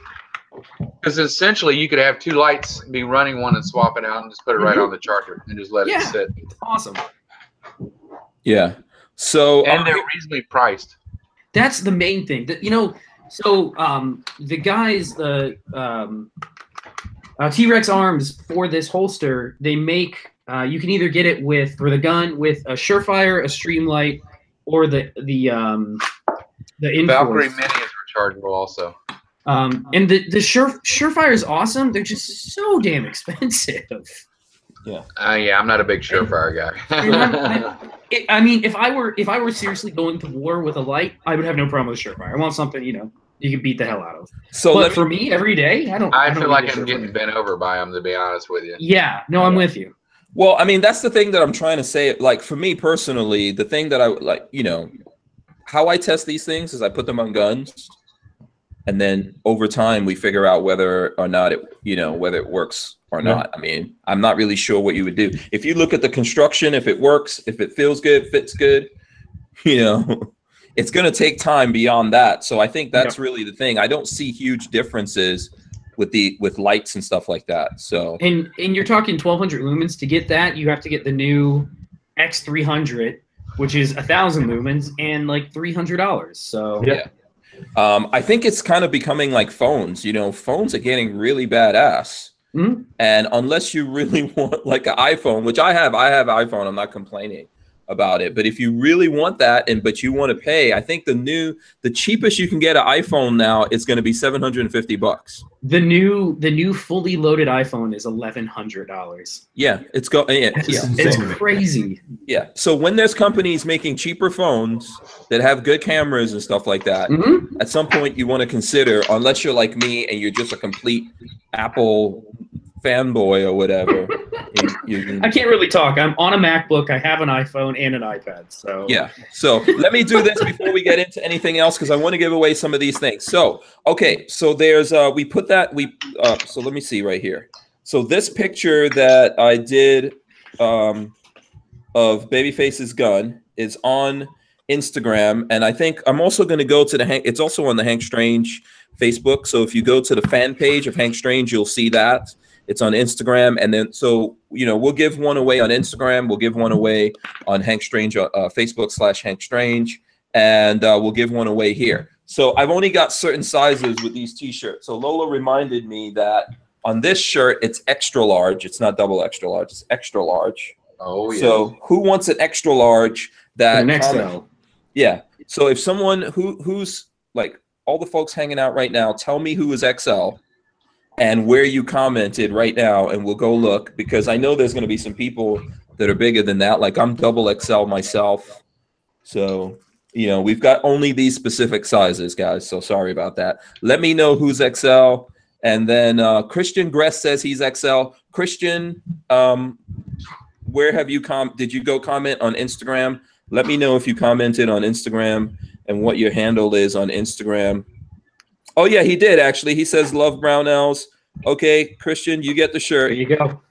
Because essentially, you could have two lights, be running one and swap it out, and just put it right Mhm. on the charger and just let Yeah. it sit. It's awesome. Yeah. So and um, they're reasonably priced. That's the main thing. That you know, so um, the guys, the um, uh, T Rex arms for this holster, they make. Uh, you can either get it with for the gun with a Surefire, a Streamlight, or the the um, the Inforce. Valkyrie Mini is rechargeable also. Um, and the the Sure Surefire is awesome. They're just so damn expensive. Uh, yeah, I'm not a big Surefire And I'm- guy. I'm- it, I mean, if I were if I were seriously going to war with a light, I would have no problem with a Surefire. I want something you know you can beat the hell out of. so but me, for me, every day, I don't. I don't feel like need a I'm getting bent over by them, to be honest with you. Yeah, no, I'm with you. Well, I mean, that's the thing that I'm trying to say. Like for me personally, the thing that I like, you know, how I test these things is I put them on guns, and then over time we figure out whether or not it, you know, whether it works or Yeah. not. I mean, I'm not really sure what you would do if you look at the construction. If it works, if it feels good, fits good, you know, it's going to take time beyond that. So I think that's really the thing. I don't see huge differences with the with lights and stuff like that. So And and you're talking 1200 lumens to get that. You have to get the new X300, which is a thousand lumens and like three hundred dollars. So Yeah. Um, I think it's kind of becoming like phones. You know, phones are getting really badass. Mhm. And unless you really want like an iPhone, which I have, I have iPhone. I'm not complaining about it. But if you really want that, and but you want to pay, I think the new, the cheapest you can get an iPhone now is going to be 750 bucks. the new the new fully loaded iPhone is eleven hundred dollars. Yeah, it's go. Yeah, It's, yeah, it's crazy. yeah. So when there's companies making cheaper phones that have good cameras and stuff like that, Mhm. at some point you want to consider unless you're like me and you're just a complete apple fanboy or whatever you, you- I can't really talk. I'm on a MacBook. I have an iPhone and an iPad. So yeah so let me do this before we get into anything else because i want to give away some of these things so okay so there's uh we put that we uh so let me see right here so this picture that i did um of babyface's gun is on instagram and i think i'm also going to go to the hank it's also on the hank strange facebook so if you go to the fan page of hank strange you'll see that it's on instagram and then so you know we'll give one away on instagram we'll give one away on hank strange uh, uh, facebook slash hank strange and uh, we'll give one away here. So i've only got certain sizes with these t-shirts. So lola reminded me that on this shirt it's extra large. It's not double extra large it's extra large. Oh yeah. so who wants an extra large that an comment- yeah. So if someone who who's like all the folks hanging out right now, tell me who is XL and where you commented right now, and we'll go look because I know there's going to be some people that are bigger than that. Like I'm double XL myself, so you know we've got only these specific sizes, guys. So sorry about that. Let me know who's XL, and then uh, Christian Gress says he's XL. Christian, um, where have you com? Did you go comment on Instagram? Let me know if you commented on Instagram and what your handle is on Instagram. Oh yeah, he did actually. He says love Brownells. Okay, Christian, you get the There shirt. you go.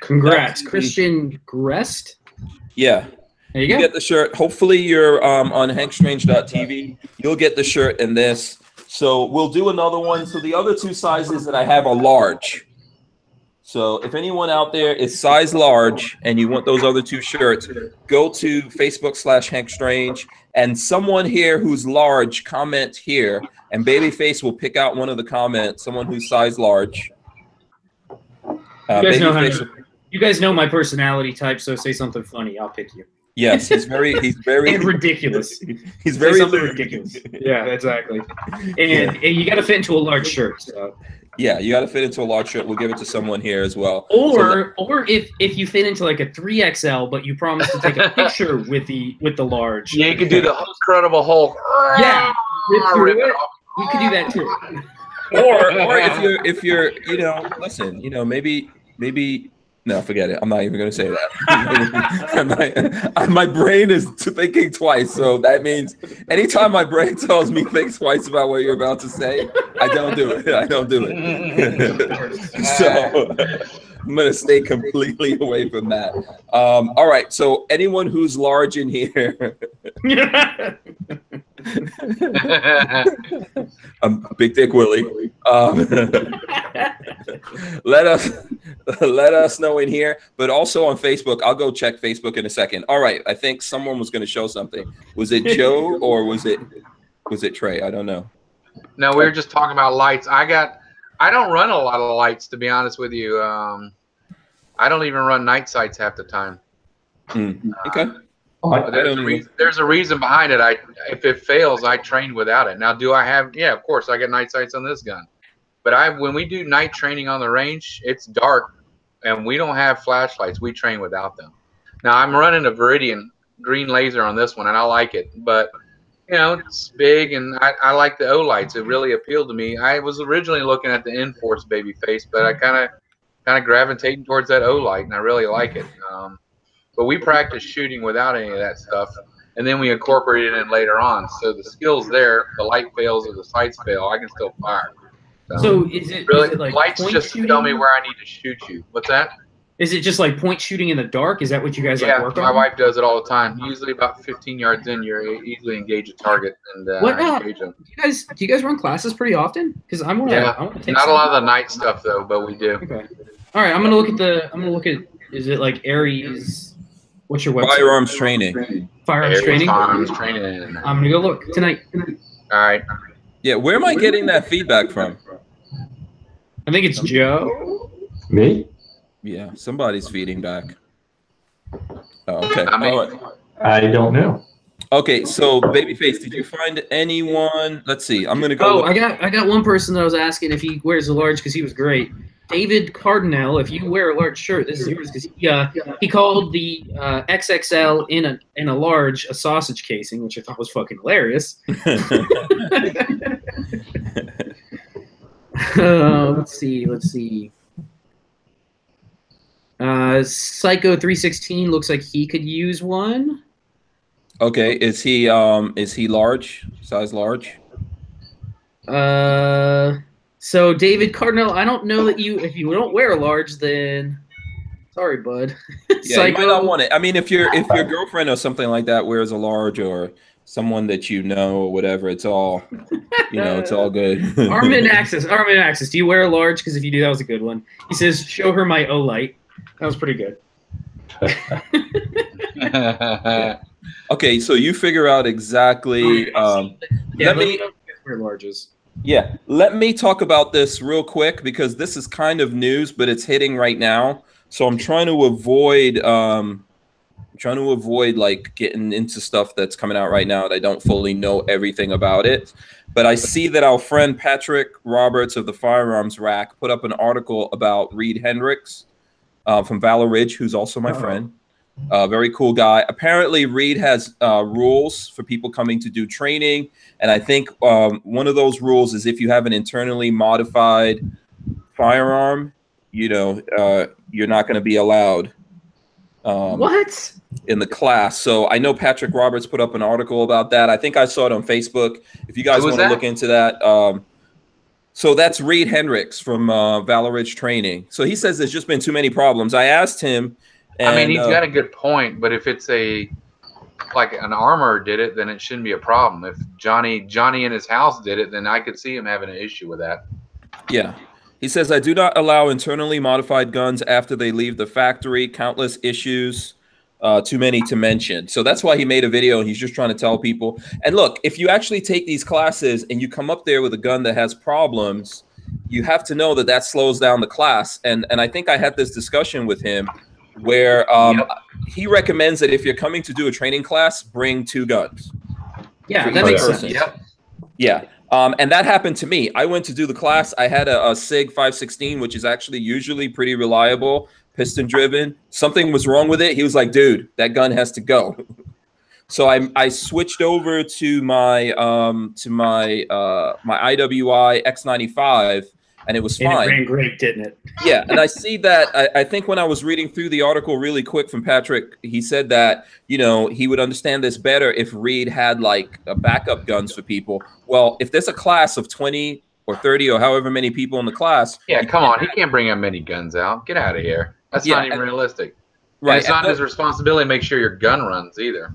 Congrats, That's- Christian Grest. Yeah, There you you go. get the shirt. Hopefully you're um, on hankstrange.tv. You'll get the shirt in this. So we'll do another one. So the other two sizes that I have are large. So if anyone out there is size large and you want those other two shirts, go to Facebook slash Hank Strange and someone here who's large comment here and Babyface will pick out one of the comments, someone who's size large. Uh, You guys know how to- You guys know my personality type, so say something funny. I'll pick you. Yes, he's very, he's very, And ridiculous. he's Say very something ridiculous. Yeah, exactly. And, and you got to fit into a large shirt. So. Yeah, you got to fit into a large shirt. We'll give it to someone here as well. Or or if if you fit into like a three XL, but you promise to take a picture with the with the large. yeah, you can do the Incredible Hulk. Yeah, rip through Rip it it. We could do that too. or or if you're if you're you know listen you know maybe maybe no forget it. I'm not even going to say that. My, my brain is thinking twice so that means anytime my brain tells me think twice about what you're about to say i don't do it. I don't do it. So i'm going to stay completely away from that. Um all right so anyone who's large in here I'm Big Dick Willie. Um, let us let us know in here, but also on Facebook. I'll go check Facebook in a second. All right, I think someone was going to show something. Was it Joe or was it was it Trey? I don't know. no, we were just talking about lights. I got. I don't run a lot of lights, to be honest with you. Um, I don't even run night sights half the time. Hmm, Okay. Oh, There's, a reason, there's a reason behind it. I if it fails, I train without it. Now, do I have? Yeah, of course, I get night sights on this gun. But I when we do night training on the range, it's dark, and we don't have flashlights. We train without them. Now, I'm running a Viridian green laser on this one, and I like it. But you know, it's big, and I, I like the Olights. It really appealed to me. I was originally looking at the Inforce baby face, but I kind of kind of gravitating towards that Olight, and I really like it. Um, but we practice shooting without any of that stuff, and then we incorporate it in later on. So the skills there, the light fails or the sights fail, I can still fire. So is it, really, is it like lights just shooting? tell me where I need to shoot you. What's that? Is it just like point shooting in the dark? Is that what you guys yeah, like work my on? wife does it all the time. Usually about 15 yards in, you're easily engage a target and uh, What, uh, engage them. Do you guys do you guys run classes pretty often? Because I'm gonna, Yeah, I want to take Not a lot of the night stuff though, but we do. Okay. All right, I'm gonna look at the. I'm gonna look at. Is it like Aries? What's your website? Firearms training. Firearms training. Farms training. I'm gonna go look tonight. All right. Yeah, where am I getting that feedback from? I think it's Joe. Me? Yeah, somebody's feeding back. Oh, okay. I mean- All right. I don't know. Okay, so babyface, did you find anyone? Let's see. I'm gonna go. Oh, look- I got I got one person that I was asking if he wears a large because he was great. David Cardinal, if you wear a large shirt, this is yours because he uh, he called the uh, XXL in a in a large a sausage casing, which I thought was fucking hilarious. Uh, let's see, let's see. Uh, Psycho three sixteen looks like he could use one. Okay, is he um is he large? Size large? Uh, so David Cardinal, I don't know that you if you don't wear a large, then sorry, bud. Yeah, you might not want it. I mean, if your if your girlfriend or something like that wears a large or someone that you know or whatever, it's all you know, it's all good. Armin Axis, Armin Axis. Do you wear a large? Because if you do, that was a good one. He says, "Show her my O light." That was pretty good. okay, so you figure out exactly. Um, Yeah, let me- me know if you guys wear larges. Yeah, let me talk about this real quick because this is kind of news, but it's hitting right now. So I'm trying to avoid um trying to avoid like getting into stuff that's coming out right now and I don't fully know everything about it. But I see that our friend Patrick Roberts of the Firearms Rack put up an article about Reed Hendricks uh, from Valor Ridge, who's also my Oh. friend. Uh, very cool guy. Apparently, Reed has uh, rules for people coming to do training. And I think um, one of those rules is if you have an internally modified firearm, you know, uh, you're not going to be allowed um, what? in the class. So I know Patrick Roberts put up an article about that. I think I saw it on Facebook. If you guys want to look into that. Um, so that's Reed Hendricks from uh, Valor Ridge Training. So he says there's just been too many problems. I asked him. And, I mean, he's uh, got a good point, but if it's a like an armor did it, then it shouldn't be a problem. If Johnny Johnny in his house did it, then I could see him having an issue with that. Yeah. He says, I do not allow internally modified guns after they leave the factory. Countless issues, uh, too many to mention. So that's why he made a video and he's just trying to tell people. And look, if you actually take these classes and you come up there with a gun that has problems, you have to know that that slows down the class. And, and I think I had this discussion with him where um, Yep. he recommends that if you're coming to do a training class, bring two guns. Yeah, that makes person. sense. Yep. Yeah. Um, and that happened to me. I went to do the class. I had a, a SIG 516, which is actually usually pretty reliable, piston driven. Something was wrong with it. He was like, dude, that gun has to go. so I, I switched over to my um, to my uh, my IWI X95 and it was And it fine. ran great, didn't it? Yeah, and I see that. I, I think when I was reading through the article really quick from Patrick, he said that you know he would understand this better if Reed had like a backup guns for people. Well, if there's a class of twenty or thirty or however many people in the class, Yeah, come on. He can't bring that many guns out. Get out of here. That's Yeah, not even and- realistic. And right? it's not and his responsibility to make sure your gun runs either.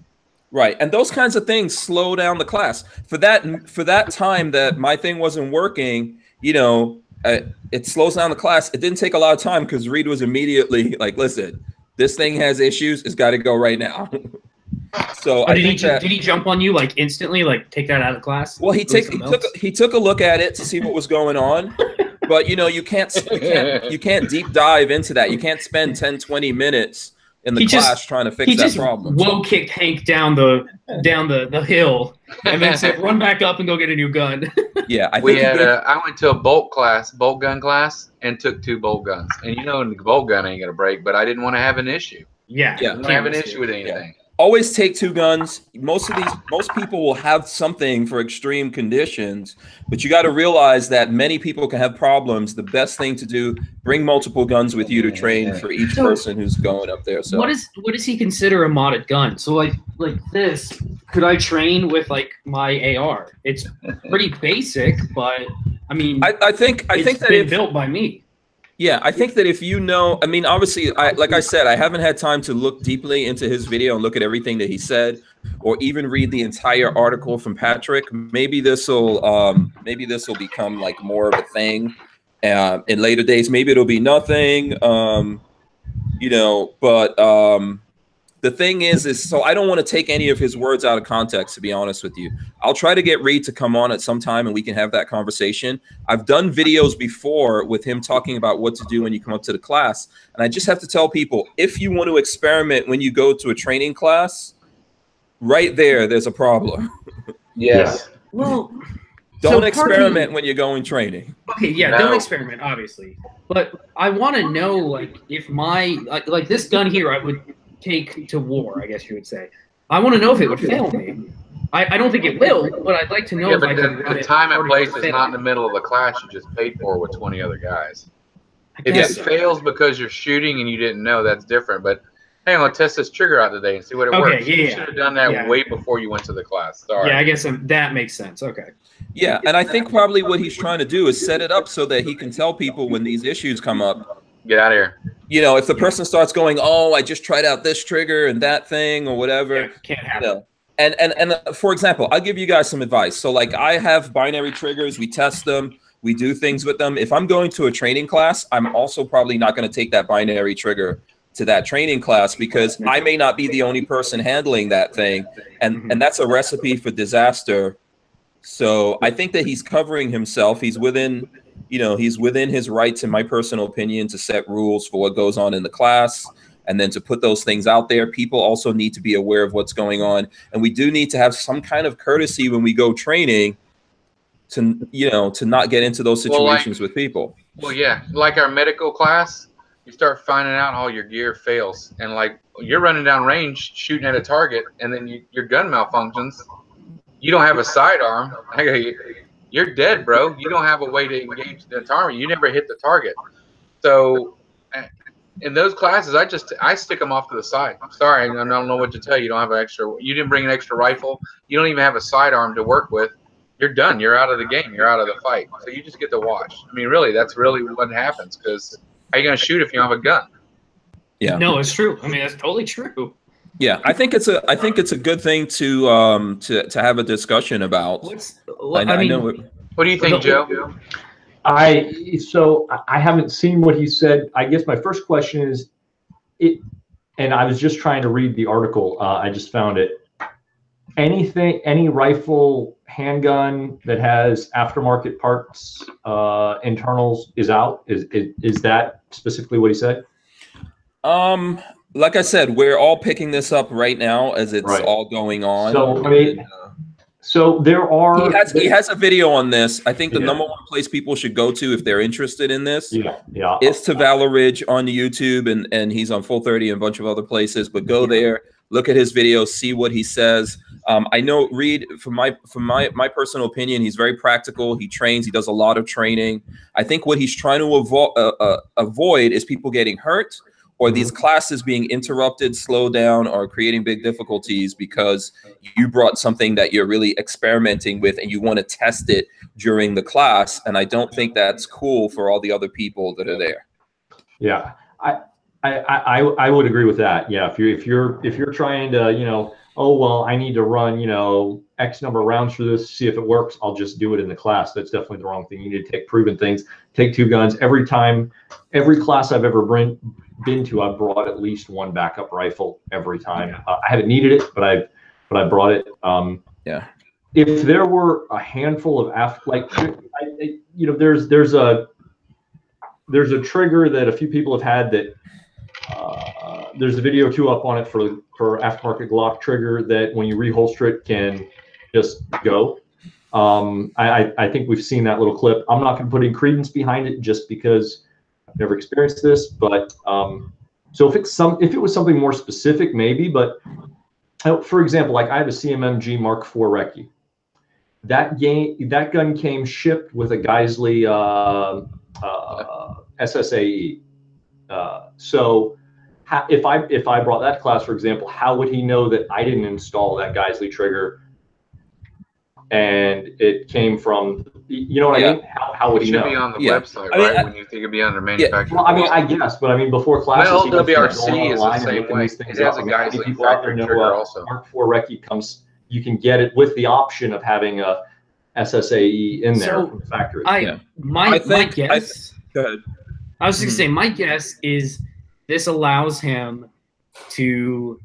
Right. And those kinds of things slow down the class. For that for that time that my thing wasn't working, you know, uh, it slows down the class. It didn't take a lot of time because Reed was immediately like, "Listen, this thing has issues. It's got to go right now." so Oh, I did he that, did he jump on you like instantly? Like take that out of class? well, he take, he took a- he took a look at it to see what was going on. But you know, you can't you can't you can't deep dive into that. You can't spend 10 20 minutes in the He just- class trying to fix he that just problem. whoa kicked Hank down the down the, the hill and then said, "Run back up and go get a new gun." Yeah, I think we had a, I went to a bolt class, bolt gun class, and took two bolt guns. And you know, the bolt gun ain't gonna break, but I didn't want to have an issue. yeah, Yeah. I didn't have an issue with anything. Always take two guns. Most of these, most people will have something for extreme conditions, but you got to realize that many people can have problems. The best thing to do: bring multiple guns with you to train for each So- person who's going up there. So What is what does he consider a modded gun? So like like this, could I train with like my AR? It's pretty basic, but I mean, I, I think I it's think that been if built by me. Yeah, I think that if you know, I mean, obviously, I like I said, I haven't had time to look deeply into his video and look at everything that he said, or even read the entire article from Patrick. Maybe this will, um, maybe this will become like more of a thing uh, in later days. Maybe it'll be nothing, um, you know. But um, the thing is, is so I don't want to take any of his words out of context. To be honest with you, I'll try to get Reed to come on at some time and we can have that conversation. I've done videos before with him talking about what to do when you come up to the class. And I just have to tell people if you want to experiment when you go to a training class, right there, there's a problem. Yes. Well, Don't So part of experiment when you're going training. Okay, yeah, No. don't experiment, obviously. But I want to know, like, if my like, like this gun here, I would take to war. I guess you would say. I want to know if it would fail me. I, I don't think it will, but I'd like to know Yeah, if but can the, run the time and place is not in the middle of the class you just paid for with 20 other guys. If guess it fails because you're shooting and you didn't know, that's different. But hey, I'm gonna test this trigger out today and see what it Okay, works. yeah, you yeah. should have done that Yeah. way before you went to the class. Sorry. Yeah, I guess um, that makes sense. Okay. Yeah, and I think probably what he's trying to do is set it up so that he can tell people when these issues come up. Get out of here. You know, if the person starts going, "Oh, I just tried out this trigger and that thing or whatever," Yeah, can't you know. And and and uh, for example, I'll give you guys some advice. So like I have binary triggers, we test them, we do things with them. If I'm going to a training class, I'm also probably not going to take that binary trigger to that training class because I may not be the only person handling that thing and and that's a recipe for disaster. So I think that he's covering himself. He's within you know, he's within his rights in my personal opinion to set rules for what goes on in the class and then to put those things out there. People also need to be aware of what's going on. And we do need to have some kind of courtesy when we go training to you know to not get into those Well, like- situations with people. Well, yeah, like our medical class, you start finding out all your gear fails, and like you're running down range shooting at a target, and then you, your gun malfunctions. You don't have a sidearm. Hey, You're dead, bro. You don't have a way to engage the target. You never hit the target. So, in those classes, I just I stick them off to the side. I'm sorry, I don't know what to tell you. You don't have an extra. You didn't bring an extra rifle. You don't even have a sidearm to work with you're done. You're out of the game. You're out of the fight. So you just get to watch. I mean, really, that's really what happens. Because how you gonna shoot if you don't have a gun? yeah No, it's true. I mean, that's totally true. Yeah i think it's a i think it's a good thing to um to to have a discussion about What's I, what, I I mean, know it, What do you think, Joe? I so I- I haven't seen what he said. I guess my first question is, it, and I was just trying to read the article. Uh, I just found it. Anything, any rifle, handgun that has aftermarket parts, uh, internals is out. Is, is is that specifically what he said? um like i said we're all picking this up right now as it's Right. all going on So I mean, so there are. he has he has a video on this. I think the Yeah. number one place people should go to if they're interested in this Yeah, yeah. is to Valor Ridge on YouTube, and and he's on Full Thirty and a bunch of other places. But go there, look at his video, see what he says. Um, I know Reed, from my from my my personal opinion, he's very practical. He trains. He does a lot of training. I think what he's trying to avo- uh, uh, avoid is people getting hurt or these mm-hmm. classes being interrupted, slowed down, or creating big difficulties because you brought something that you're really experimenting with and you want to test it during the class. And I don't think that's cool for all the other people that are there. Yeah, I, I, I, I would agree with that. Yeah, if you're if you're if you're trying to you know oh well, I need to run you know X number of rounds for this, see if it works. I'll just do it in the class. That's definitely the wrong thing. You need to take proven things. Take two guns every time. Every class I've ever been been to, I've brought at least one backup rifle every time. Uh, I haven't needed it, but I but I brought it. Um, Yeah. If there were a handful of af like I, I- you know, there's there's a there's a trigger that a few people have had that uh, there's a video too up on it for for aftermarket Glock trigger that when you reholster it can just go. Um, I, I I think we've seen that little clip. I'm not going to put any credence behind it just because I've never experienced this. But um, so if it's some if it was something more specific, maybe. But uh, for example, like I have a CMMG Mark IV Recce. That game that gun came shipped with a Geissele uh, uh, SSAE. Uh, so if I if I brought that class, for example, how would he know that I didn't install that Geissele trigger and it came from you know what Yeah. I mean? How, how would It he should know? be on the Yeah. website, I mean, right? I- when you think it'd be under manufacturer. Well, I mean, I guess, but I mean, before classes, Well, he was WRC going is the online and same looking way. these things It has up. a I mean, how many Geissele people out there factory know, uh, also. Mark IV Recce comes, you can get it with the option of having a SSAE in there So, from the factory. I Yeah. my I think- my I- guess. Go ahead. I was just Hmm. gonna say, my guess is this allows him to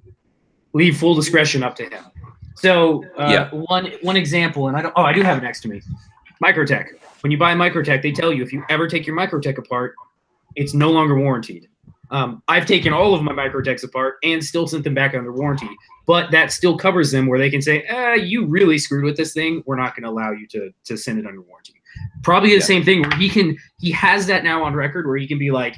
leave full discretion up to him. So uh, Yeah. one one example, and I don't. Oh, I do have it next to me. Microtech. When you buy a Microtech, they tell you if you ever take your Microtech apart, it's no longer warranted. Um, I've taken all of my Microtechs apart and still sent them back under warranty, but that still covers them where they can say, eh, "You really screwed with this thing. We're not going to allow you to to send it under warranty." Probably the Yeah. same thing where he can he has that now on record where he can be like,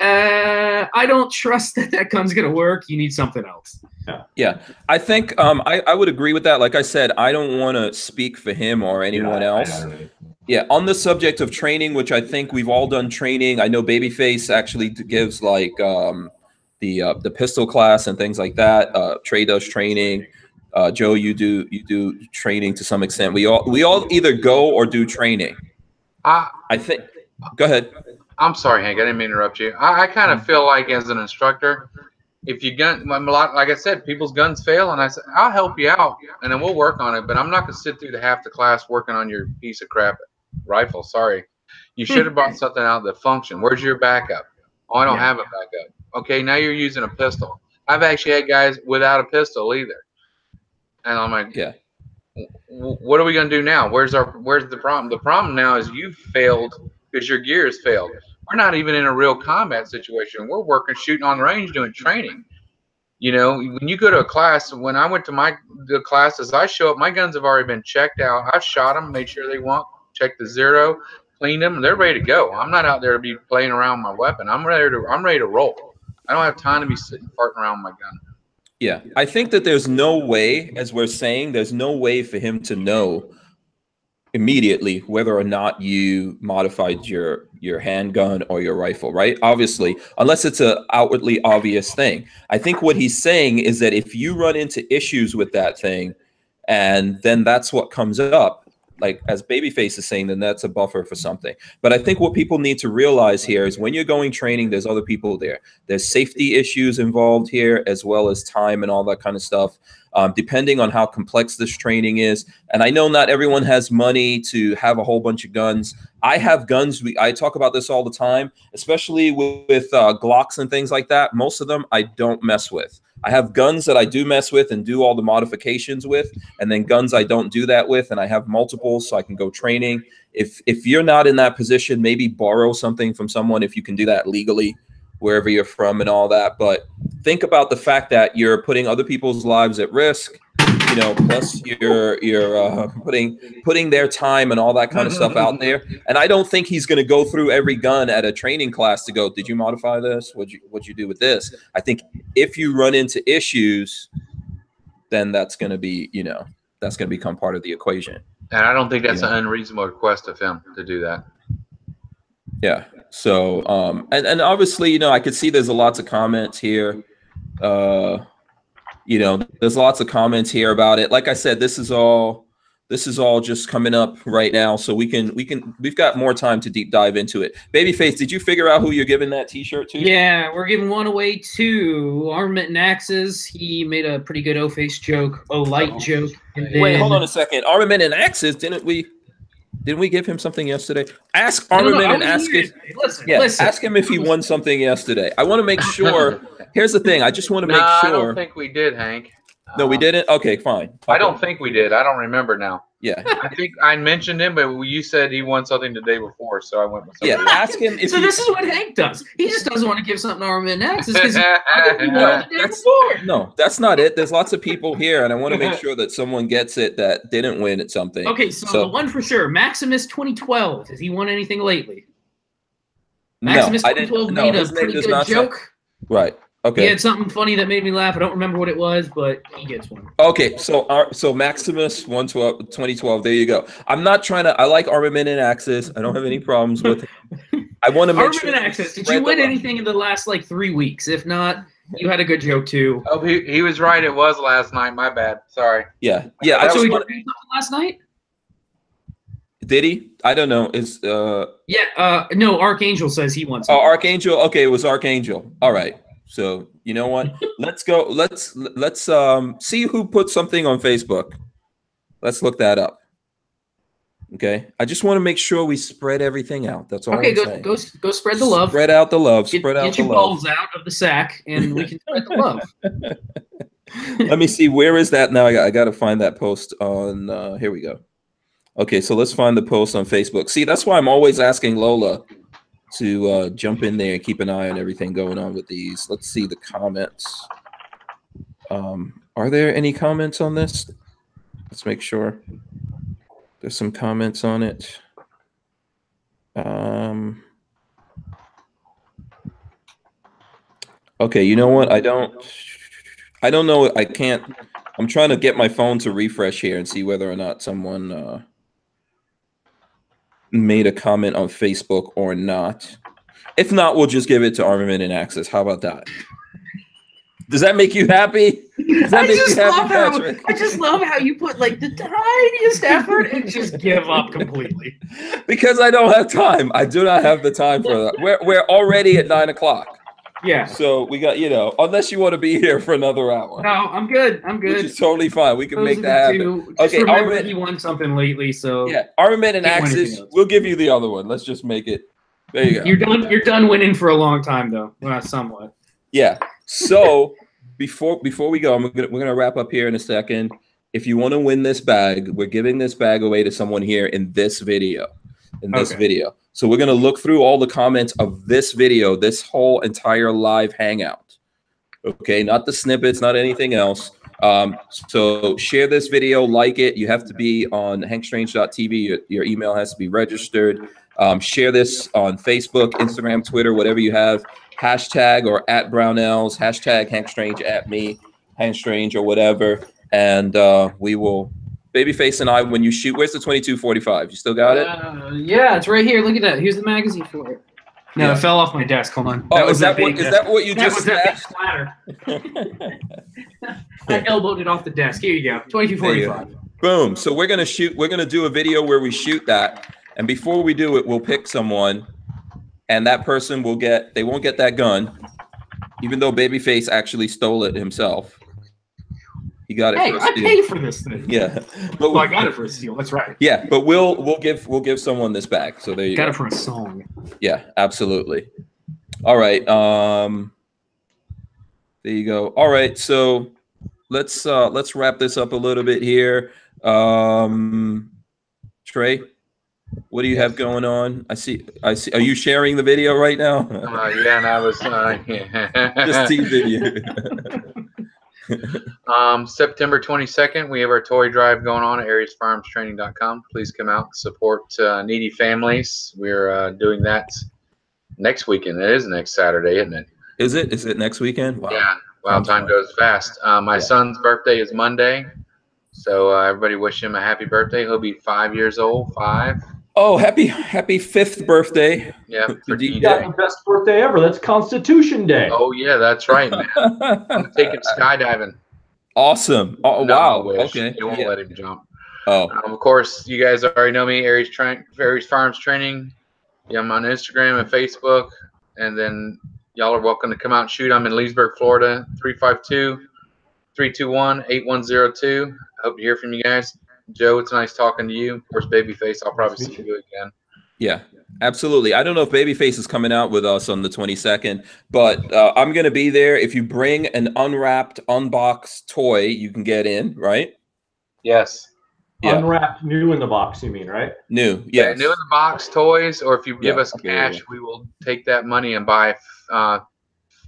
uh, I don't trust that that gun's gonna work. You need something else. Yeah, yeah. I think um, I, I would agree with that. Like I said, I don't want to speak for him or anyone Yeah, I- I else. don't. Yeah, on the subject of training, which I think we've all done training. I know Babyface actually gives like um, the uh, the pistol class and things like that. Uh, Trey does training. Uh, Joe, you do you do training to some extent. We all we all either go or do training. I, I think. Go ahead. I'm sorry, Hank. I didn't mean to interrupt you. I, I kind of mm. feel like as an instructor, if you gun, I'm a lot, like I said, people's guns fail, and I said I'll help you out, and then we'll work on it. But I'm not gonna sit through the half the class working on your piece of crap rifle. Sorry, you hmm. should have brought something out that functioned. Where's your backup? Oh, I don't Yeah. have a backup. Okay, now you're using a pistol. I've actually had guys without a pistol either, and I'm like, Yeah. what are we gonna do now? Where's our where's the problem? The problem now is you failed because your gear has failed. We're not even in a real combat situation. We're working shooting on range doing training. You know, when you go to a class, when I went to my the classes, I show up, my guns have already been checked out. I've shot them, made sure they want, checked the zero, cleaned them, they're ready to go. I'm not out there to be playing around my weapon. I'm ready to I'm ready to roll. I don't have time to be sitting farting around my gun. Yeah, I think that there's no way, as we're saying, there's no way for him to know immediately whether or not you modified your your handgun or your rifle, right? Obviously, unless it's a outwardly obvious thing. I think what he's saying is that if you run into issues with that thing, and then that's what comes up, like as Babyface is saying, then that's a buffer for something. But I think what people need to realize here is when you're going training, there's other people there. There's safety issues involved here, as well as time and all that kind of stuff. Um, depending on how complex this training is, and I know not everyone has money to have a whole bunch of guns. I have guns. We I talk about this all the time, especially with, with uh, Glocks and things like that. Most of them I don't mess with. I have guns that I do mess with and do all the modifications with, and then guns I don't do that with, and I have multiples so I can go training. If if you're not in that position, maybe borrow something from someone if you can do that legally, wherever you're from and all that. But think about the fact that you're putting other people's lives at risk. You know, plus you're you're uh, putting putting their time and all that kind of stuff out there. And I don't think he's going to go through every gun at a training class to go, did you modify this? What'd you what'd you do with this? I think if you run into issues, then that's going to be you know that's going to become part of the equation. And I don't think that's Yeah. an unreasonable request of him to do that. Yeah. So, um, and and obviously, you know, I could see there's a lots of comments here. Uh, you know, there's lots of comments here about it. Like I said, this is all this is all just coming up right now, so we can we can we've got more time to deep dive into it. Babyface, did you figure out who you're giving that T-shirt to? Yeah, we're giving one away to Armament and Axes. He made a pretty good O face joke, O light Oh. joke. And Wait, hold on a second. Armament and Axes, didn't we? Didn't we give him something yesterday? Ask No, no, no, Armament and ask here it. Listen, Yeah, listen. ask him if he won something yesterday. I want to make sure. Here's the thing. I just want to No, make sure. I don't think we did, Hank. No, we Um, didn't. Okay, fine. I don't think we did. I don't remember now. Yeah, I think I mentioned him, but you said he won something the day before, so I went with yeah. somebody. Ask him if so he, this is what Hank does. He just doesn't want to give something to Armament and Axes because he else. won the day That's- before. No, that's not it. There's lots of people here, and I want to make sure that someone gets it that didn't win at something. Okay, so, So- the one for sure, Maximus 2012. Has he won anything lately? No, Maximus I didn't. 2012 No, made a pretty good joke. say- joke. Right. He Okay. had something funny that made me laugh. I don't remember what it was, but he gets one. Okay. So, our, so Maximus 112, 2012. There you go. I'm not trying to. I like Armament and Axis. I don't have any problems with. it. I want to make Armament sure. and we Axis, did you win love. anything in the last like three weeks? If not, you had a good joke too. Oh, he, he was right. It was last night. My bad. Sorry. Yeah. Yeah. I That so just he want, did something last night? did he? I don't know. Is uh Yeah, uh no, Archangel says he wants oh Archangel? Okay, it was Archangel. All right. So you know what? let's go. Let's let's um see who put something on Facebook. Let's look that up. Okay. I just want to make sure we spread everything out. That's all. Okay, I'm go saying. go go spread the love. Spread out the love. Get, Spread out the love. get the your love. balls out of the sack and we can spread the love. Let me see. Where is that now? I got, I got to find that post on. Uh, here we go. Okay, so let's find the post on Facebook. See, that's why I'm always asking Lola to uh, jump in there and keep an eye on everything going on with these. Let's see the comments. Um, are there any comments on this? Let's make sure. There's some comments on it. Um, okay, you know what? I don't. I don't know. I can't. I'm trying to get my phone to refresh here and see whether or not someone uh, made a comment on Facebook or not. If not, we'll just give it to Armament and Access. How about that? Does that make you happy? Does that I make you just happy, love how I just love how you put like the tiniest effort and just give up completely. Because I don't have time. I do not have the time for that. We're, we're already at nine o'clock. Yeah. So we got, you know, unless you want to be here for another hour, No, I'm good. I'm good. is totally fine. We can Those make that happen. two. Just Okay, remember Armament- he won something lately, so Yeah, Armament and Can't win anything Axis. We'll give you the other one. Let's just make it. There you go. you're done. You're done winning for a long time, though. Well, somewhat. Yeah. So before before we go, I'm gonna we're gonna wrap up here in a second. If you want to win this bag, we're giving this bag away to someone here in this video. In this Okay. video. So we're gonna look through all the comments of this video, this whole entire live hangout. Okay, not the snippets, not anything else. Um, so share this video, like it. You have to be on hankstrange.tv. Your, your email has to be registered. Um, share this on Facebook, Instagram, Twitter, whatever you have. Hashtag or at Brownells, hashtag Hank Strange at me, Hank Strange or whatever. And uh, we will, Babyface and I, when you shoot, where's the 2245? You still got it? Uh, yeah, it's right here. Look at that. Here's the magazine for it. No, Yeah. it fell off my desk. Hold on. Oh, is was a that what big, is that what you that just was that big splatter. I elbowed it off the desk. Here you go. Twenty-two There you. Boom. So we're gonna shoot. We're gonna do a video where we shoot that, and before we do it, we'll pick someone, and that person will get. They won't get that gun, even though Babyface actually stole it himself. He got it Hey, for a I steal. paid for this thing. Yeah, but Well, I got it for a steal. That's right. yeah, but we'll we'll give we'll give someone this back. So there you Got go. it for a song. Yeah, absolutely. All right. Um there you go. All right, so let's uh let's wrap this up a little bit here. Um Trey, what do you have going on? I see I see are you sharing the video right now? Uh, yeah, and I was uh, Just teasing you. um, September 22nd, we have our toy drive going on at ariasfarmstraining.com. Please come out and support uh, needy families. We're uh, doing that next weekend. It is next Saturday, isn't it? Is it? Is it next weekend? Wow. Yeah. Wow, time goes fast. Uh, my Yeah. son's birthday is Monday. So uh, everybody wish him a happy birthday. He'll be five years old. Five. Oh, happy happy 5th birthday. Yeah. For D- D You got Day. the best birthday ever. That's Constitution Day. Oh yeah, that's right, man. I'm taking skydiving. awesome. Oh No, wow. Okay. You won't Yeah. let him jump. Oh, Um, of course, you guys already know me, Aries, Train, Aries Farms Training. Yeah, I'm on Instagram and Facebook. And then y'all are welcome to come out and shoot. I'm in Leesburg, Florida, 352 321 8102. Hope to hear from you guys. Joe, it's nice talking to you. Of course, Babyface, I'll probably see you again. yeah, absolutely. I don't know if Babyface is coming out with us on the 22nd, but uh, I'm going to be there. If you bring an unwrapped, unboxed toy, you can get in, right? Yes. Yeah. Unwrapped, new in the box. You mean right? New. Yeah, new in the box toys, or if you give Yeah, us absolutely. cash, we will take that money and buy uh,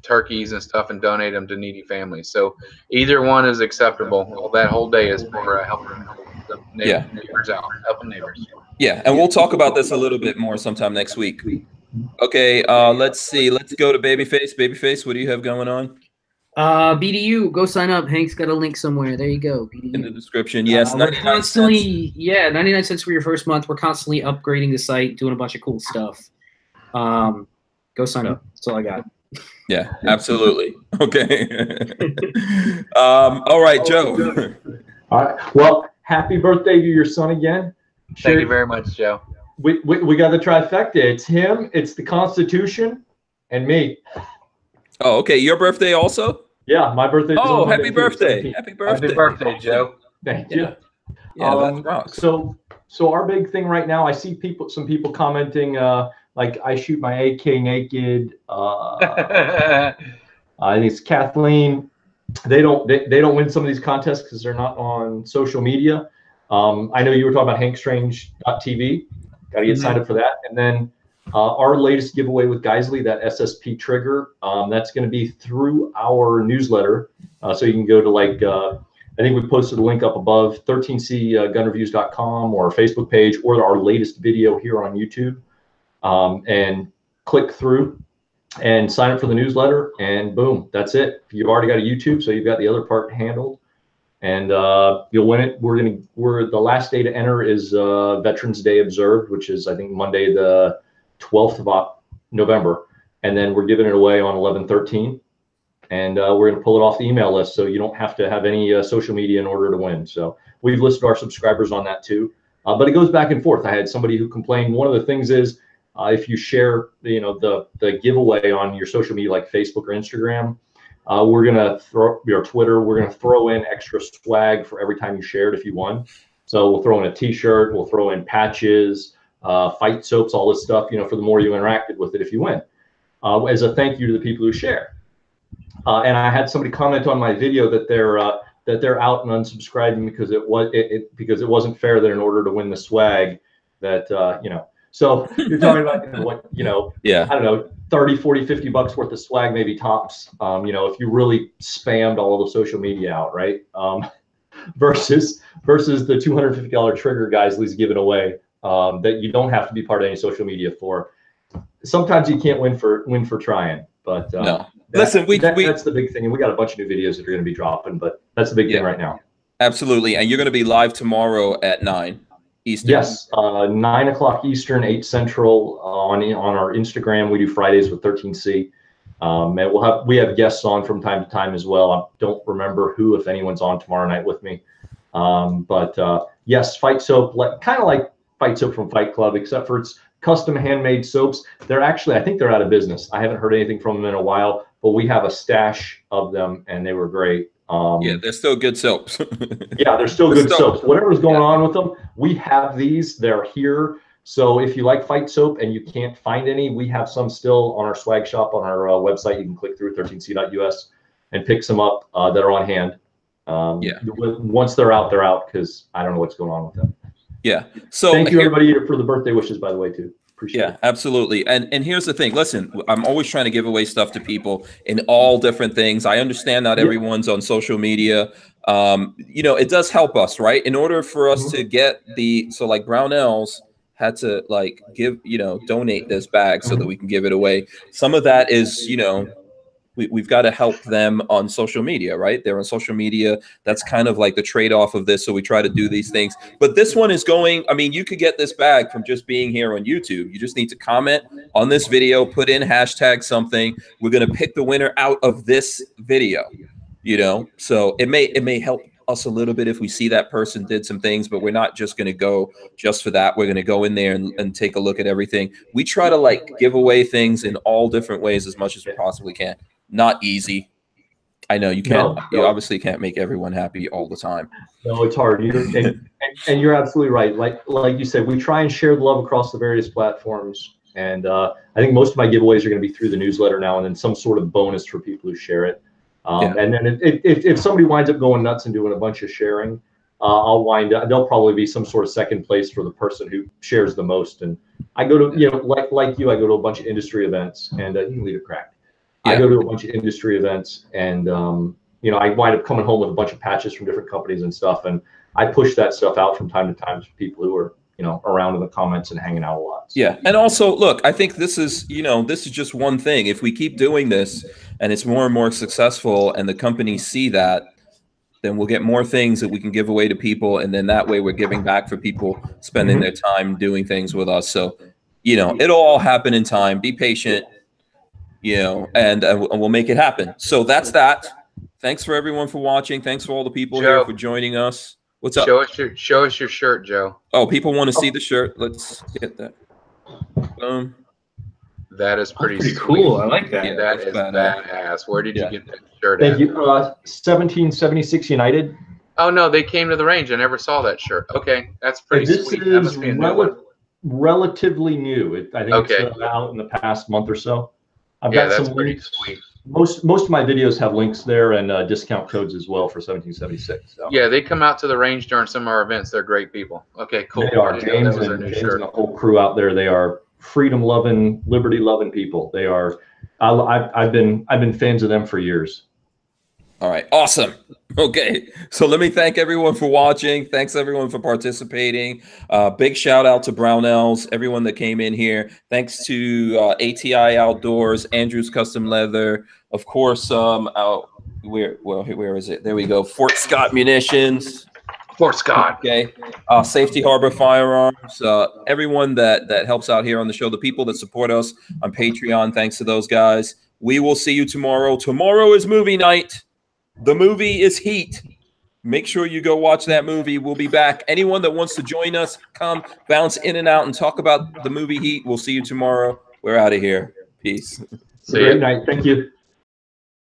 turkeys and stuff and donate them to needy families. So either one is acceptable. Well, that whole day is for uh, helping the neigh- Yeah. neighbors out, helping neighbors. Yeah, and we'll talk about this a little bit more sometime next week. Okay, uh, let's see. Let's go to Babyface. Babyface, what do you have going on Uh, BDU, go sign up. Hank's got a link somewhere. There you go. BDU. in the description? Yes, Uh, we're 99 cents. constantly, yeah, 99 cents for your first month. We're constantly upgrading the site, doing a bunch of cool stuff. Um, go sign up. That's all I got. Yeah, absolutely. Okay. um, all right, Joe. All right. Well, happy birthday to your son again. Thank you very much, Joe. We, we, we got the trifecta. It's him, it's the Constitution, and me. Oh, okay. Your birthday also? Yeah, my birthday. Oh, happy birthday. Happy birthday. Happy birthday, Joe. Thank you. Yeah, Um, that rocks. So, so our big thing right now, I see people, some people commenting, uh, like I shoot my AK naked. Uh, I think it's Kathleen. They don't, they, they don't win some of these contests because they're not on social media. Um, I know you were talking about hankstrange.tv. Got to get Mhm. signed up for that. And then uh, our latest giveaway with Geissele, that SSP trigger, um, that's going to be through our newsletter. Uh, so you can go to like, uh, I think we posted a link up above 13cgunreviews.com or our Facebook page or our latest video here on YouTube um, and click through and sign up for the newsletter and boom, that's it. You've already got a YouTube, so you've got the other part handled and uh, you'll win it. We're gonna we're the last day to enter is uh, Veterans Day observed, which is I think Monday the 12th of November, and then we're giving it away on 11/13, and uh, we're gonna pull it off the email list, so you don't have to have any uh, social media in order to win. So we've listed our subscribers on that too, uh, but it goes back and forth. I had somebody who complained. One of the things is uh, if you share, you know, the the giveaway on your social media like Facebook or Instagram. Uh, we're gonna throw your Twitter. We're gonna throw in extra swag for every time you shared if you won. So we'll throw in a T-shirt. We'll throw in patches, uh, fight soaps, all this stuff. You know, for the more you interacted with it, if you win, uh, as a thank you to the people who share. Uh, and I had somebody comment on my video that they're uh, that they're out and unsubscribing because it was it, it because it wasn't fair that in order to win the swag that uh, you know. So you're talking about you know, what you know Yeah. I don't know, 30, 40, 50 bucks worth of swag, maybe tops. Um, you know, if you really spammed all of the social media out, right? Um, versus versus the $250 trigger Geissele's giving away um, that you don't have to be part of any social media for. Sometimes you can't win for win for trying, but uh, No. that- Listen, we- that- we- that's the big thing, and we got a bunch of new videos that are going to be dropping, but that's the big Yeah. thing right now. Absolutely. And you're going to be live tomorrow at 9 Eastern. Yes, uh, nine o'clock Eastern, eight Central uh, on on our Instagram. We do Fridays with 13C, um, and we'll have we have guests on from time to time as well. I don't remember who, if anyone's on tomorrow night with me, um, but uh, yes, Fight Soap, like kind of like Fight Soap from Fight Club, except for it's custom handmade soaps. They're actually, I think they're out of business. I haven't heard anything from them in a while, but we have a stash of them, and they were great. Um, Yeah, they're still good soaps. yeah, they're still They're good soaps. Whatever's going yeah. on with them, we have these. They're here. So if you like fight soap and you can't find any, we have some still on our swag shop on our uh, website. You can click through 13c.us and pick some up uh, that are on hand. Um, Yeah. Once they're out, they're out because I don't know what's going on with them. yeah. So Thank you, here- everybody, for the birthday wishes, by the way, too. Appreciate Yeah, it. absolutely. And and here's the thing. Listen, I'm always trying to give away stuff to people in all different things. I understand not Yeah. everyone's on social media. Um, you know, it does help us, right? In order for us Mm-hmm. to get the so like Brownells had to like give, you know, donate this bag so that we can give it away. Some of that is, you know, we, we've got to help them on social media, right? They're on social media. That's kind of like the trade-off of this. So we try to do these things. But this one is going, I mean, you could get this bag from just being here on YouTube. You just need to comment on this video, put in hashtag something. We're gonna pick the winner out of this video, you know. So it may it may help us a little bit if we see that person did some things, but we're not just going to go just for that. We're going to go in there and, and take a look at everything. We try to like give away things in all different ways as much as we possibly can. Not easy. I know you can't. No, you obviously can't make everyone happy all the time. No, it's hard. You're, and, and, and you're absolutely right. Like like you said, we try and share the love across the various platforms. And uh, I think most of my giveaways are going to be through the newsletter now, and then some sort of bonus for people who share it. Um, Yeah. And then if, if, if somebody winds up going nuts and doing a bunch of sharing, uh, I'll wind up. There'll probably be some sort of second place for the person who shares the most. And I go to you know like like you, I go to a bunch of industry events, and uh, you can leave it cracked. I go to a bunch of industry events, and um, you know I wind up coming home with a bunch of patches from different companies and stuff, and I push that stuff out from time to time to people who are you know around in the comments and hanging out a lot. So, Yeah. And also, look, I think this is, you know, this is just one thing. If we keep doing this and it's more and more successful and the companies see that, then we'll get more things that we can give away to people. And then that way we're giving back for people spending Mhm. their time doing things with us. So, you know, it'll all happen in time. Be patient, you know, and, uh, and we'll make it happen. So that's that. Thanks for everyone for watching. Thanks for all the people here for joining us. What's up? Show us your show us your shirt, Joe. Oh, people want to see the shirt. Let's get that. Um, That is pretty, pretty cool. I like that. Yeah. That's is badass. badass. Where did Yeah. you get that shirt Thank at? you. Uh, 1776 United. Oh no, they came to the range. I never saw that shirt. Okay, that's pretty this sweet. That is must be a new rel- one. relatively new. It, I think Okay. it's uh, out in the past month or so. I've Yeah, got that's some pretty links. sweet. Most most of my videos have links there and uh, discount codes as well for 1776. So. Yeah, they come out to the range during some of our events. They're great people. Okay, cool. They are I didn't know James that was their and, new James and the whole crew out there. They are freedom loving, liberty loving people. They are. I, I've, I've been I've been fans of them for years. All right, awesome. Okay, so let me thank everyone for watching. Thanks everyone for participating. Uh, big shout out to Brownells, everyone that came in here. Thanks to uh, ATI Outdoors, Andrews Custom Leather, of course. Um, out where well where is it? There we go. Fort Scott Munitions. Fort Scott. Okay, uh, Safety Harbor Firearms. Uh, everyone that that helps out here on the show, the people that support us on Patreon. Thanks to those guys. We will see you tomorrow. Tomorrow is movie night. The movie is Heat. Make sure you go watch that movie. We'll be back. Anyone that wants to join us, come bounce in and out and talk about the movie Heat. We'll see you tomorrow. We're out of here. Peace. See great ya. night. Thank you.